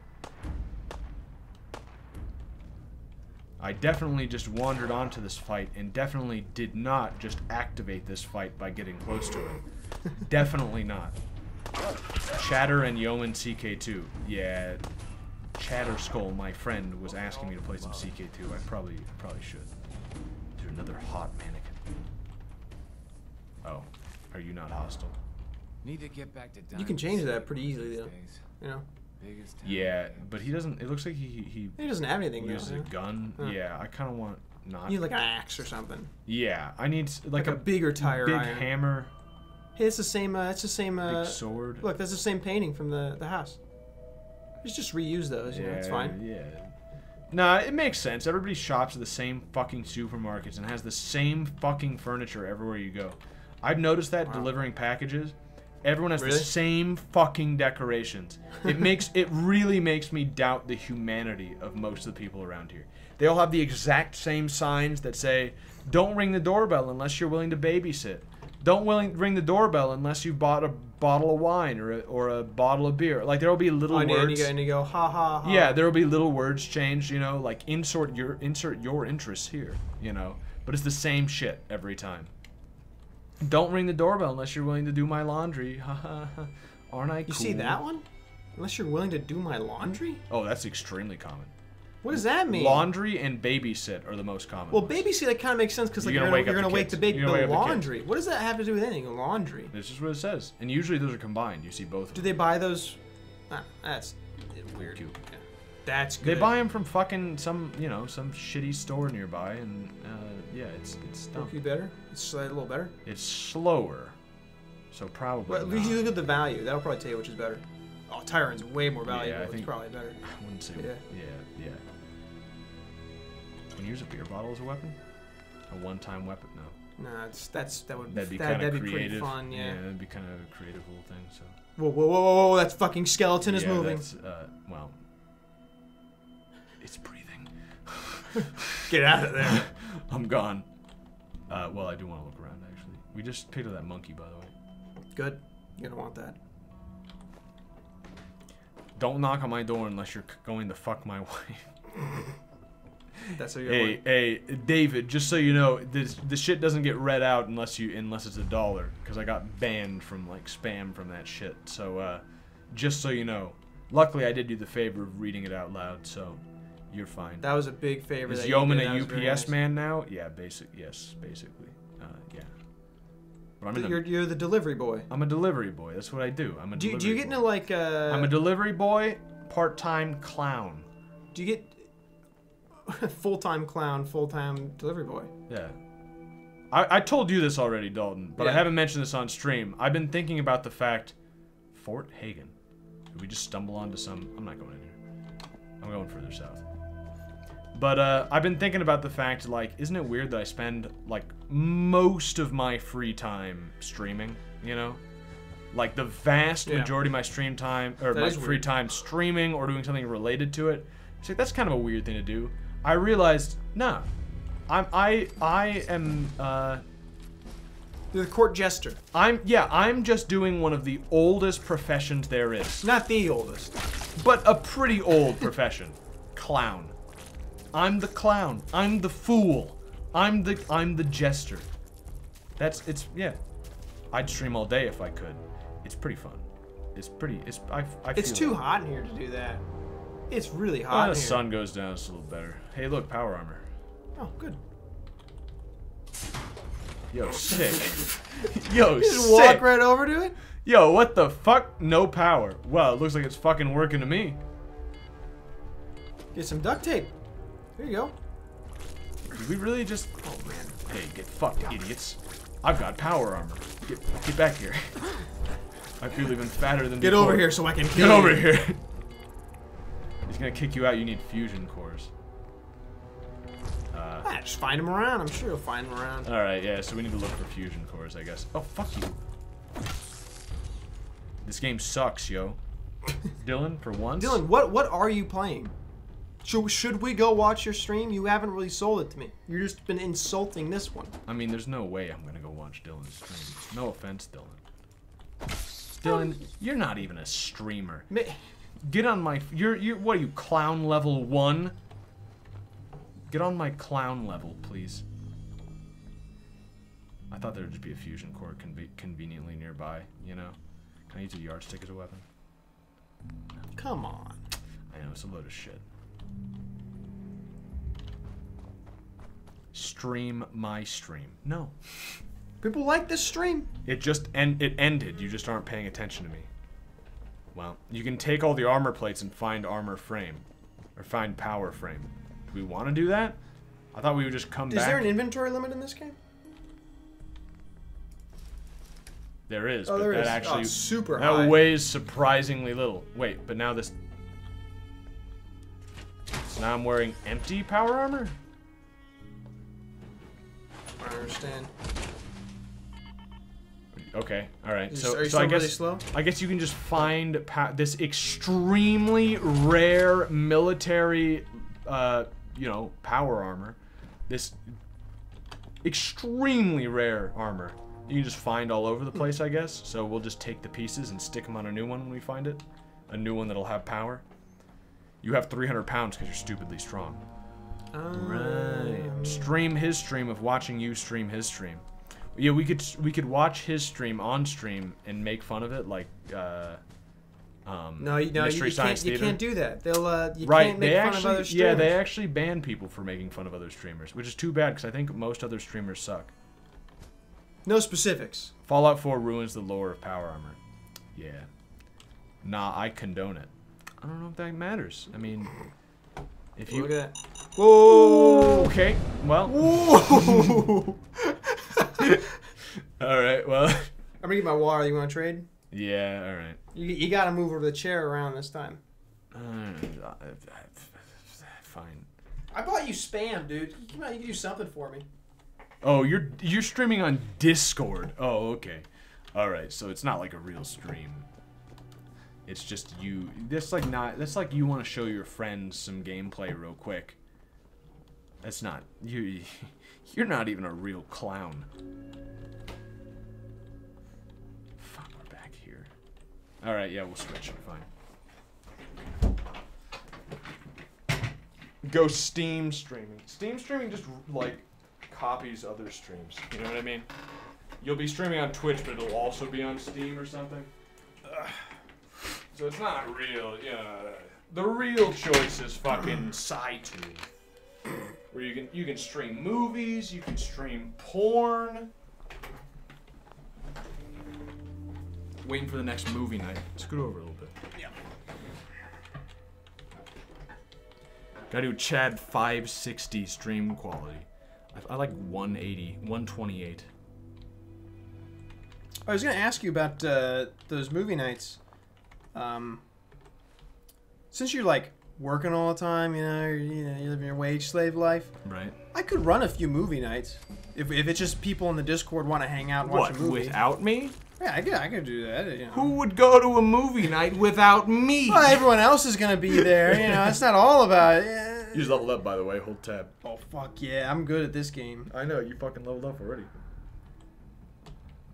I definitely just wandered onto this fight and definitely did not just activate this fight by getting close to it. definitely not. Chatter and Yeoman CK2. Yeah, Chatter Skull, my friend, was asking me to play some CK2. I probably probably should. There's another hot mannequin. Oh, are you not hostile? Need to get back to You can change that pretty easily, though. You know. Biggest Yeah, but he doesn't. It looks like he he, He doesn't have anything, though, Uses yeah. a gun. Huh. Yeah, I kind of want not. You need like an axe or something. Yeah, I need like, Like a bigger tire big iron. hammer. Hey, it's the same. Uh, it's the same. Uh, sword. Look, that's the same painting from the the house. Just just reuse those. You know, it's fine. Yeah. Nah, it makes sense. Everybody shops at the same fucking supermarkets and has the same fucking furniture everywhere you go. I've noticed that delivering packages. Everyone has Really? the same fucking decorations. It makes it really makes me doubt the humanity of most of the people around here. They all have the exact same signs that say, "Don't ring the doorbell unless you're willing to babysit." Don't willing ring the doorbell unless you've bought a bottle of wine or a, or a bottle of beer. Like there will be little Oh, and, you- and words. you go, and you go, ha ha ha. Yeah, there will be little words changed, you know, like insert your insert your interests here, you know. But it's the same shit every time. Don't ring the doorbell unless you're willing to do my laundry. Ha ha ha. Aren't I cool? You see that one? Unless you're willing to do my laundry? Oh, that's extremely common. What does that mean? Laundry and babysit are the most common. Well, ones. babysit that kind of makes sense because like You're you're gonna wake you're gonna the wake kids. the big You're gonna wake the kids. laundry. What does that have to do with anything? Laundry. This is what it says, and usually those are combined. You see both. Do they buy those? Ah, that's weird. Yeah. That's They buy them from fucking some, you know, some shitty store nearby, and uh, yeah, it's it's dumb. You better. It's a little better. It's slower, so probably. Well, not. you look at the value. That'll probably tell you which is better. Oh, tire iron's way more valuable. Yeah, I it's think- probably better. I wouldn't say. Yeah, yeah. Can use a beer bottle as a weapon? A one-time weapon? No. Nah, it's, that's that would That'd be that, kind of creative. pretty fun. Yeah. that'd be kind of a creative little thing. So. Whoa, whoa, whoa, whoa, whoa! That fucking skeleton is Yeah, moving. That's, uh, well, it's breathing. Get out of there. I'm gone. Uh, well, I do want to look around actually. We just picked up that monkey, by the way. Good. You're gonna want that. Don't knock on my door unless you're going to fuck my wife. That's what you're Hey, wanting. hey, David. Just so you know, this the shit doesn't get read out unless you unless it's a dollar, because I got banned from like spam from that shit. So, uh, just so you know. Luckily, I did you the favor of reading it out loud, so you're fine. That was a big favor. Is that you Yeoman a UPS nice. man now? Yeah, basic. Yes, basically. Uh, yeah. But I'm, a- You're, you're the delivery boy. I'm a delivery boy. That's what I do. I'm a Do, do you get boy. into like uh? I'm a delivery boy, part-time clown. Do you get full-time clown, full-time delivery boy? Yeah. I, I told you this already, Dalton, but I haven't mentioned this on stream. I've been thinking about the fact Fort Hagen. Did we just stumble onto some I'm not going in here. I'm going further south. But uh, I've been thinking about the fact, like, isn't it weird that I spend like most of my free time streaming, you know? Like the vast Yeah. majority of my stream time or That my free weird. time streaming or doing something related to it. It's like that's kind of a weird thing to do. I realized, nah, I'm I I am uh the court jester. I'm yeah, I'm just doing one of the oldest professions there is. Not the oldest. But a pretty old profession. Clown. I'm the clown. I'm the fool. I'm the I'm the jester. That's it's yeah. I'd stream all day if I could. It's pretty fun. It's pretty it's I I It's too it. hot in here to do that. It's really Oh, hot the here. sun goes down, it's a little better. Hey, look, power armor. Oh, good. Yo, sick. Yo, You just sick. walk right over to it. Yo, what the fuck? No power. Well, it looks like it's fucking working to me. Get some duct tape. There you go. Did we really just? Oh man. Hey, get fucked, idiots! I've got power armor. Get, get back here. I feel even fatter than Get before. over here so I can Get over you. here. He's gonna kick you out. You need fusion cores. Ah, just find him around. I'm sure you'll find him around. all right, yeah. So we need to look for fusion cores, I guess. Oh fuck you. This game sucks, yo. Dylan, for once. Dylan, what what are you playing? Should, should we go watch your stream? You haven't really sold it to me. You've just been insulting this one. I mean, there's no way I'm gonna go watch Dylan's stream. No offense, Dylan. Dylan, you're not even a streamer. Get on my. You're you're what are you clown level one? Get on my clown level, please. I thought there'd just be a fusion core conve- conveniently nearby. You know, can I use a yardstick as a weapon? Come on. I know it's a load of shit. Stream my stream. No, People like this stream. it just end. It ended. You just aren't paying attention to me. Well, you can take all the armor plates and find armor frame, or find power frame. Do we want to do that? I thought we would just come Is back. Is there an inventory limit in this game? There is, Oh, but there that is. Oh, actually it's super that high. weighs surprisingly little. Wait, but now this. So now I'm wearing empty power armor. I understand. Okay, all right. So, so I guess really slow? I guess you can just find pa- this extremely rare military, uh, you know, power armor. This extremely rare armor. You can just find all over the place, I guess. So we'll just take the pieces and stick them on a new one when we find it. A new one that'll have power. You have 300 pounds because you're stupidly strong. Um, Right. Stream his stream of watching you stream his stream. Yeah, we could we could watch his stream on stream and make fun of it, like. Uh, um, No, you, no, you, Mystery you Science can't. You can't do that. They'll. Uh, you right, can't make they fun actually, of other yeah, they actually ban people for making fun of other streamers, which is too bad because I think most other streamers suck. No specifics. Fallout 4 ruins the lore of Power Armor. Yeah. Nah, I condone it. I don't know if that matters. I mean, if you Look at that. Whoa. Okay. Well. Whoa. all right. Well. I'm gonna get my water. You want to trade? Yeah. All right. You, you got to move over the chair around this time. Uh, fine. I bought you spam, dude. You come out. You can do something for me. Oh, you're you're streaming on Discord. Oh, okay. All right. So it's not like a real stream. It's just you. That's like not. That's like you want to show your friends some gameplay real quick. That's not you. You're not even a real clown. All right. Yeah, we'll switch. Fine. Go Steam streaming. Steam streaming just like copies other streams. You know what I mean? You'll be streaming on Twitch, but it'll also be on Steam or something. Ugh. So it's not real. Yeah, the real choice is fucking CyTube, where you can you can stream movies, you can stream porn. Waiting for the next movie night. Scoot over a little bit. Yeah. Gotta do Chad 560 stream quality. I, I like 180, 128. I was gonna ask you about uh, those movie nights. Um, since you're like working all the time, you know, you're, you know, you're living your wage slave life. Right. I could run a few movie nights if, if it's just people in the Discord want to hang out and watch a movie. without me? Yeah, I could. I could do that. You know. Who would go to a movie night without me? Well, everyone else is gonna be there. You know, it's not all about. Yeah. You just leveled up, by the way. Hold tab. Oh fuck yeah, I'm good at this game. I know you fucking leveled up already.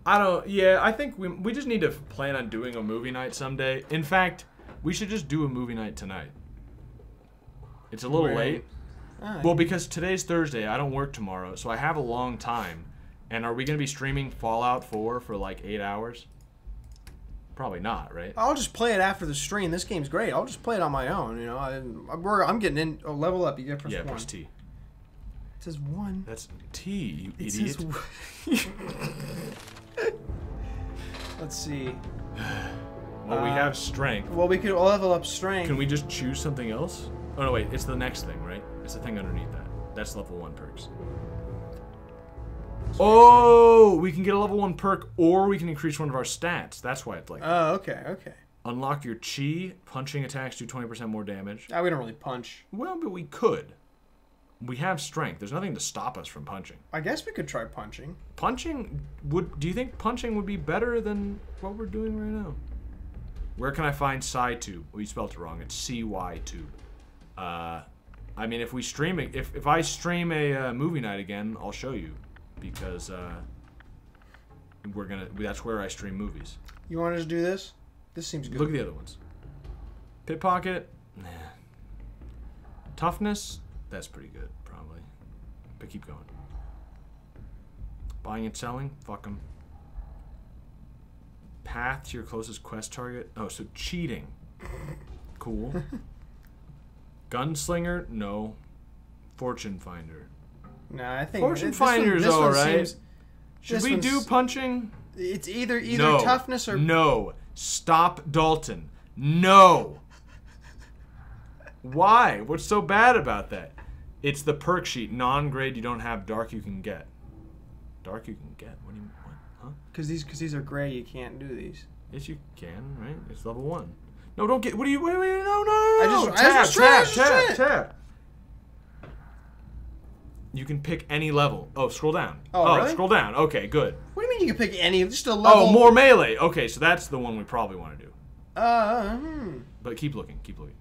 I don't. Yeah, I think we we just need to plan on doing a movie night someday. In fact, we should just do a movie night tonight. It's a little Where- late. Ah, Well, because today's Thursday, I don't work tomorrow, so I have a long time. And are we gonna be streaming Fallout 4 for like eight hours? Probably not, right? I'll just play it after the stream. This game's great. I'll just play it on my own. You know, I, I'm getting in. Oh, level up. You get press yeah, one. press T. It says one. That's T, you It idiot. says Let's see. well, we Uh, have strength. Well, we could level up strength. Can we just choose something else? Oh no, wait. It's the next thing, right? It's the thing underneath that. That's level one perks. Oh, we can get a level one perk, or we can increase one of our stats. That's why it's like. Oh, okay, okay. Unlock your chi. Punching attacks do 20% more damage. Ah, we don't really punch. Well, but we could. We have strength. There's nothing to stop us from punching. I guess we could try punching. Punching would. Do you think punching would be better than what we're doing right now? Where can I find SciTube? Well, you spelled it wrong. It's C-Y tube. Uh, I mean, if we stream it, if if I stream a uh, movie night again, I'll show you, because uh, we're gonna. That's where I stream movies. You want us to do this? This seems good. Look at the other ones. Pickpocket, nah. Toughness, that's pretty good, probably. But keep going. Buying and selling, fuck them. Path to your closest quest target. Oh, so cheating. Cool. Gunslinger, no. Fortune finder. No, I think Fortune this one- finder's this one alright. seems- Should we do punching? It's either either no. toughness or no. Stop Dalton. No. Why? What's so bad about that? It's the perk sheet. Non-grade you don't have. Dark you can get. Dark you can get. What do you what? Huh? because these because these are gray. You can't do these. Yes, you can. Right? It's level one. No, don't get. What do you? Wait, wait, no, no, no. I just- I tap, just tried, I tap, tap, tap. You can pick any level. Oh, scroll down. Oh, really? scroll down. Okay, good. What do you mean you can pick any? Just a level. Oh, more melee. Okay, so that's the one we probably want to do. Uh, hmm. But keep looking, keep looking.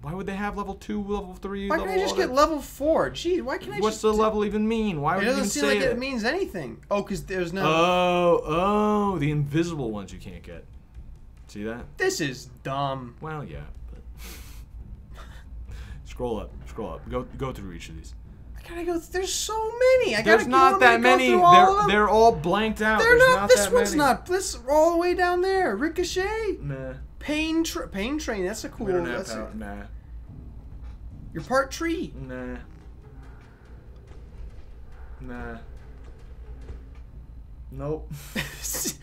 Why would they have level two, level three? Why level can't I just get level four? Gee, why can't I What's just? the level even mean? Why It would you doesn't seem like that? it means anything. Oh, because there's no. Oh, oh, the invisible ones you can't get. See that? this is dumb. Well, yeah. But scroll up, scroll up. Go, go through each of these. Gotta go. There's so many. I There's gotta. not that want me to go many. all They're them? they're all blanked out. They're There's not. not this one's many. not. This all the way down there. Ricochet. Nah. Pain. Tra- pain train. That's a cool. We don't have that's a- power. Nah. Your part tree. Nah. Nah. Nope.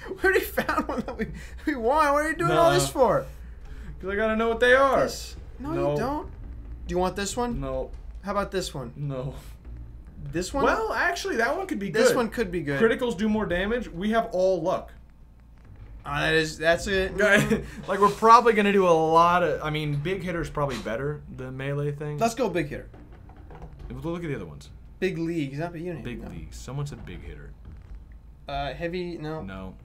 we already found one that we, we want. What are you doing all this for? Because I gotta know what they are. This. No, No. you don't. Do you want this one? No. How about this one? No. This one? Well, actually, that one could be good. this one could be good. Criticals do more damage. We have all luck. Ah, that is. That's it. like we're probably gonna do a lot of. I mean, big hitter's probably better than melee thing. Let's go big hitter. Look at the other ones. Big league. Is that what you name? Big no. leagues. Someone said big hitter. Uh, heavy. No. No.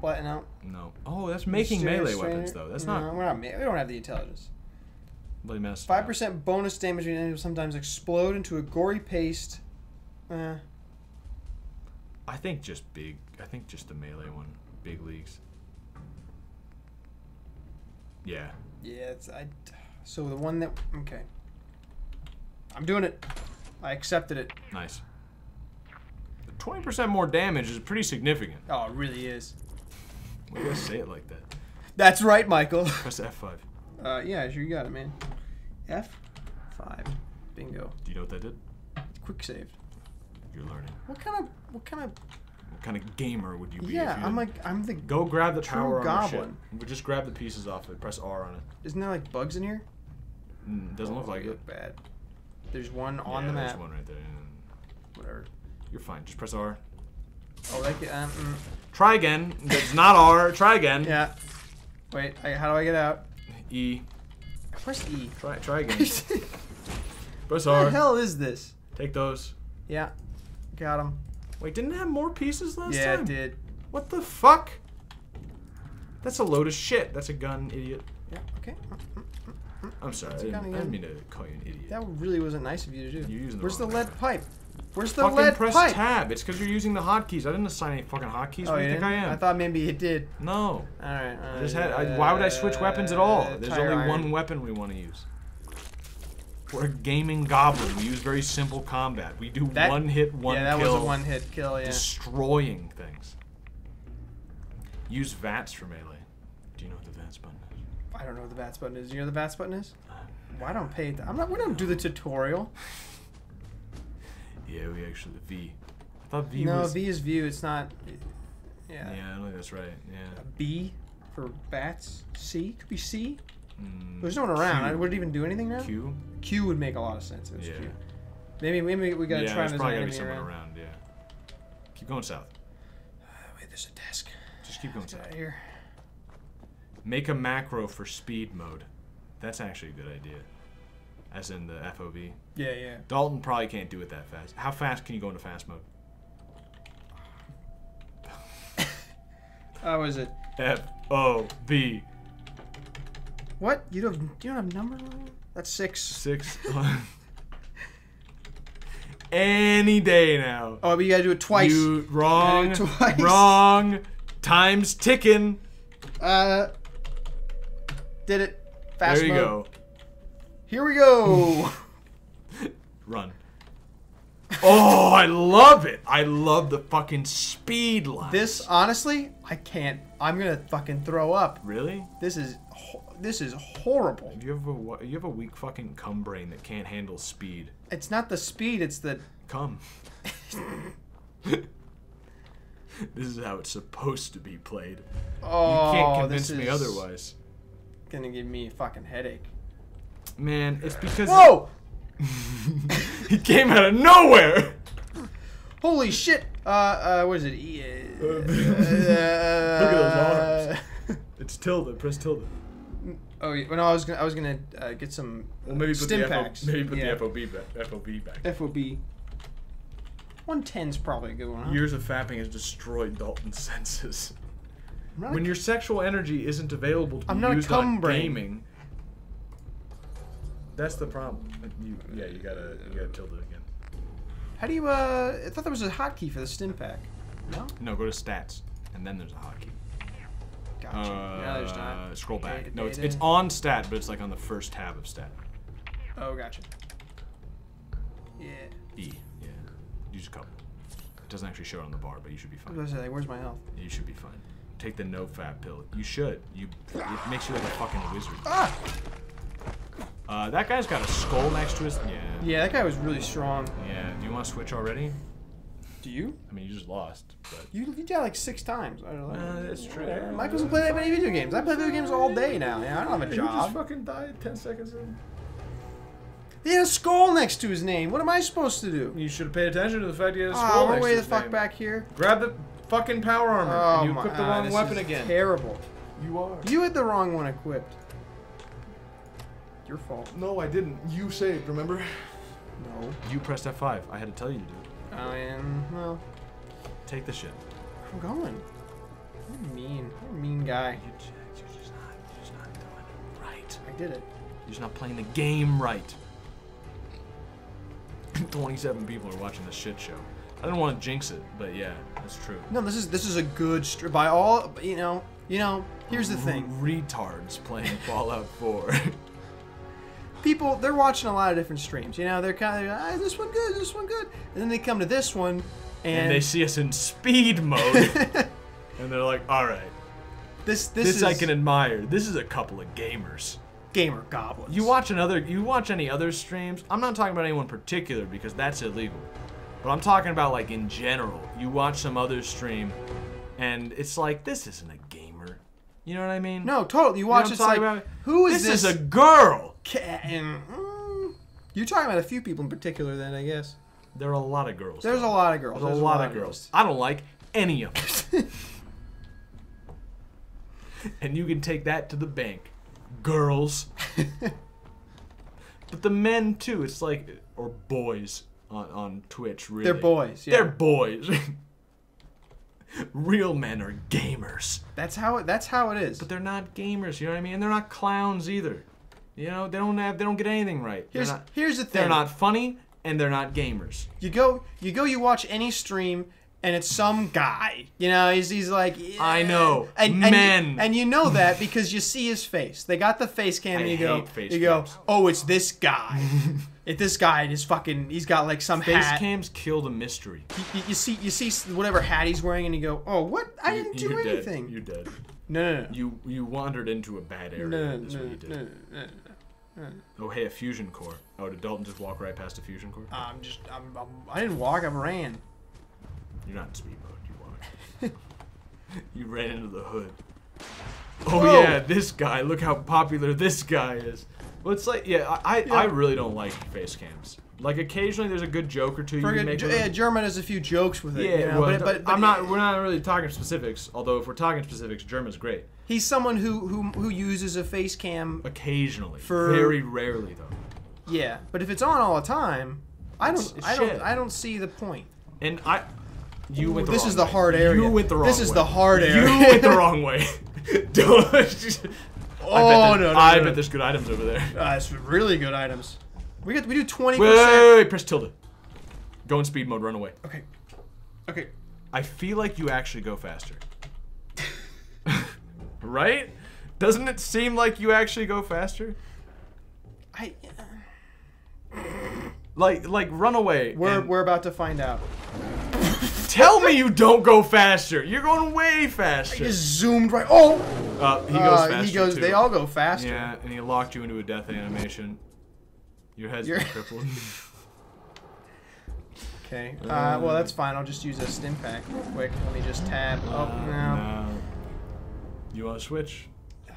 What? No. No. Oh, that's making Mysterious melee weapons though. That's no, not. We're not. We don't have the intelligence. Bloody mess. Five percent bonus damage when enemies sometimes explode into a gory paste. Uh, I think just big. I think just the melee one. Big leagues. Yeah. yeah. It's I. So the one that okay. I'm doing it. I accepted it. Nice. Twenty percent more damage is pretty significant. Oh, it really is. Why do you guys say it like that? That's right, Michael. Press F five. Uh, yeah, sure you got it, man. F five. Bingo. Do you know what that did? Quick save. You're learning. What kind of what kind of What kind of gamer would you be? Yeah, if you I'm like I'm the Go grab the true power armor shit. goblin. We just grab the pieces off it. Press R on it. Isn't there like bugs in here? Mm, doesn't look like They it. look bad. There's one on Yeah, the there's one right there. Whatever. You're fine. Just press R. Oh, like can, um, mm. Try again. It's not R. Try again. Yeah. Wait, I, how do I get out? E. Press E. Try try again. Press What the hell is this? Take those. Yeah. Got them. Wait, didn't it have more pieces last Yeah, time? it did. What the fuck? That's a load of shit. That's a gun, idiot. Yeah, okay. Mm, mm, mm, I'm sorry. I didn't, I didn't mean to call you an idiot. That really wasn't nice of you to do. You're using the Where's the lead pipe? Where's the fucking lead press pipe? tab. It's because you're using the hotkeys. I didn't assign any fucking hotkeys. Oh, what do you think I am? I thought maybe it did. no. All right. All I right. just had. I, why would I switch weapons at all? Uh, There's only iron. one weapon we want to use. We're a gaming goblin. We use very simple combat. We do That- one hit, one kill. Yeah, that kill. was a one hit kill. Yeah. Destroying things. Use VATS for melee. Do you know what the VATS button is? I don't know what the VATS button is. Do you know what the VATS button is? Why don't pay? I'm not. We don't do the tutorial. Yeah, we actually the V. I thought V no, was. V is view. It's not. Yeah. Yeah, I don't think that's right. Yeah. B for bats. C could be C. Mm, There's no one around. Q. I would it even do anything now. Q. Q would make a lot of sense. If it was Yeah. Q. Maybe maybe we gotta yeah, try there's and probably there's gotta be enemy someone around. around. Yeah. Keep going south. Wait, there's a desk. Just keep going Get out south. here. Make a macro for speed mode. That's actually a good idea. As in the FOV. Yeah, yeah. Dalton probably can't do it that fast. How fast can you go into fast mode? How is it? F O V What? You don't you don't have number? That's six. six. Any day now. Oh, but you gotta do it twice. You wrong. It twice. Wrong. Time's ticking. Uh. Did it. Fast there you mode. go. Here we go. Run. Oh, I love it. I love the fucking speed line. this honestly, I can't. I'm gonna fucking throw up. Really? This is this is horrible. You have a you have a weak fucking cum brain that can't handle speed. It's not the speed. It's the. Come. this is how it's supposed to be played. Oh, you can't oh, convince this me is otherwise. Gonna give me a fucking headache. Man, it's because Whoa! he came out of nowhere. Holy shit! Uh, uh, what is it? E- uh, Look at those uh, arms. It's tilde. Press tilde. Oh, yeah, well, no, I was gonna, I was gonna uh, get some. Well, maybe put stim the FO, packs. maybe put yeah. the FOV back. FOV back. FOV. 110's probably a good one. Huh? Years of fapping has destroyed Dalton's senses. When your sexual energy isn't available to be I'm not used on gaming, that's the problem. You, yeah, you gotta you gotta tilde it again. How do you? Uh, I thought there was a hotkey for the Stimpak. No. No, go to stats, and then there's a hotkey. Gotcha. Uh, no, there's not. Scroll back. Data, No, it's data. it's on stat, but it's like on the first tab of stat. Oh, gotcha. Yeah. E. Yeah. Use a couple. It doesn't actually show it on the bar, but you should be fine. I fine. was gonna say, like, where's my health? You should be fine. Take the no fat pill. You should. You. It makes you like a fucking wizard. Ah! Uh, that guy's got a skull next to his. Yeah. Yeah, that guy was really strong. Yeah. Do you want to switch already? Do you? I mean, you just lost, but. You, you died like six times. I don't know. Uh, that's true. Whatever. Mike doesn't play that many video games. I play video games all day now. Yeah, I don't have a job. You just fucking died 10 seconds in. He had a skull next to his name. What am I supposed to do? You should have paid attention to the fact he had a Ah, skull we're next way to the fuck name. back here. Grab the fucking power armor. Oh and you my equipped the wrong this weapon is again. Terrible. You are. You had the wrong one equipped. Your fault. No, I didn't. You saved, remember? No. You pressed F5. I had to tell you to do it. I am. Well, Take the shit. I'm going. You're mean. You're a mean guy. You're just, you're just not, you're just not doing it right. I did it. You're just not playing the game right. 27 people are watching this shit show. I didn't want to jinx it, but yeah, that's true. No, this is this is a good str- by all you know. You know, here's the thing. Retards playing Fallout 4. People they're watching a lot of different streams. You know, they're kind of ah, this one good, this one good, and then they come to this one, and, and they see us in speed mode. and they're like, alright, this this, this, is I can admire. This is a couple of gamers. gamer goblins. You watch another you watch any other streams? I'm not talking about anyone particular because that's illegal. But I'm talking about like in general. You watch some other stream and it's like this isn't a gamer. You know what I mean? No, totally. You watch I'm it's like who is this? this? is a girl. and, mm, you're talking about a few people in particular, then I guess. There are a lot of girls. There's a lot of girls. There's, a lot, of girls. I don't like any of them. and you can take that to the bank. Girls. but the men too, it's like or boys on, on Twitch really. They're boys, yeah. They're boys. Real men are gamers. That's how it. That's how it is. But they're not gamers, you know what I mean? And they're not clowns either. You know, they don't have they don't get anything right. Here's not, here's the thing. they're not funny and they're not gamers. You go, you go, you watch any stream, and it's some guy. You know, he's he's like. I know. And, and Men. You, and you know that because you see his face. They got the face cam, I and you go, you go, oh, it's this guy. it's this guy, and he's fucking. He's got like some Face hat. cams kill the mystery. You, you see, you see whatever hat he's wearing, and you go, oh, what? I didn't do You're anything. Dead. You're dead. No, no, no. You you wandered into a bad area. No, no, no, what you did. no, no, no, no. Oh hey, a fusion core. Oh, did Dalton just walk right past a fusion core? I'm just, I'm, I'm, I didn't walk, I ran. You're not in speed mode. You walked. you ran into the hood. Oh Whoa. yeah, this guy. Look how popular this guy is. Well, it's like yeah, I I, Yeah. I really don't like face cams. Like occasionally there's a good joke or two you can make. Yeah. Jerma has a few jokes with it. Yeah, you know, well, but, but, but I'm not. We're not really talking specifics. Although if we're talking specifics, Jerma's great. He's someone who who who uses a face cam. Occasionally, For- very rarely though. Yeah, but if it's on all the time, I don't It's- it's I don't shit. I don't see the point. And I, you went the This is the way. hard area. You went the wrong This is way. the hard area. You went the wrong way. Don't. I bet Oh, there- no, no, I no, bet no. there's good items over there. Uh, it's really good items. We get we do twenty Wait, wait, wait, press tilde. Go in speed mode. Run away. Okay. Okay. I feel like you actually go faster. right? Doesn't it seem like you actually go faster? I Like, like run away. we're and- we're about to find out. Tell me you don't go faster. You're going way I faster. just zoomed right. Oh. Uh, he goes Uh, faster. he goes. too. They all go faster. Yeah, and he locked you into a death animation. Your head's crippled. Okay. Uh, well, that's fine. I'll just use a Stimpak real quick. Let me just tab. Oh Uh, no. no. You want to switch?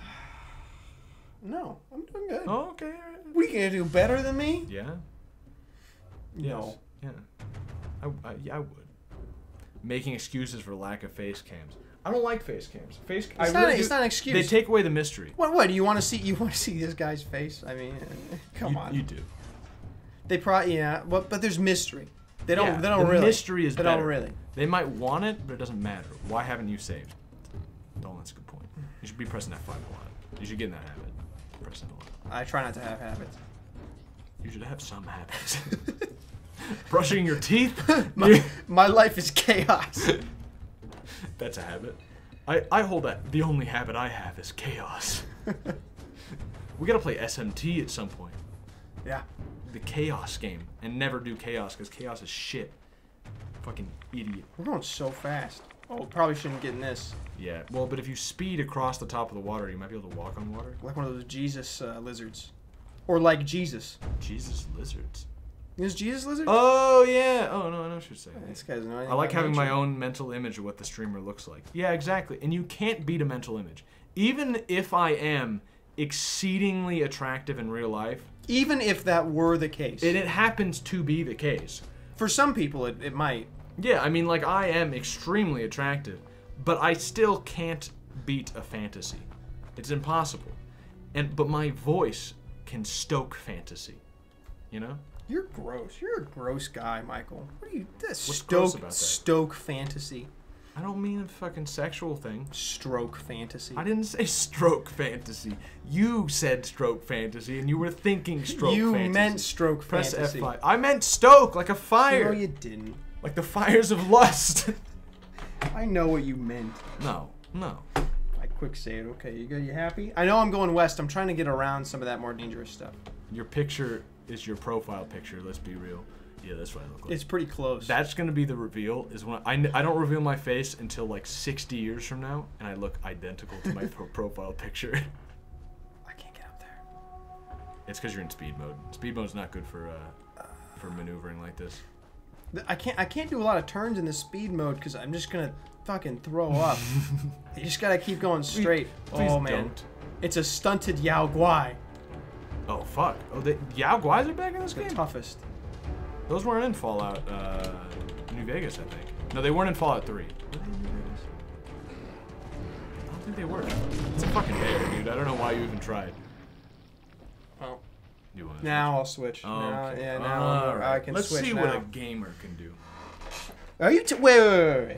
No, I'm doing good. Oh, okay. We gonna do better than me? Yeah. No. Yes. Yeah. I, I, yeah, I would. Making excuses for lack of face cams. I don't like face cams. Face. I It's not- really it's do- not an excuse. They take away the mystery. What? What? Do you want to see? You want to see this guy's face? I mean, come You- on. You do. They probably yeah. Well, but there's mystery. They don't. Yeah, they don't the really. mystery is They better. don't really. They might want it, but it doesn't matter. Why haven't you saved? Don't. That's a good point. You should be pressing F5 a lot. You should get in that habit. Pressing a lot. I try not to have habits. You should have some habits. Brushing your teeth. My, my life is chaos. That's a habit. I, I hold that. The only habit I have is chaos. we gotta play SMT at some point. Yeah. the chaos game and never do chaos because chaos is shit. Fucking idiot. We're going so fast. Oh, probably shouldn't get in this. Yeah. Well, but if you speed across the top of the water, you might be able to walk on water. Like one of those Jesus uh, lizards. Or like Jesus. Jesus lizards. Is Jesus lizard? Oh yeah. Oh no, I know what you're saying. This guy's know I like having my own mental image of what the streamer looks like. Yeah, exactly. And you can't beat a mental image. Even if I am exceedingly attractive in real life, Even if that were the case. and it happens to be the case. For some people, it, it might. Yeah, I mean, like I am extremely attractive, but I still can't beat a fantasy. It's impossible. And but my voice can stoke fantasy. You know? You're gross. You're a gross guy, Michael. What are you? This What's gross stoke about that? stoke fantasy. I don't mean a fucking sexual thing. Stroke fantasy. I didn't say stroke fantasy. You said stroke fantasy, and you were thinking stroke You fantasy. meant stroke Press fantasy. F5. I meant stoke, like a fire. No, you didn't. Like the fires of lust. I know what you meant. no, no. I quick say it. Okay, you good? You happy? I know I'm going west. I'm trying to get around some of that more dangerous stuff. Your picture is your profile picture. Let's be real. Yeah, that's what I look like. It's pretty close. That's gonna be the reveal. Is when I, I don't reveal my face until like 60 years from now, and I look identical to my pro- profile picture. I can't get up there. It's because you're in speed mode. Speed mode's not good for uh, for maneuvering like this. I can't. I can't do a lot of turns in the speed mode because I'm just gonna fucking throw up. you just gotta keep going straight. please oh man, don't. it's a stunted Yao Guai. Oh fuck! Oh, they, Yao Guais are back in this The game. toughest. Those weren't in Fallout uh, New Vegas, I think. No, they weren't in Fallout 3. Were they in New Vegas? I don't think they were. It's a fucking bear, dude. I don't know why you even tried. Well, You want now I'll switch. Oh, now, okay. yeah, now I'm- All right. I can Let's switch see now. what a gamer can do. Are you? T- wait, wait, wait, wait, wait.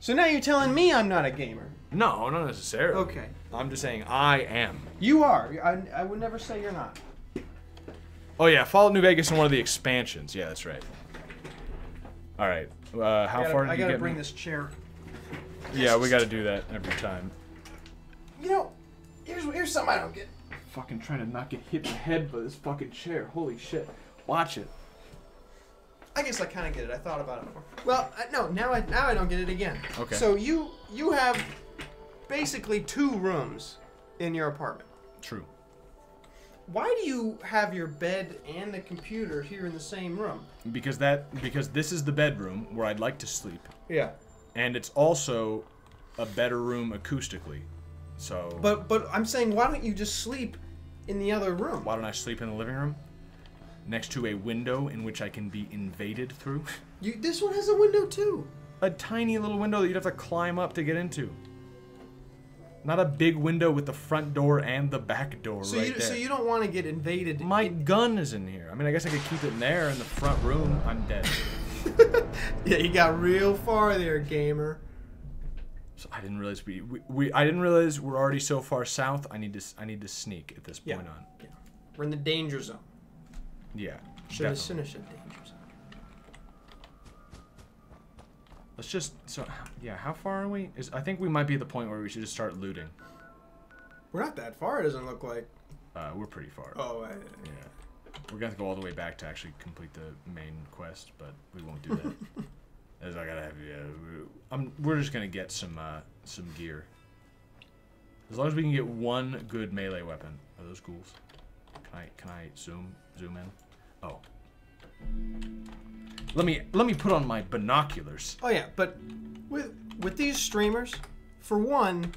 So now you're telling me I'm not a gamer. No, not necessarily. Okay. I'm just saying I am. You are. I, I would never say you're not. Oh yeah, Fallout New Vegas in one of the expansions. Yeah, that's right. All right. Uh, how I gotta, far did I you gotta bring me? this chair. Yeah, we got to do that every time. You know, here's here's something I don't get. Fucking trying to not get hit in the head by this fucking chair. Holy shit. Watch it. I guess I kind of get it. I thought about it more. Well, I, no, now I now I don't get it again. Okay. So you you have basically two rooms in your apartment. True. Why do you have your bed and the computer here in the same room? Because that because this is the bedroom where I'd like to sleep, Yeah. and it's also a better room acoustically. So But but I'm saying, why don't you just sleep in the other room? why don't I sleep in the living room next to a window in which I can be invaded through? You this one has a window too. a tiny little window that you'd have to climb up to get into. Not a big window with the front door and the back door So right you there. so you don't want to get invaded. My gun is in here. I mean, I guess I could keep it in there in the front room. I'm dead. yeah, you got real far there, gamer. So I didn't realize we, we, we I didn't realize we're already so far south. I need to I need to sneak at this Yeah. point on. Yeah. We're in the danger zone. Yeah. Should have finished it danger zone. Let's just so yeah. How far are we? Is I think we might be at the point where we should just start looting. We're not that far. It doesn't look like. Uh, we're pretty far. Oh, I, Yeah. We're gonna have to go all the way back to actually complete the main quest, but we won't do that. As I gotta have yeah. I'm, we're just gonna get some uh, some gear. As long as we can get one good melee weapon. Are those ghouls? Can I can I zoom zoom in? Oh. Let me let me put on my binoculars. Oh yeah, but with with these streamers, for one,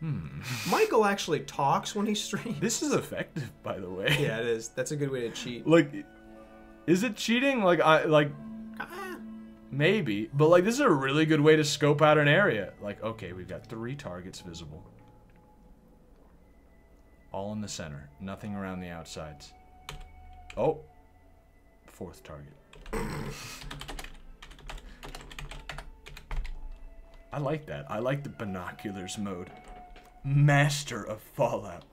hmm. Michael actually talks when he streams. This is effective, by the way. yeah, it is. That's a good way to cheat. Like, is it cheating? Like I like. Maybe, but like this is a really good way to scope out an area. Like, okay, we've got three targets visible. All in the center, nothing around the outsides. Oh, fourth target. I like that. I like the binoculars mode. Master of Fallout.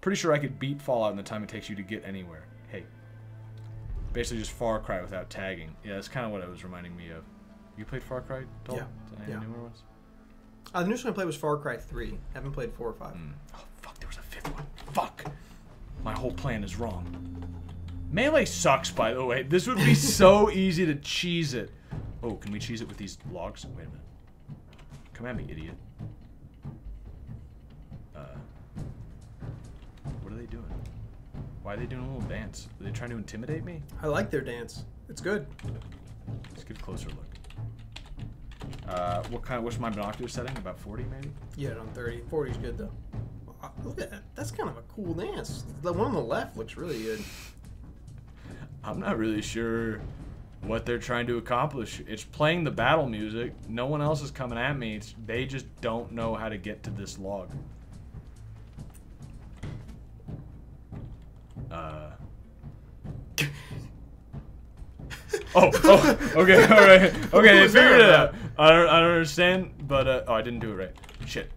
Pretty sure I could beat Fallout in the time it takes you to get anywhere. Hey. Basically just Far Cry without tagging. Yeah, that's kind of what it was reminding me of. You played Far Cry? Dalton? Yeah, yeah. newer ones? Uh, the newest one I played was Far Cry 3. I Haven't played 4 or 5. Oh, fuck, there was a fifth one. Fuck! My whole plan is wrong. Melee sucks, by the way. This would be so easy to cheese it. Oh, can we cheese it with these logs? Wait a minute. Come at me, idiot. Uh, what are they doing? Why are they doing a little dance? Are they trying to intimidate me? I like their dance. It's good. Let's get a closer look. Uh, what kind? of, What's my binocular setting? About 40, maybe. Yeah, I'm 30. 40 is good though. Uh, Look at that. That's kind of a cool dance. The one on the left looks really good. I'm not really sure what they're trying to accomplish. It's playing the battle music. No one else is coming at me. It's, they just don't know how to get to this log. Uh. oh, oh, okay, all right, okay. I figured it out. I don't, I don't understand, but uh, oh, I didn't do it right. Shit.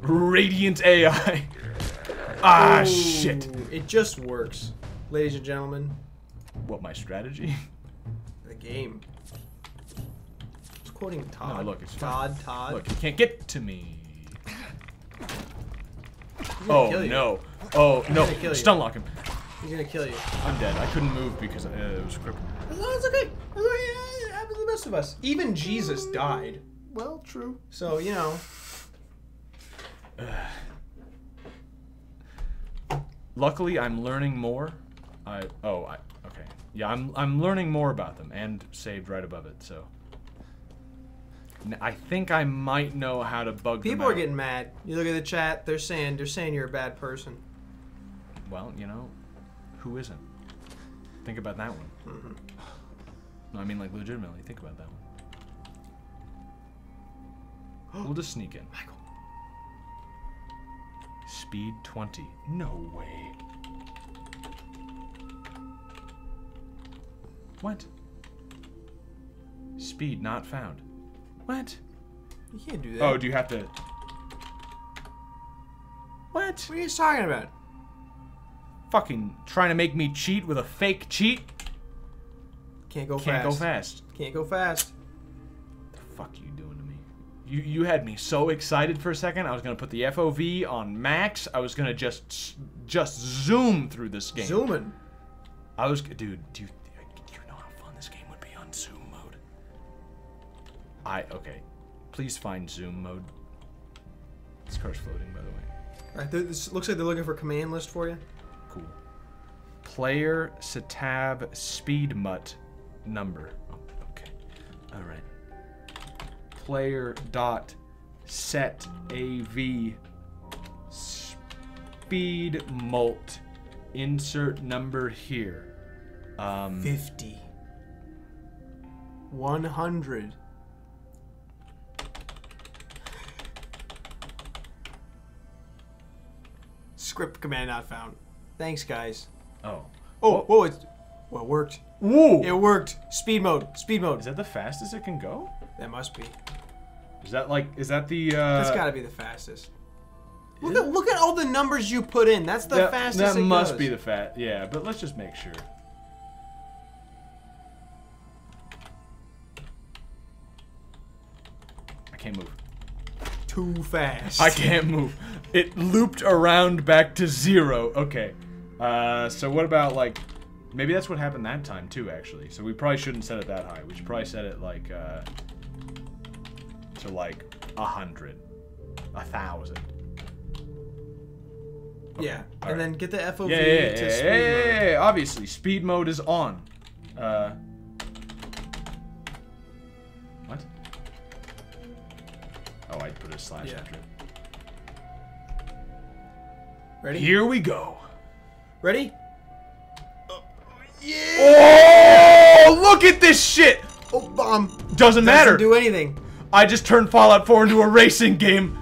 Radiant AI. Ah, Ooh, shit. It just works. Ladies and gentlemen, What my strategy? the game. It's quoting Todd. No, look, it's Todd, Todd. Look, you can't get to me. gonna Oh kill you. no! Oh He's no! gonna kill you. Stun lock him. He's gonna kill you. I'm dead. I couldn't move because uh, it was crippled. No, it's okay. It's okay. Yeah, It happens to the best of us. Even Jesus died. Well, true. So, you know. Luckily, I'm learning more. I oh I okay yeah I'm I'm learning more about them and saved right above it. So I think I might know how to bug them People are getting mad. You look at the chat, they're saying they're saying you're a bad person. Well, you know, who isn't? Think about that one. Mm-hmm. No, I mean like legitimately. Think about that one. we'll just sneak in. Speed 20. No way. What? Speed not found. What? You can't do that. Oh, do you have to? What? What are you talking about? Fucking trying to make me cheat with a fake cheat? Can't go fast. Can't go fast. Can't go fast. The fuck you doing? You you had me so excited for a second. I was gonna put the FOV on max. I was gonna just just zoom through this game. Zooming. I was, dude. Do you, do you know how fun this game would be on zoom mode? I okay. Please find zoom mode. This car's floating, by the way. Alright, this looks like they're looking for command list for you. Cool. Player SetAV SpeedMult number. Oh, okay. All right. Player dot set AV speed mult. Insert number here. Um, 50. 100. Script command not found. Thanks, guys. oh. Oh, whoa, it's. Well, it worked. It worked. Speed mode. Speed mode. Is that the fastest it can go? That must be. Is that like? Is that the? Uh, That's got to be the fastest. Look at look at all the numbers you put in. That's the that, fastest. That must goes. be the fat. Yeah, but let's just make sure. I can't move. too fast. I can't move. It looped around back to zero. Okay. Uh, so what about like, maybe that's what happened that time too. Actually, so we probably shouldn't set it that high. We should probably set it like uh, to like a hundred, a thousand. Yeah, All and right. then get the FOV Yeah, yeah, yeah, to yeah, speed yeah, mode. yeah, yeah, Obviously, speed mode is on. Uh, what? Oh, I put a slash Yeah. after it. Ready? Here we go. Ready? Oh, look at this shit! Oh, bomb. Doesn't matter. Doesn't do anything. I just turned Fallout 4 into a racing game.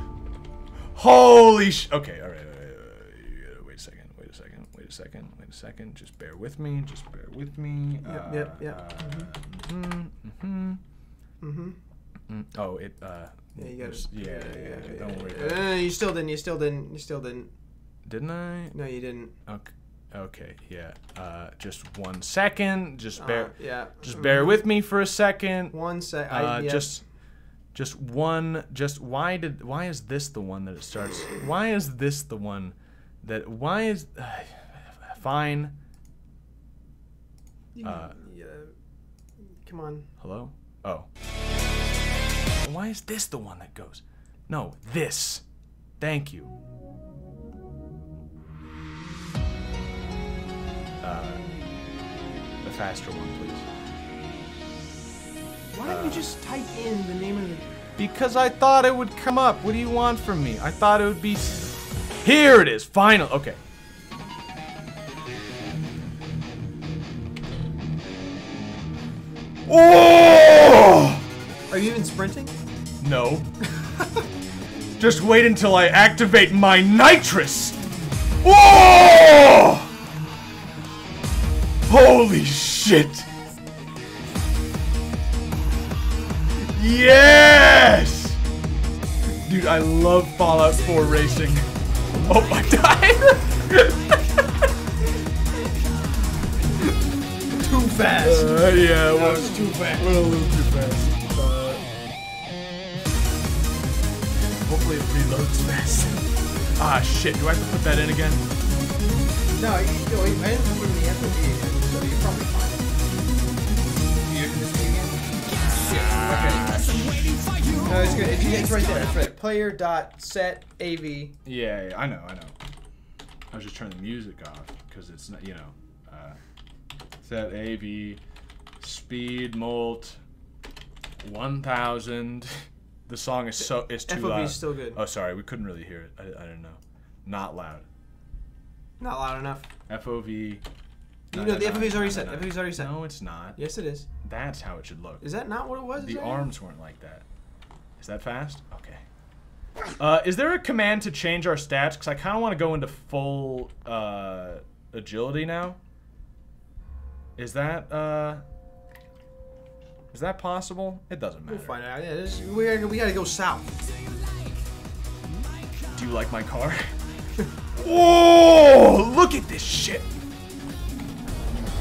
Holy sh! Okay, all right, all right, all right. Wait a second. Wait a second. Wait a second. Wait a second. Just bear with me. Just bear with me. Yep, yep, yep. Mm-hmm. Mm-hmm. Mm-hmm. Mm, oh, it. Uh, Yeah, you got was- it. Yeah, yeah, yeah, Don't worry. About it. Uh, you still didn't. You still didn't. You still didn't. Didn't I? No, you didn't. Okay. Okay. Yeah. Uh, just one second. Just bear. Uh, yeah. Just bear Mhm. with me for a second. One sec. I- Uh, yeah. Just. Just one. Just why did? Why is this the one that it starts? Why is this the one that why is uh, fine. Uh, Yeah. Come on. hello? Oh. Why is this the one that goes? No, this. Thank you. Uh, a faster one, please. Why don't you just type in the name of the? Because I thought it would come up. What do you want from me? I thought it would be. Here it is. Final. Okay. Oh! Are you even sprinting? No. Just wait until I activate my nitrous. Whoa! Holy shit! Yes! Dude, I love Fallout 4 racing. Oh, I died! Too fast. Uh, yeah, That was too fast. Went a little too fast. Uh, hopefully it reloads fast. Ah, shit. Do I have to put that in again? No, you, no, I didn't put in the FOV again, so you're probably fine. You in this game again? No, it's good. It's, it's right there. It's right. Player dot set AV. Yeah, yeah, I know, I know. I was just turning the music off because it's not, you know, uh, set AV speed mult 1000. The song is so it's too FOV loud. is still good. Oh, sorry, we couldn't really hear it. I, I didn't know. Not loud. Not loud enough. FOV. You No, know no, the FOV's already set. FOV's already set. No, it's not. Yes, it is. That's how it should look. Is that not what it was? The arms weren't like that. Is that fast? Okay. Uh, is there a command to change our stats? Because I kind of want to go into full uh, agility now. Is that uh, is that possible? It doesn't matter. We'll find out. Yeah, this, we gotta, we gotta go south. Do you like my car? Whoa! Look at this shit.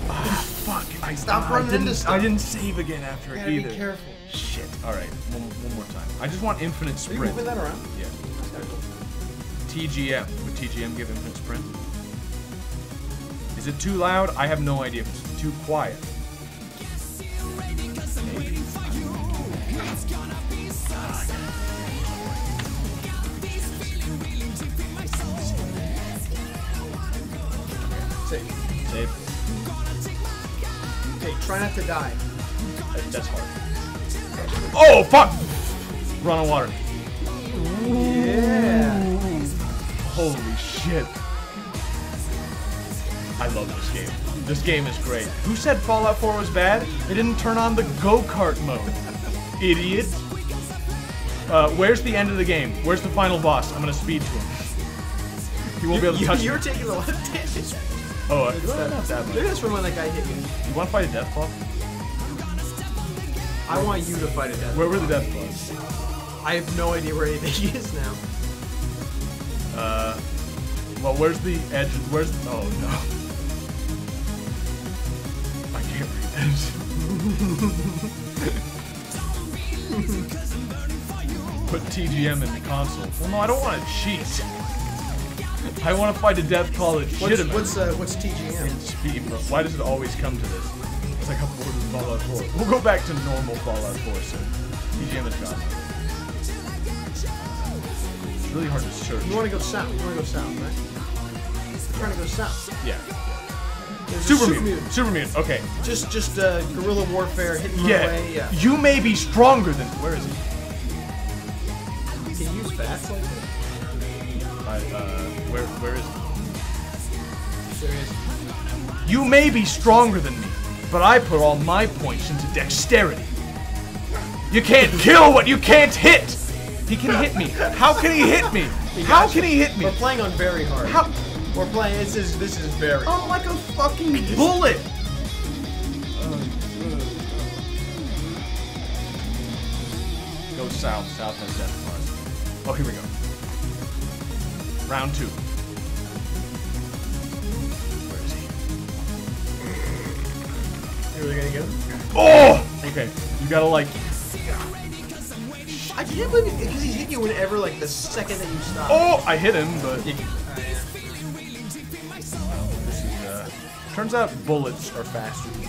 Ah, fuck! I, Stop I running didn't, into stuff. I didn't save again after You it gotta be either. careful. Shit. All right, one, one more time. I just want infinite sprint. Are you moving that around? Yeah. TGM. Would TGM give infinite sprint? Is it too loud? I have no idea. If it's too quiet. Safe. Save. Okay, try not to die. That's hard. Oh fuck! Run on water. Yeah. Holy shit. I love this game. This game is great. Who said Fallout 4 was bad? They didn't turn on the go-kart mode. Idiot. Uh, where's the end of the game? Where's the final boss? I'm gonna speed to him. He won't be able to you, touch You're me. taking a lot of damage. Oh, uh, well, not that much. Maybe that's from when that guy hit you. You want to fight a Deathclaw? I want you to fight a death. Where were the Deathclaws? I have no idea where anything is now. Uh, well, where's the edge? Where's? Oh no. I can't read this. Put TGM in the console. Well, no, I don't want to cheat. I want to fight a Deathclaw What's legitimate. what's uh, what's TGM? Speed, bro. Why does it always come to this? Like I'm bored with Fallout 4. We'll go back to normal Fallout 4 soon. TGM is gone. It's really hard to search. You want to go south? You want to go south, right? You're trying to go south. Yeah. There's Super super mutant. Super mutant. Okay. Just just uh, guerrilla warfare, hit and Yeah. away. Yeah. You may be stronger than. Where is he? Can you use VATS like that? I, uh, where where is he? Is. You may be stronger than me, but I put all my points into dexterity. You can't kill what you can't hit. He can hit me. How can he hit me? He How can you. he hit me? We're playing on very hard. How? We're playing. This is this is very. I'm like a fucking bullet. Go south. South has death claws. Oh, here we go. Round two. Really gonna get him? Oh! Okay, you gotta like. I can't believe it, because he hitting you whenever, like, the second that you stop. Oh! I hit him, but. It, uh, turns out bullets are faster than me.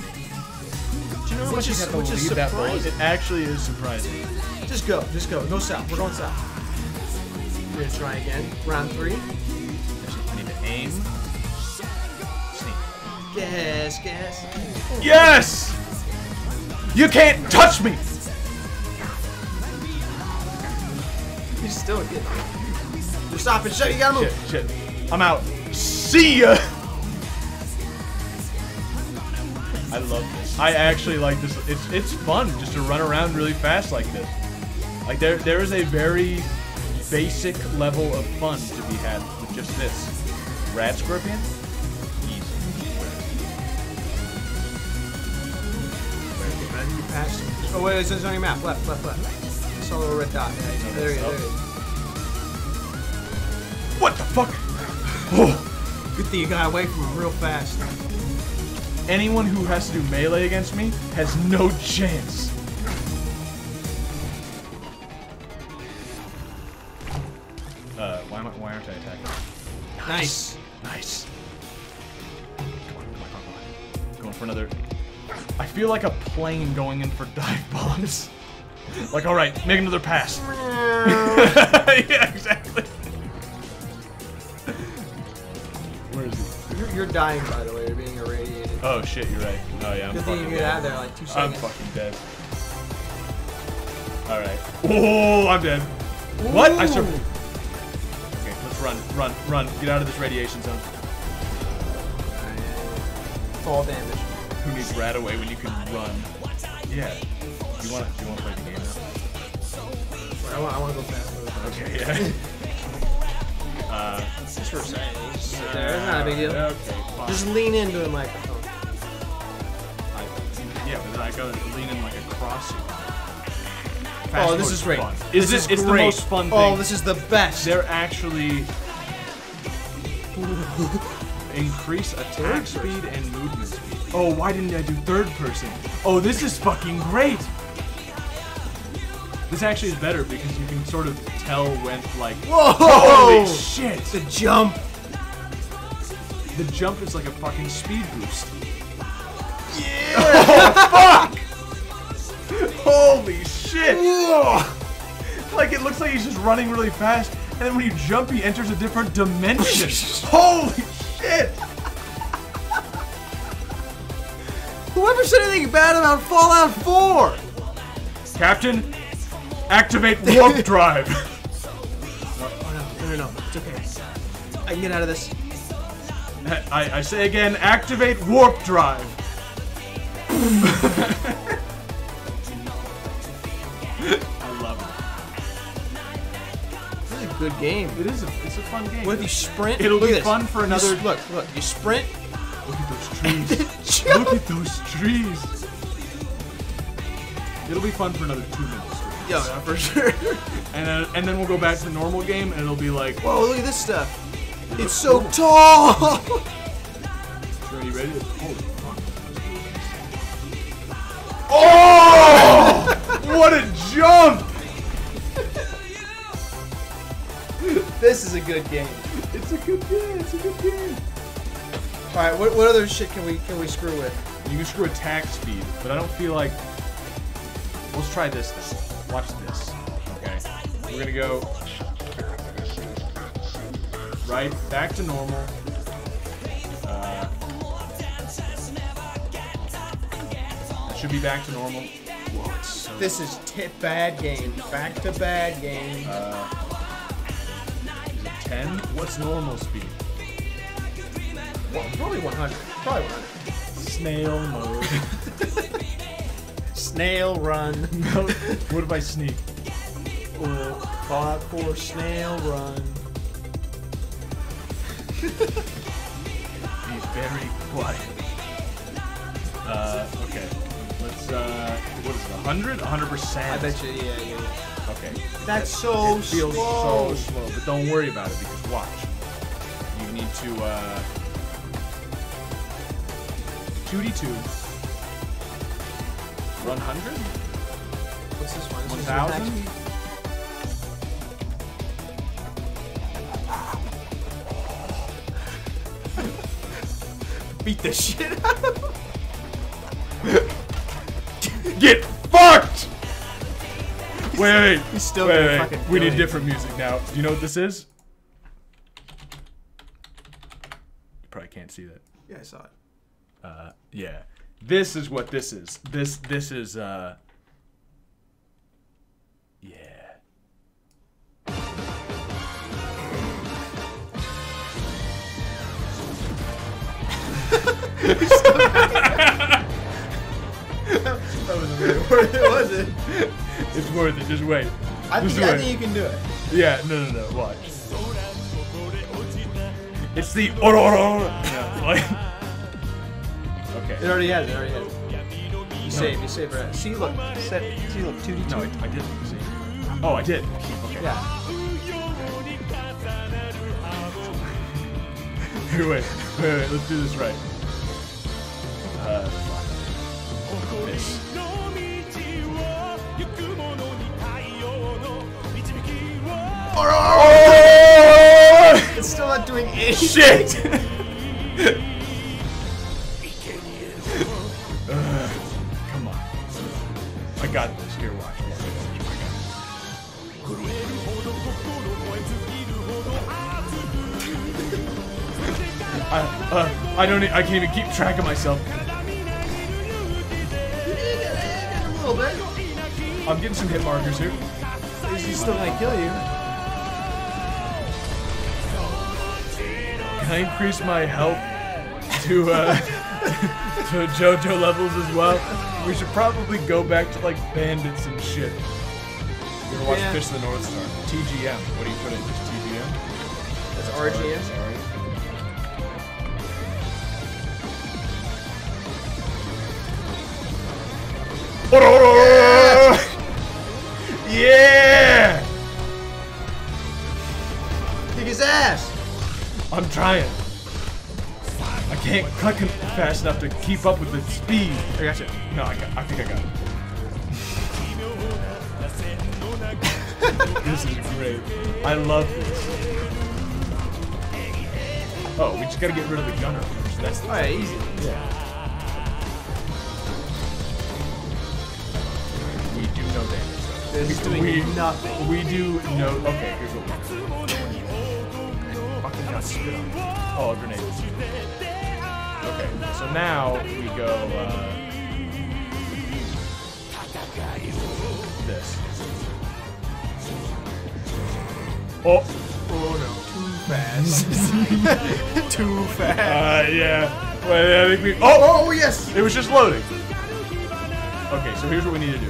Do you know which is, which is surprising. It actually is surprising. Just go, just go. No south. We're going south. We're gonna try again. Round three. I need to aim. Guess, guess. Yes! You can't touch me! You're still kid. You're stopping. Shut. You gotta move. Shit, shit. I'm out. See ya! I love this. I actually like this. It's it's fun just to run around really fast like this. Like there there is a very basic level of fun to be had with just this. Radscorpion? You passed. Oh wait, it's it's on your map. Left, left, left. I saw a little red dot. There you go. There you go. There you go. What the fuck? Oh. Good thing you got away from him real fast. Anyone who has to do melee against me has no chance. Uh, why, am I, why aren't I attacking? Nice. Nice. Come come on, come on, come on. Going for another. I feel like a plane going in for dive bombs. like, all right, make another pass. yeah, exactly. Where is he? You're, you're dying, by the way. You're being irradiated. Oh shit, you're right. Oh yeah, I'm Good thing fucking you get dead. out of there like two seconds. I'm fucking dead. All right. Oh, I'm dead. What? I sur- Okay, let's run, run, run. Get out of this radiation zone. Fall damage. Who needs RadAway when you can run? Yeah. You want to? You want to play the game now? I want, I want to go fast. Okay. Yeah. uh, Just for a second. there. Not a big deal. Okay. Fine. Just lean into the microphone. I, yeah, but then I gotta lean in like across you. Oh, this is great. Fun. This Is this? is It's the most fun thing. Oh, this is the best. They're actually increase attack speed and movement speed. Oh, why didn't I do third person? Oh, this is fucking great. This actually is better because you can sort of tell when, like, Whoa! holy shit! The jump. The jump is like a fucking speed boost. Yeah. oh fuck! Holy shit! Like it looks like he's just running really fast, and then when you jump, he enters a different dimension. Holy shit! Whoever said anything bad about Fallout 4? Captain, activate warp drive. Oh no, no, no, no. It's okay. I can get out of this. I, I say again, activate warp drive. I love This is a good game. it. It is a, it's a fun game. What if you sprint? It'll be fun for another- s- look, look. You sprint. Look at those trees. Look at those trees. It'll be fun for another two minutes. Yo, yeah, for sure. And then, and then we'll go back to the normal game, and it'll be like, Whoa, look at this stuff. It's so tall. Are you ready? Holy fuck. Oh! what a jump! this is a good game. It's a good game. It's a good game. All right, what, what other shit can we can we screw with? You can screw attack speed, but I don't feel like. Let's try this then. Watch this. Okay. We're gonna go. Right, back to normal. Uh, should be back to normal. Whoa, so This is t- bad game. Back to bad game. Uh, 10? What's normal speed? Well, probably 100. Probably 100. Snail mode. Snail run. no, what if I sneak? Or Fallout 4 snail run. Be very quiet. Uh, okay. Let's, uh, what is it, 100? 100%. I bet you, yeah, yeah, yeah. Okay. That's so it feels slow. so slow, but don't worry about it because watch. You need to, uh, 2d2, 100, What's this one? This one's attack 1000. Beat the shit out of him. Get fucked! Wait, wait, wait. He's still wait, wait. fucking We need different music now. Do you know what this is? You probably can't see that. Yeah, I saw it. Uh, yeah. This is what this is. This this is uh Yeah. That was really worth it, was it? It's worth it. Just wait. I Just think, I think you can do it. Yeah, no, no, no. Watch. It's the ororo. Yeah, like. Okay. It already has. It already has. You save. You save. Right. See, look. Set. See, look. Two D two. No, I, I didn't. See. Oh, I did. Okay. Yeah. Here, wait, wait, wait. Let's do this right. Uh. This. Oh! It's still not doing anything. Shit! got this. Here, watch. I, uh, I don't. I can't even keep track of myself. A little bit. I'm getting some hit markers here. He's still gonna kill you. Can I increase my health to uh, to JoJo levels as well? We should probably go back to like bandits and shit. You ever watch Yeah. Fist of the North Star? TGM. What do you put in? Just TGM? That's RGM. Sorry. Yeah! Kick his ass. I'm trying. I can't cut it fast enough to keep up with the speed. I got you. No, I, got, I think I got it. this is great. I love this. Oh, we just gotta get rid of the gunner first. That's the oh, right, easy. Yeah. We do no damage. though. This is doing we, nothing. We do no. Okay, here's what we do. Fucking got spit on. Oh, a grenade. Okay, so now we go. Uh, this. Oh. Oh no, too fast. too fast. Uh, yeah. Wait, I think we. Oh! Oh yes. It was just loading. Okay, so here's what we need to do.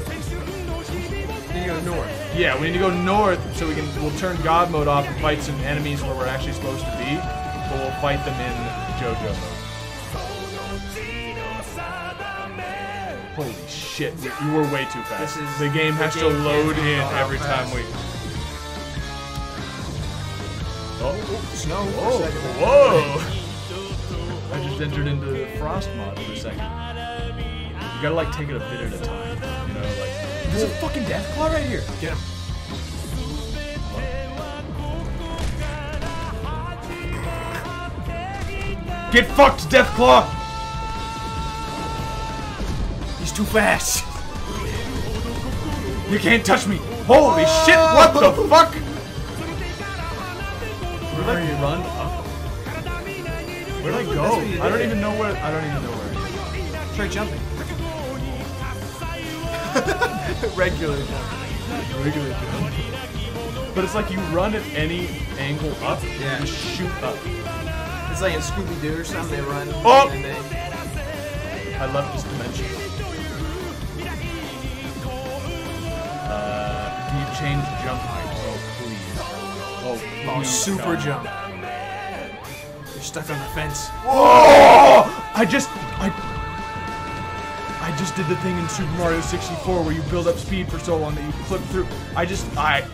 You go north. Yeah, we need to go north so we can. We'll turn God mode off and fight some enemies where we're actually supposed to be, but we'll fight them in JoJo mode. Holy shit, we, we were way too fast. This is- the game the has game to load in how every time we. Oh, Snow. for a whoa, whoa! I just entered into the frost mod for a second. You gotta like take it a bit at a time, you know, like. There's a fucking Deathclaw right here. Get him. Get fucked, Deathclaw! Too fast. You can't touch me! Holy shit, what the fuck? Where did I run up? Where'd I go? I don't even know where. I don't even know where. Try jumping. Regular jumping. Regular jump. But it's like you run at any angle up, Yeah. you shoot up. It's like in Scooby Doo or something. They run. Oh! And they, I love this dimension. Uh, you change jump height? Oh, please. Oh, oh, super don't. jump. You're stuck on the fence. Whoa! I just I I just did the thing in Super Mario 64 where you build up speed for so long that you flip through. I just I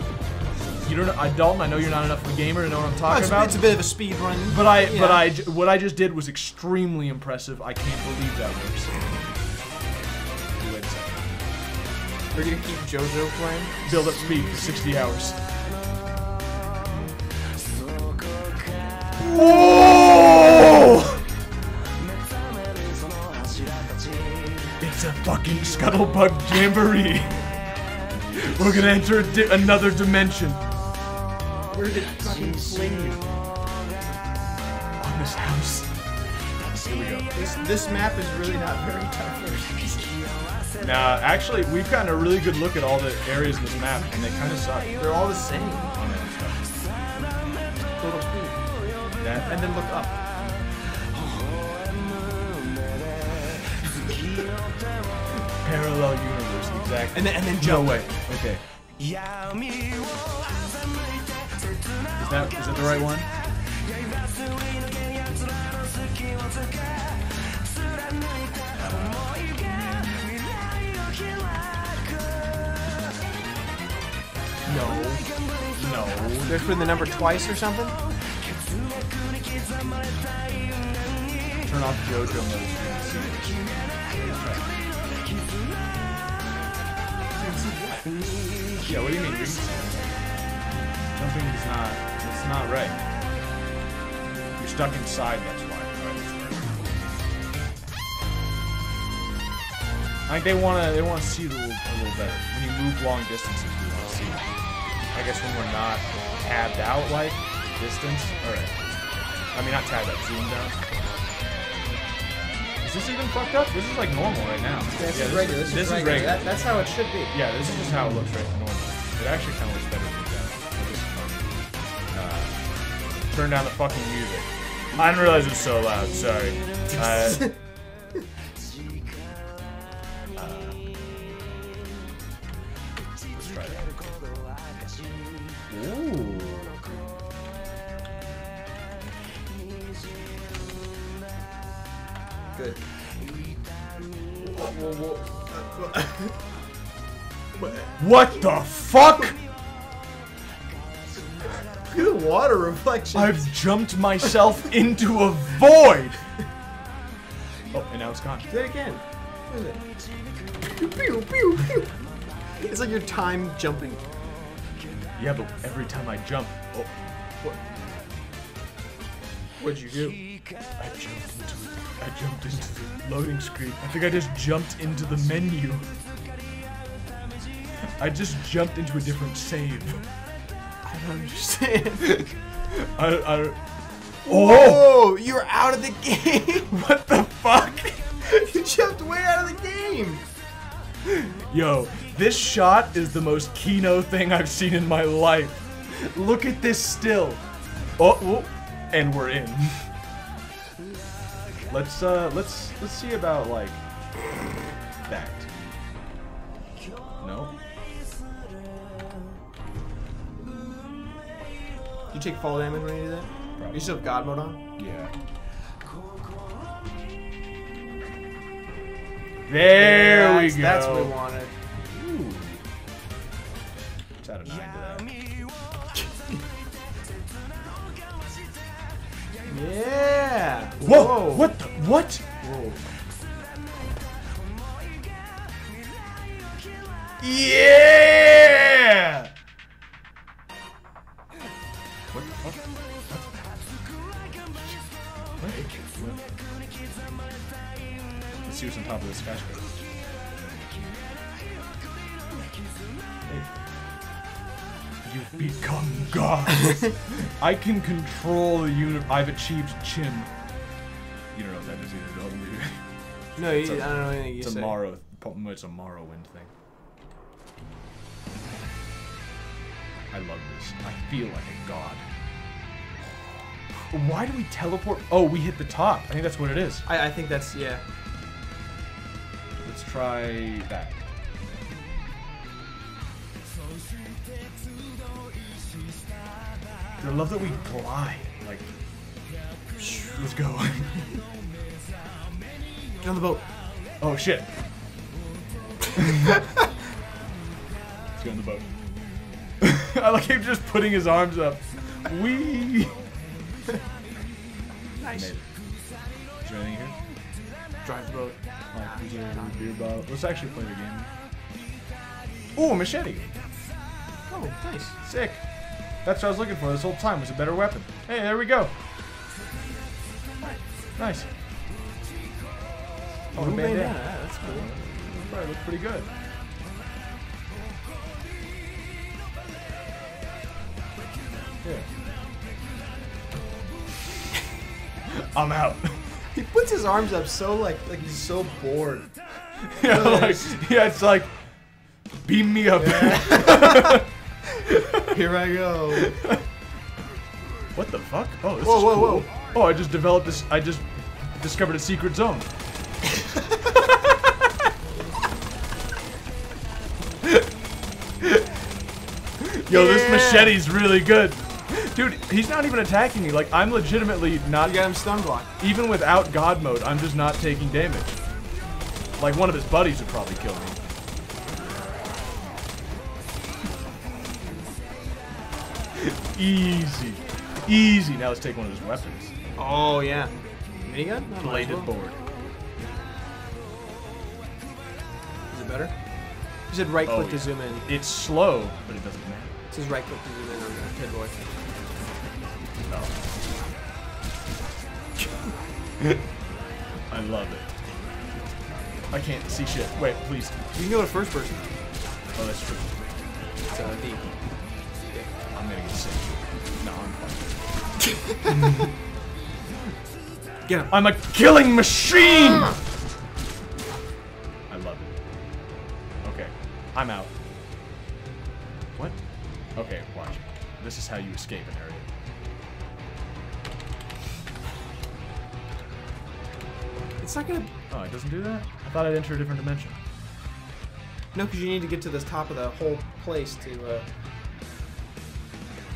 you don't know, I Dalton. I know you're not enough of a gamer to know what I'm talking it's, about. it's a bit of a speed run. but I Yeah. but I what I just did was extremely impressive. I can't believe that works. We're gonna keep JoJo playing, build up speed for 60 hours. Whoa! It's a fucking scuttlebug jamboree. We're gonna enter di another dimension. Where did fucking fling you? On this house. Here we go. This, this map is really not very tough. Nah, actually, we've gotten a really good look at all the areas in this map, and they kind of suck. They're all the same. That stuff. Total speed. That And then look up. parallel universe, exactly. And then and then No jump. way. Okay. Is that is that the right one? No. No. They're putting the number twice or something? Turn off JoJo mode. you. Yeah, what do you mean? Jumping is not. It's not right. You're stuck inside. That's why. Like they wanna, they wanna see it a little, a little better. When you move long distances, we wanna see. it. I guess when we're not tabbed out like distance. All right. I mean, not tabbed out, zoomed out. Is this even fucked up? This is like normal right now. Yeah, This Yeah, is regular. This, is regular. That, that's how it should be. yeah, this is just how it looks right normal. It actually kind of looks better than that. This. Uh, turn down the fucking music. I didn't realize it was so loud. Sorry. Uh, Ooh. Good. What the fuck? Look at the water reflection. I've jumped myself into a void. Oh, and now it's gone. Do that again. What is it? Pew, pew, pew. It's like your time jumping. Yeah, but every time I jump, oh, what? What'd you do? I jumped into I jumped into the loading screen. I think I just jumped into the menu. I just jumped into a different save. I don't understand. I, I, oh, Oh, you're out of the game. what the fuck? you jumped way out of the game. Yo, this shot is the most Kino thing I've seen in my life. Look at this still. Oh, oh, and we're in. Let's uh, let's let's see about like that. No. You take fall damage when you do that? You still have God mode on? Yeah. There Yeah, we go. That's what we wanted. A nine to that. Yeah. Whoa! What the? What? Whoa. Yeah! What the fuck? What? Let's see what's on top of this skyscraper. You've become God. I can control the universe. I've achieved CHIM. You don't know what that is either, though. do you? No, you, a- I don't know anything you It's a. Morrow. It's a Morrowind thing. I love this. I feel like a god. Why do we teleport? Oh, we hit the top. I think that's what it is. I, I think that's, yeah. Let's try that. I love that we glide. Like, let's go. Get on the boat. oh shit. let's go on the boat. I like him just putting his arms up. Wee. Nice. Made it. Is there anything here? Drive the boat. Like, is there a beer bottle? Let's actually play the game. Ooh, a machete. Oh, nice. Sick. That's what I was looking for this whole time, was a better weapon. Hey, there we go. Nice. Oh, Blue bandana. bandana. That's cool. Probably look pretty good. Yeah. I'm out. He puts his arms up so like like he's so bored. yeah, like, yeah, it's like beam me up. Here I go. What the fuck? Oh, this Whoa, is whoa, cool. whoa. Oh, I just developed this. I just discovered a secret zone. Yo, this machete's really good. Dude, he's not even attacking me. Like, I'm legitimately not. You got him stun blocked. Even without God mode, I'm just not taking damage. Like, one of his buddies would probably kill me. Easy. Easy. Now let's take one of his weapons. Oh yeah. Minigun? Oh, as Bladed well. board. Is it better? You said right click Oh, to zoom in. It's slow, but it doesn't matter. It says right click to zoom in on the head Boy. I love it. I can't see shit. Wait, please. You can go to first person. Oh, that's true. It's uh, D. I'm gonna get sick. No, I'm fine. Get him. I'm a killing machine! I love it. Okay, I'm out. What? Okay, watch. This is how you escape an area. It's not gonna. Oh, it doesn't do that? I thought I'd enter a different dimension. No, because you need to get to the top of the whole place to. Uh...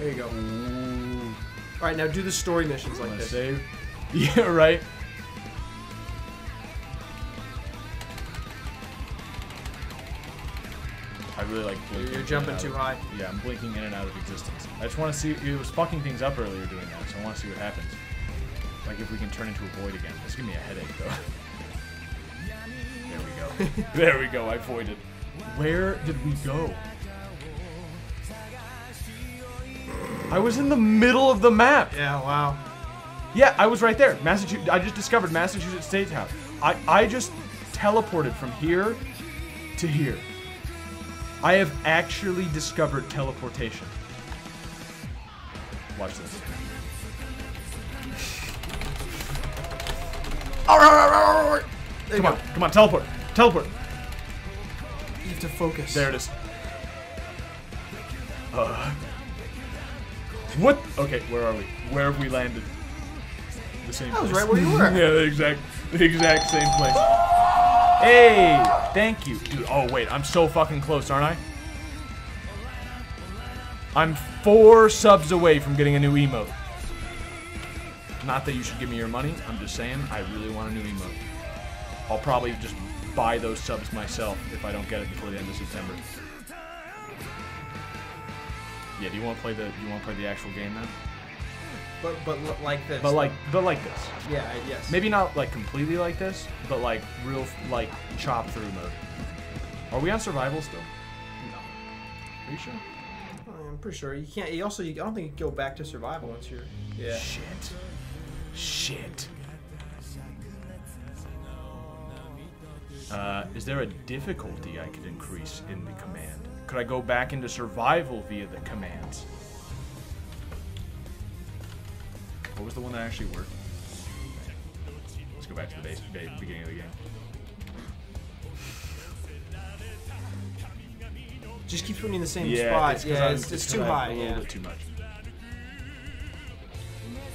There you go. All right, now do the story missions like this. save? Yeah, right. I really like blinking. You're jumping too high. Yeah, I'm blinking in and out of existence. I just want to see. It was fucking things up earlier doing that, so I want to see what happens. Like if we can turn into a void again. This give me a headache though. there we go. there we go. I voided. Where did we go? I was in the middle of the map. Yeah, wow. Yeah, I was right there. Massachusetts. I just discovered Massachusetts State House. I I just teleported from here to here. I have actually discovered teleportation. Watch this. Come on, come on, teleport, teleport. You have to focus. There it is. Uh, what? Okay, where are we? Where have we landed? The same That was place. right where you were. yeah, the exact, the exact same place. Hey, thank you, dude. Oh wait, I'm so fucking close, aren't I? I'm four subs away from getting a new emote. Not that you should give me your money. I'm just saying I really want a new emote. I'll probably just buy those subs myself if I don't get it before the end of September. Yeah, do you want to play the you want to play the actual game now? But but l- like this. But like but like this. Yeah. I- Yes. Maybe not like completely like this, but like real like chop through mode. Are we on survival still? No. Are you sure? I'm pretty sure you can't. You also, you, I don't think you can go back to survival once you're. Yeah. Shit. Shit. Uh, is there a difficulty I could increase in the command? Could I go back into survival via the commands? What was the one that actually worked? Let's go back to the base, ba- beginning of the game. Just keeps putting in the same Yeah, spot. it's yeah, it's, it's 'cause too high. A little Yeah. bit too much.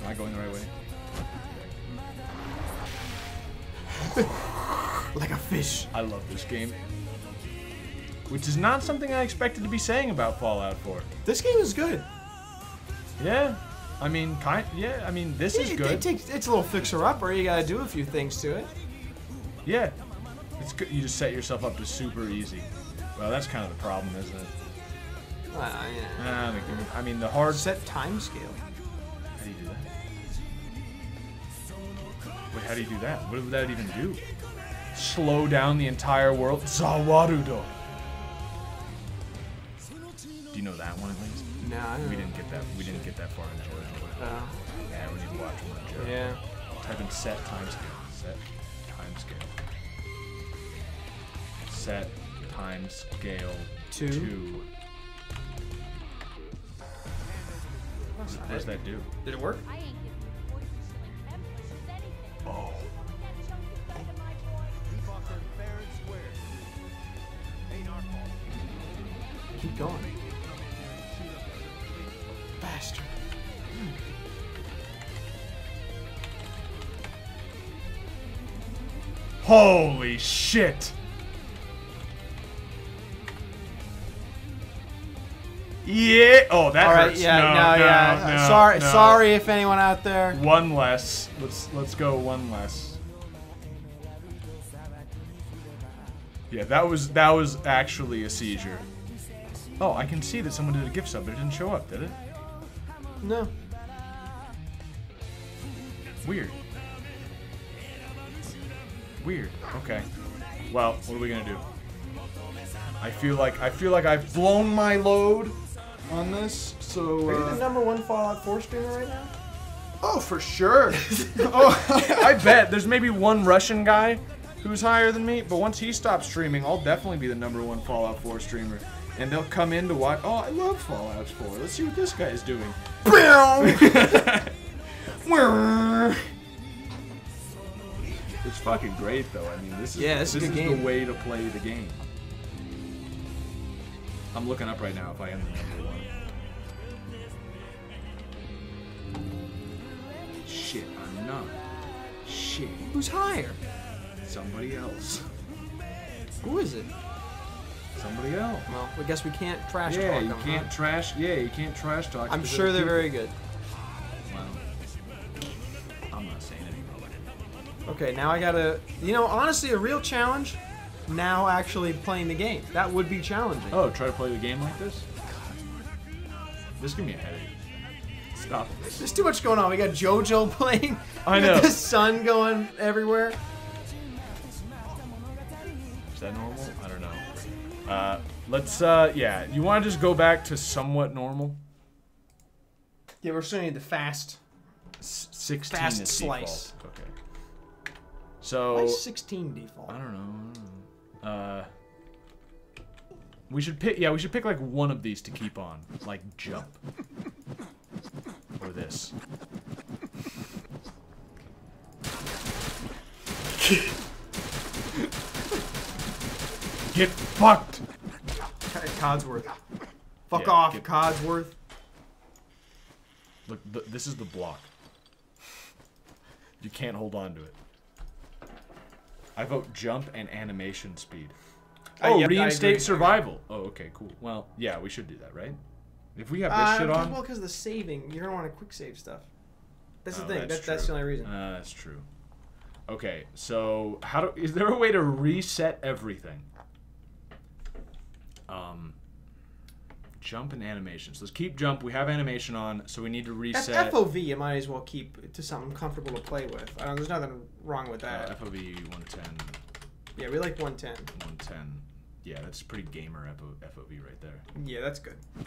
Am I going the right way? Like a fish. I love this game. Which is not something I expected to be saying about Fallout 4. This game is good. Yeah. I mean, kind. Yeah. I mean, this is good. It, takes it's a little fixer upper. You got to do a few things to it. yeah. It's good. You just set yourself up to super easy. Well, that's kind of the problem, isn't it? Uh, yeah. Uh, the- I mean, the hard. Set time scale. How do you do that? Wait, how do you do that? What would that even do? Slow down the entire world? Zawarudo. Do you know that one at least? No, I don't We know. didn't get that. We didn't get that far in the original. Uh, Yeah, we need to watch one. Joe. Yeah. Type in set time scale. Set time scale. reset time scale Two. two. What does that do? Did it work? Oh. Keep going. Bastard. Holy shit! Yeah. Oh, that All right, hurts. yeah, no, no, no, yeah. no, sorry, no. sorry if anyone out there. One less. Let's let's go one less. Yeah, that was that was actually a seizure. Oh, I can see that someone did a gift sub, but it didn't show up, did it? No. Weird. Weird. Okay. Well, what are we gonna do? I feel like I feel like I've blown my load on this. So Are you the uh, number one Fallout 4 streamer right now? oh, for sure. oh, I bet there's maybe one Russian guy who's higher than me, but once he stops streaming, I'll definitely be the number one Fallout 4 streamer. And they'll come in to watch. Oh, I love Fallout 4. Let's see what this guy is doing. It's fucking great though. I mean, this is Yeah, this is a good the way to play the game. I'm looking up right now if I am the number one. Shit, I'm not. Shit, Who's higher? somebody else. Who is it? Somebody else. Well, I guess we can't trash yeah, talk you them, huh? can't trash. Yeah, you can't trash talk. I'm sure they're people- very good. Well, I'm not saying anything. Okay, now I gotta. You know, honestly, a real challenge. Now actually playing the game. That would be challenging. Oh, try to play the game like this? This give me a headache. Stop this. There's too much going on. We got JoJo playing. I know. The sun going everywhere. Is that normal? I don't know. Uh, let's, uh, yeah. You want to just go back to somewhat normal? Yeah, we're still need the fast. S- 16 Fast is slice. default. Okay. So, Why 16 default? I don't know. I don't know. Uh, we should pick, yeah, we should pick like one of these to keep on. Like jump. or this. Get fucked! Codsworth. Fuck Yeah, off, get- Codsworth. Look, th this is the block. You can't hold on to it. I vote jump and animation speed. Uh, Oh, yep, I reinstate survival. Oh, okay, cool. Well, yeah, we should do that, right? If we have this Uh, shit on. Well, because the saving, you're gonna want to quick save stuff. That's the Oh, thing. that's That's, that's the only reason. Uh, that's true. Okay, so how do is there a way to reset everything? Um, jump and animations. So let's keep jump. We have animation on, so we need to F- reset. FOV, you might as well keep to something comfortable to play with. I don't, there's nothing wrong with that. Uh, FOV 110, yeah, we like 110. 110. Yeah, that's pretty gamer FO- FOV right there. Yeah, that's good.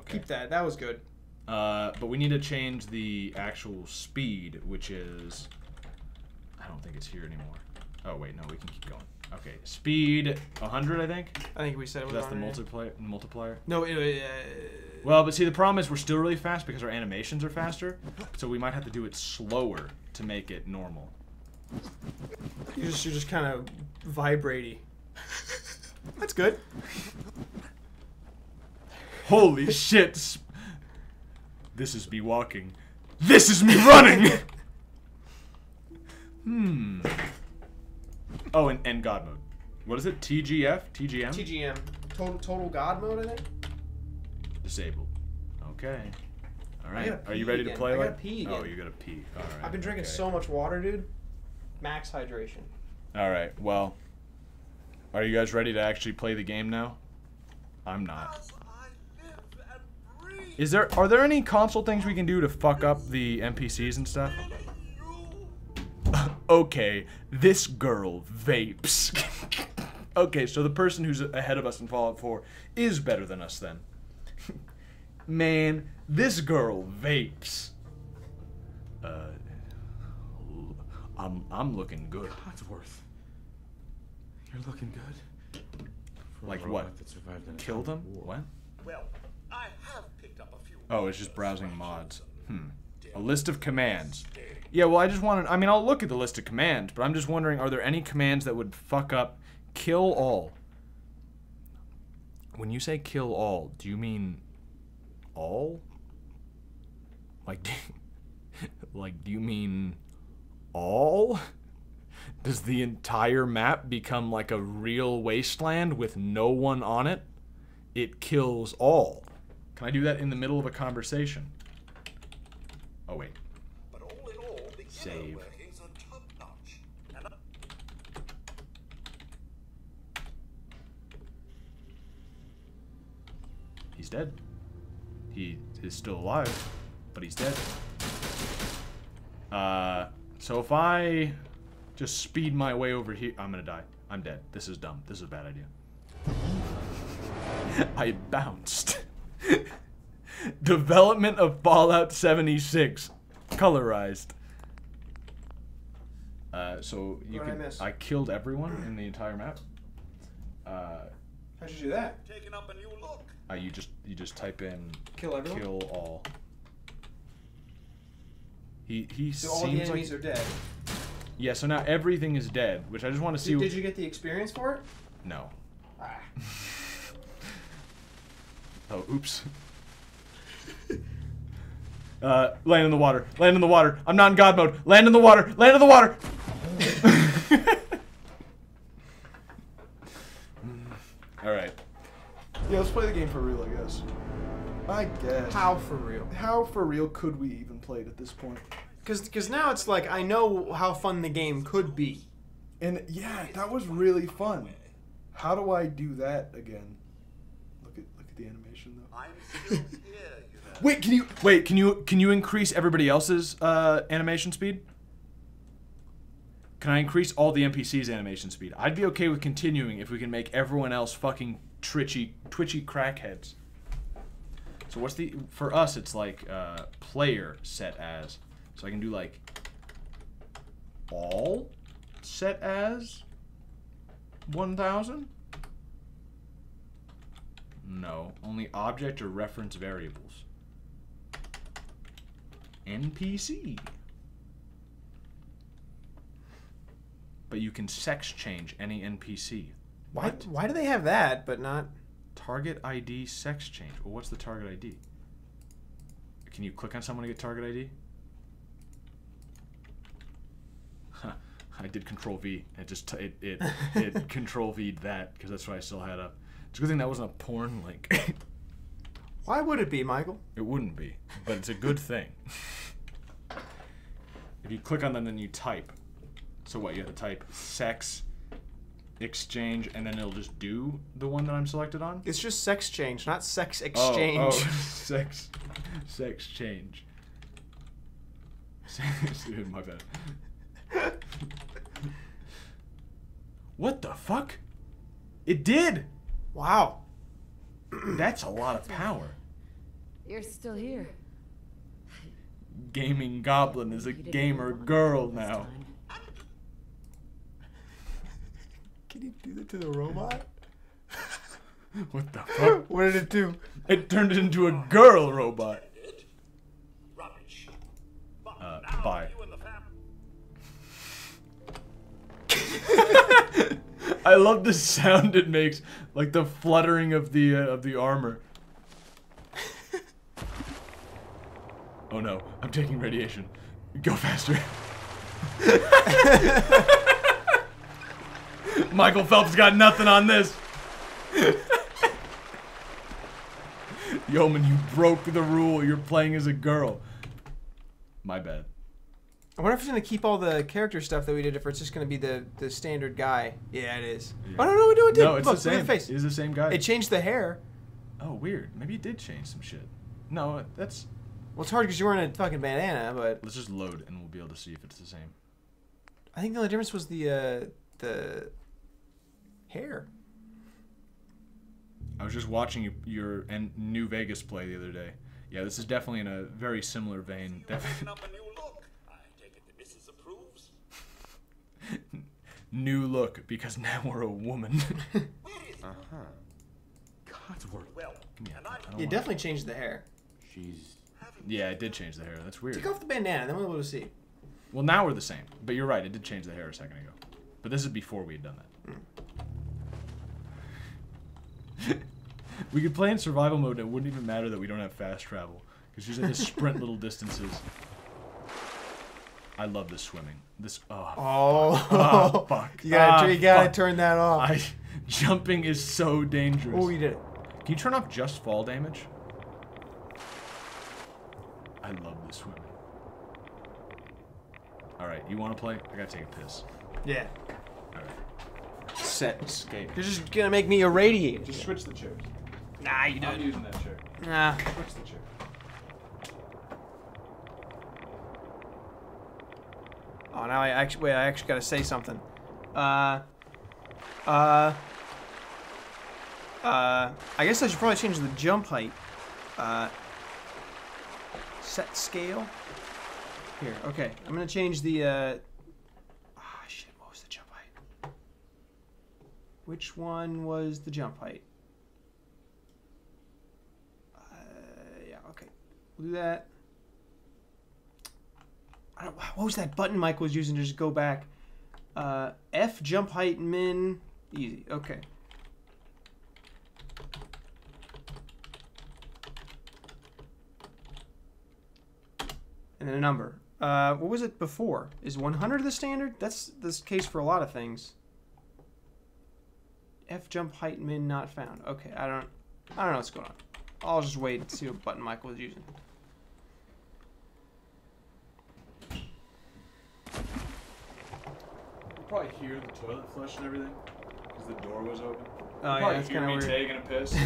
Okay. Keep that. That was good. Uh, but we need to change the actual speed, which is. I don't think it's here anymore. Oh wait, no, we can keep going. Okay, speed 100, I think. I think we said it was That's the multiplier. Multiplier. No, it, uh, Well, but see, the problem is we're still really fast because our animations are faster, so we might have to do it slower to make it normal. you're just, you're just kind of vibrating. That's good. Holy shit! This is me walking. This is me running! hmm. Oh, and, and God mode. What is it? TGF? TGM? TGM. Total, total God mode, I think. Disabled. Okay. All right. Are you pee ready to again. play I gotta like? pee Oh, again. you gotta pee. All right. I've been drinking okay. so much water, dude. Max hydration. All right. Well, are you guys ready to actually play the game now? I'm not. Is there are there any console things we can do to fuck up the NPCs and stuff? Okay, this girl vapes. okay, so the person who's ahead of us in Fallout 4 is better than us then. Man, this girl vapes. Uh, I'm I'm looking good. Codsworth. You're looking good. For Like what? that survived in Kill them? war. What? Well, I have picked up a few. Oh, it's just browsing mods. Hmm. A list of commands. Yeah, well, I just wanted. I mean, I'll look at the list of commands, but I'm just wondering are there any commands that would fuck up kill all? When you say kill all, do you mean all? Like, like, do you mean all? Does the entire map become like a real wasteland with no one on it? It kills all. Can I do that in the middle of a conversation? Oh, wait. But all in all, the Save. workings are top notch. And He's dead. He is still alive, but he's dead. Uh, so if I just speed my way over here, I'm gonna die. I'm dead. This is dumb. This is a bad idea. I bounced. Development of Fallout 76, colorized. Uh, so you What did I can. miss? I killed everyone in the entire map. Uh, How'd you do that? taking up a new look. uh, you just you just type in Kill everyone? kill all. He he So all seems the enemies like are dead. yeah. So now everything is dead, which I just want to see. Did, did you get the experience for it? No. Ah. Oh, oops. Uh, land in the water. Land in the water. I'm not in God mode. Land in the water. Land in the water. All right. Yeah, let's play the game for real, I guess. I guess. How for real? How for real could we even play it at this point? Because cause now it's like I know how fun the game could be. And yeah, that was really fun. How do I do that again? Look at look at the animation though. Wait, can you wait? Can you can you increase everybody else's uh, animation speed? Can I increase all the NPCs' animation speed? I'd be okay with continuing if we can make everyone else fucking twitchy, twitchy crackheads. So what's the for us? It's like uh, player set as. So I can do like all set as one thousand. No, only object or reference variables. NPC. But you can sex change any NPC. Why? Why do they have that, but not? Target ID sex change. Well, what's the target ID? Can you click on someone to get target ID? Huh, I did Control V. It just it it, it Control V'd that because that's what I still had up. It's a good thing that wasn't a porn link. Why would it be, Michael? It wouldn't be, but it's a good thing. if you click on them, then you type. So what? You have to type sex exchange, and then it'll just do the one that I'm selected on. It's just sex change, not sex Oh, exchange. Oh, sex, sex change. Dude, my bad. what the fuck? It did. Wow. That's a lot of power. You're still here. Gaming Goblin is a gamer girl now. Can you do that to the robot? What the fuck? What did it do? It turned it into a girl robot. Uh, bye. You and the family. I love the sound it makes, like the fluttering of the uh, of the armor. oh no, I'm taking radiation. Go faster. Michael Phelps got nothing on this. Yeoman, you broke the rule. You're playing as a girl. My bad. I wonder if it's gonna keep all the character stuff that we did. If it's just gonna be the the standard guy. Yeah, it is. Oh no, no, no, it did. No, it's Look, the same. the face. It's the same guy. It changed the hair. Oh, weird. Maybe it did change some shit. No, that's. Well, it's hard because you're wearing a fucking bandana, but Let's just load and we'll be able to see if it's the same. I think the only difference was the uh, the hair. I was just watching you, your and New Vegas play the other day. Yeah, this is definitely in a very similar vein. Def- Taking up a new look. I take it the missus approves. New look because now we're a woman. Uh huh. Codsworth. Well, and I You definitely changed the hair. She's. yeah, it did change the hair. That's weird. Take off the bandana, then we'll be able to see. Well, now we're the same. But you're right. It did change the hair a second ago. But this is before we had done that. we could play in survival mode and it wouldn't even matter that we don't have fast travel. Because you just sprint little distances. I love this swimming. This oh, Oh, fuck. Ah, fuck. you gotta, Ah, you gotta fuck. turn that off. I jumping is so dangerous. oh, you did it. Can you turn off just fall damage? I love this swimming. Alright, you wanna play? I gotta take a piss. Yeah. Alright. Set. Escape. You're just gonna make me irradiate. Just switch the chairs. Nah, you I'm using that chair. Nah. Switch the chair. Oh, now I actually wait. I actually gotta say something. Uh, uh, uh. I guess I should probably change the jump height. Uh, set scale. Here. Okay. I'm gonna change the. Uh, ah, shit. What was the jump height? Which one was the jump height? Uh, yeah. Okay. We'll do that. What was that button Mike was using to just go back? Uh, F jump height min easy. Okay. And then a number. Uh, what was it before? Is 100 the standard? That's the case for a lot of things. F jump height min not found. Okay, I don't, I don't know what's going on. I'll just wait and see what button Michael was using. Probably hear the toilet flush and everything. Because the door was open. Oh, yeah, that's hear kinda weird. taking a piss.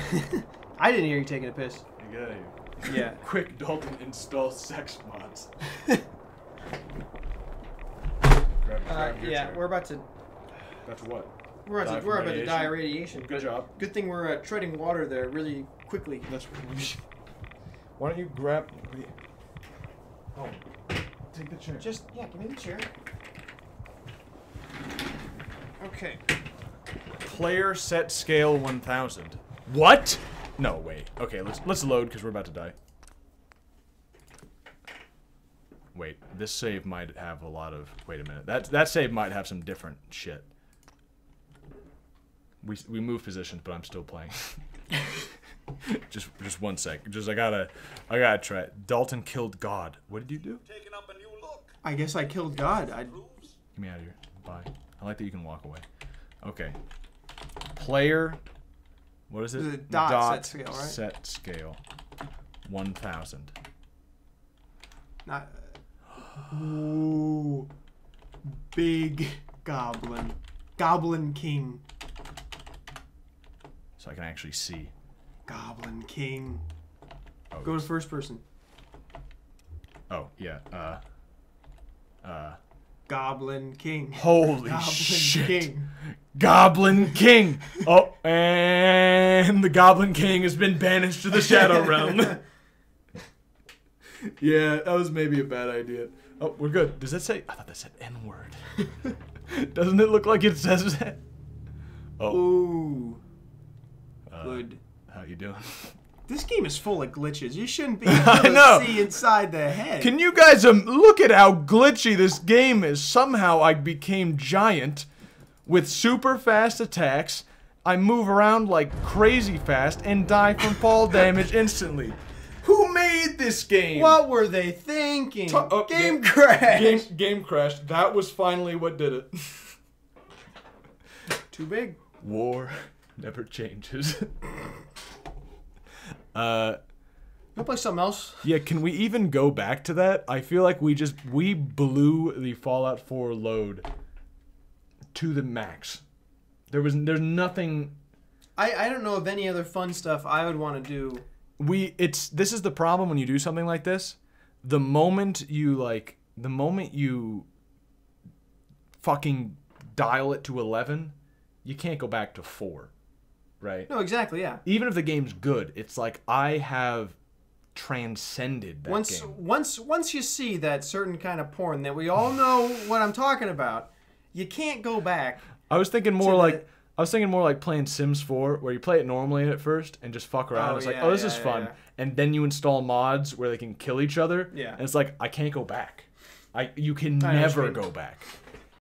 I didn't hear you taking a piss. You get out. Yeah. Quick, Dalton, install sex mods. grab, Uh, grab your yeah, chair. we're about to That's what? we're about Die to, we're from about to die of radiation. Good job. Good thing we're uh, treading water there really quickly. That's. Why don't you grab? Oh, take the chair. Just yeah, give me the chair. Okay. Player set scale 1000. What? No, wait. Okay, let's let's load because we're about to die. Wait, this save might have a lot of. Wait a minute. That that save might have some different shit. We we move positions, but I'm still playing. just just one sec. Just I gotta I gotta try. it. Dalton killed God. What did you do? taking up a new look. I guess I killed God. I Get me out of here. Bye. I like that you can walk away. Okay. Player. What is it? The dot set scale, right? Set scale. 1,000. not. Ooh, big goblin, goblin king, So I can actually see. goblin king. Oh, Go to first person. oh yeah. Uh. Uh. Goblin king. Holy Goblin shit. king. Goblin King. Oh, and the Goblin King has been banished to the Shadow Realm. yeah, that was maybe a bad idea. Oh, we're good. Does that say? I thought that said N word. Doesn't it look like it says that? Oh, Ooh, uh, good. how you doing? This game is full of glitches. You shouldn't be able to see inside the head. Can you guys um look at how glitchy this game is? Somehow I became giant with super fast attacks. I move around like crazy fast and die from fall damage instantly. Who made this game? what were they thinking? Oh, game yeah. crash. Game game crash. That was finally what did it. Too big. War never changes. uh Go play something else. Yeah, can we even go back to that? I feel like we just we blew the Fallout 4 load to the max. There was there's nothing I, I don't know of any other fun stuff I would want to do. we it's this is the problem when you do something like this. The moment you like the moment you fucking dial it to 11, you can't go back to 4. Right? No, exactly. Yeah. Even if the game's good, it's like I have transcended that once game. once once you see that certain kind of porn that we all know what I'm talking about, You can't go back. I was thinking more the- like I was thinking more like playing Sims 4, where you play it normally at first and just fuck around. Oh, it's like, oh, this yeah, is fun, yeah. and then you install mods where they can kill each other. Yeah. and it's like I can't go back. I you can I know what you never go back.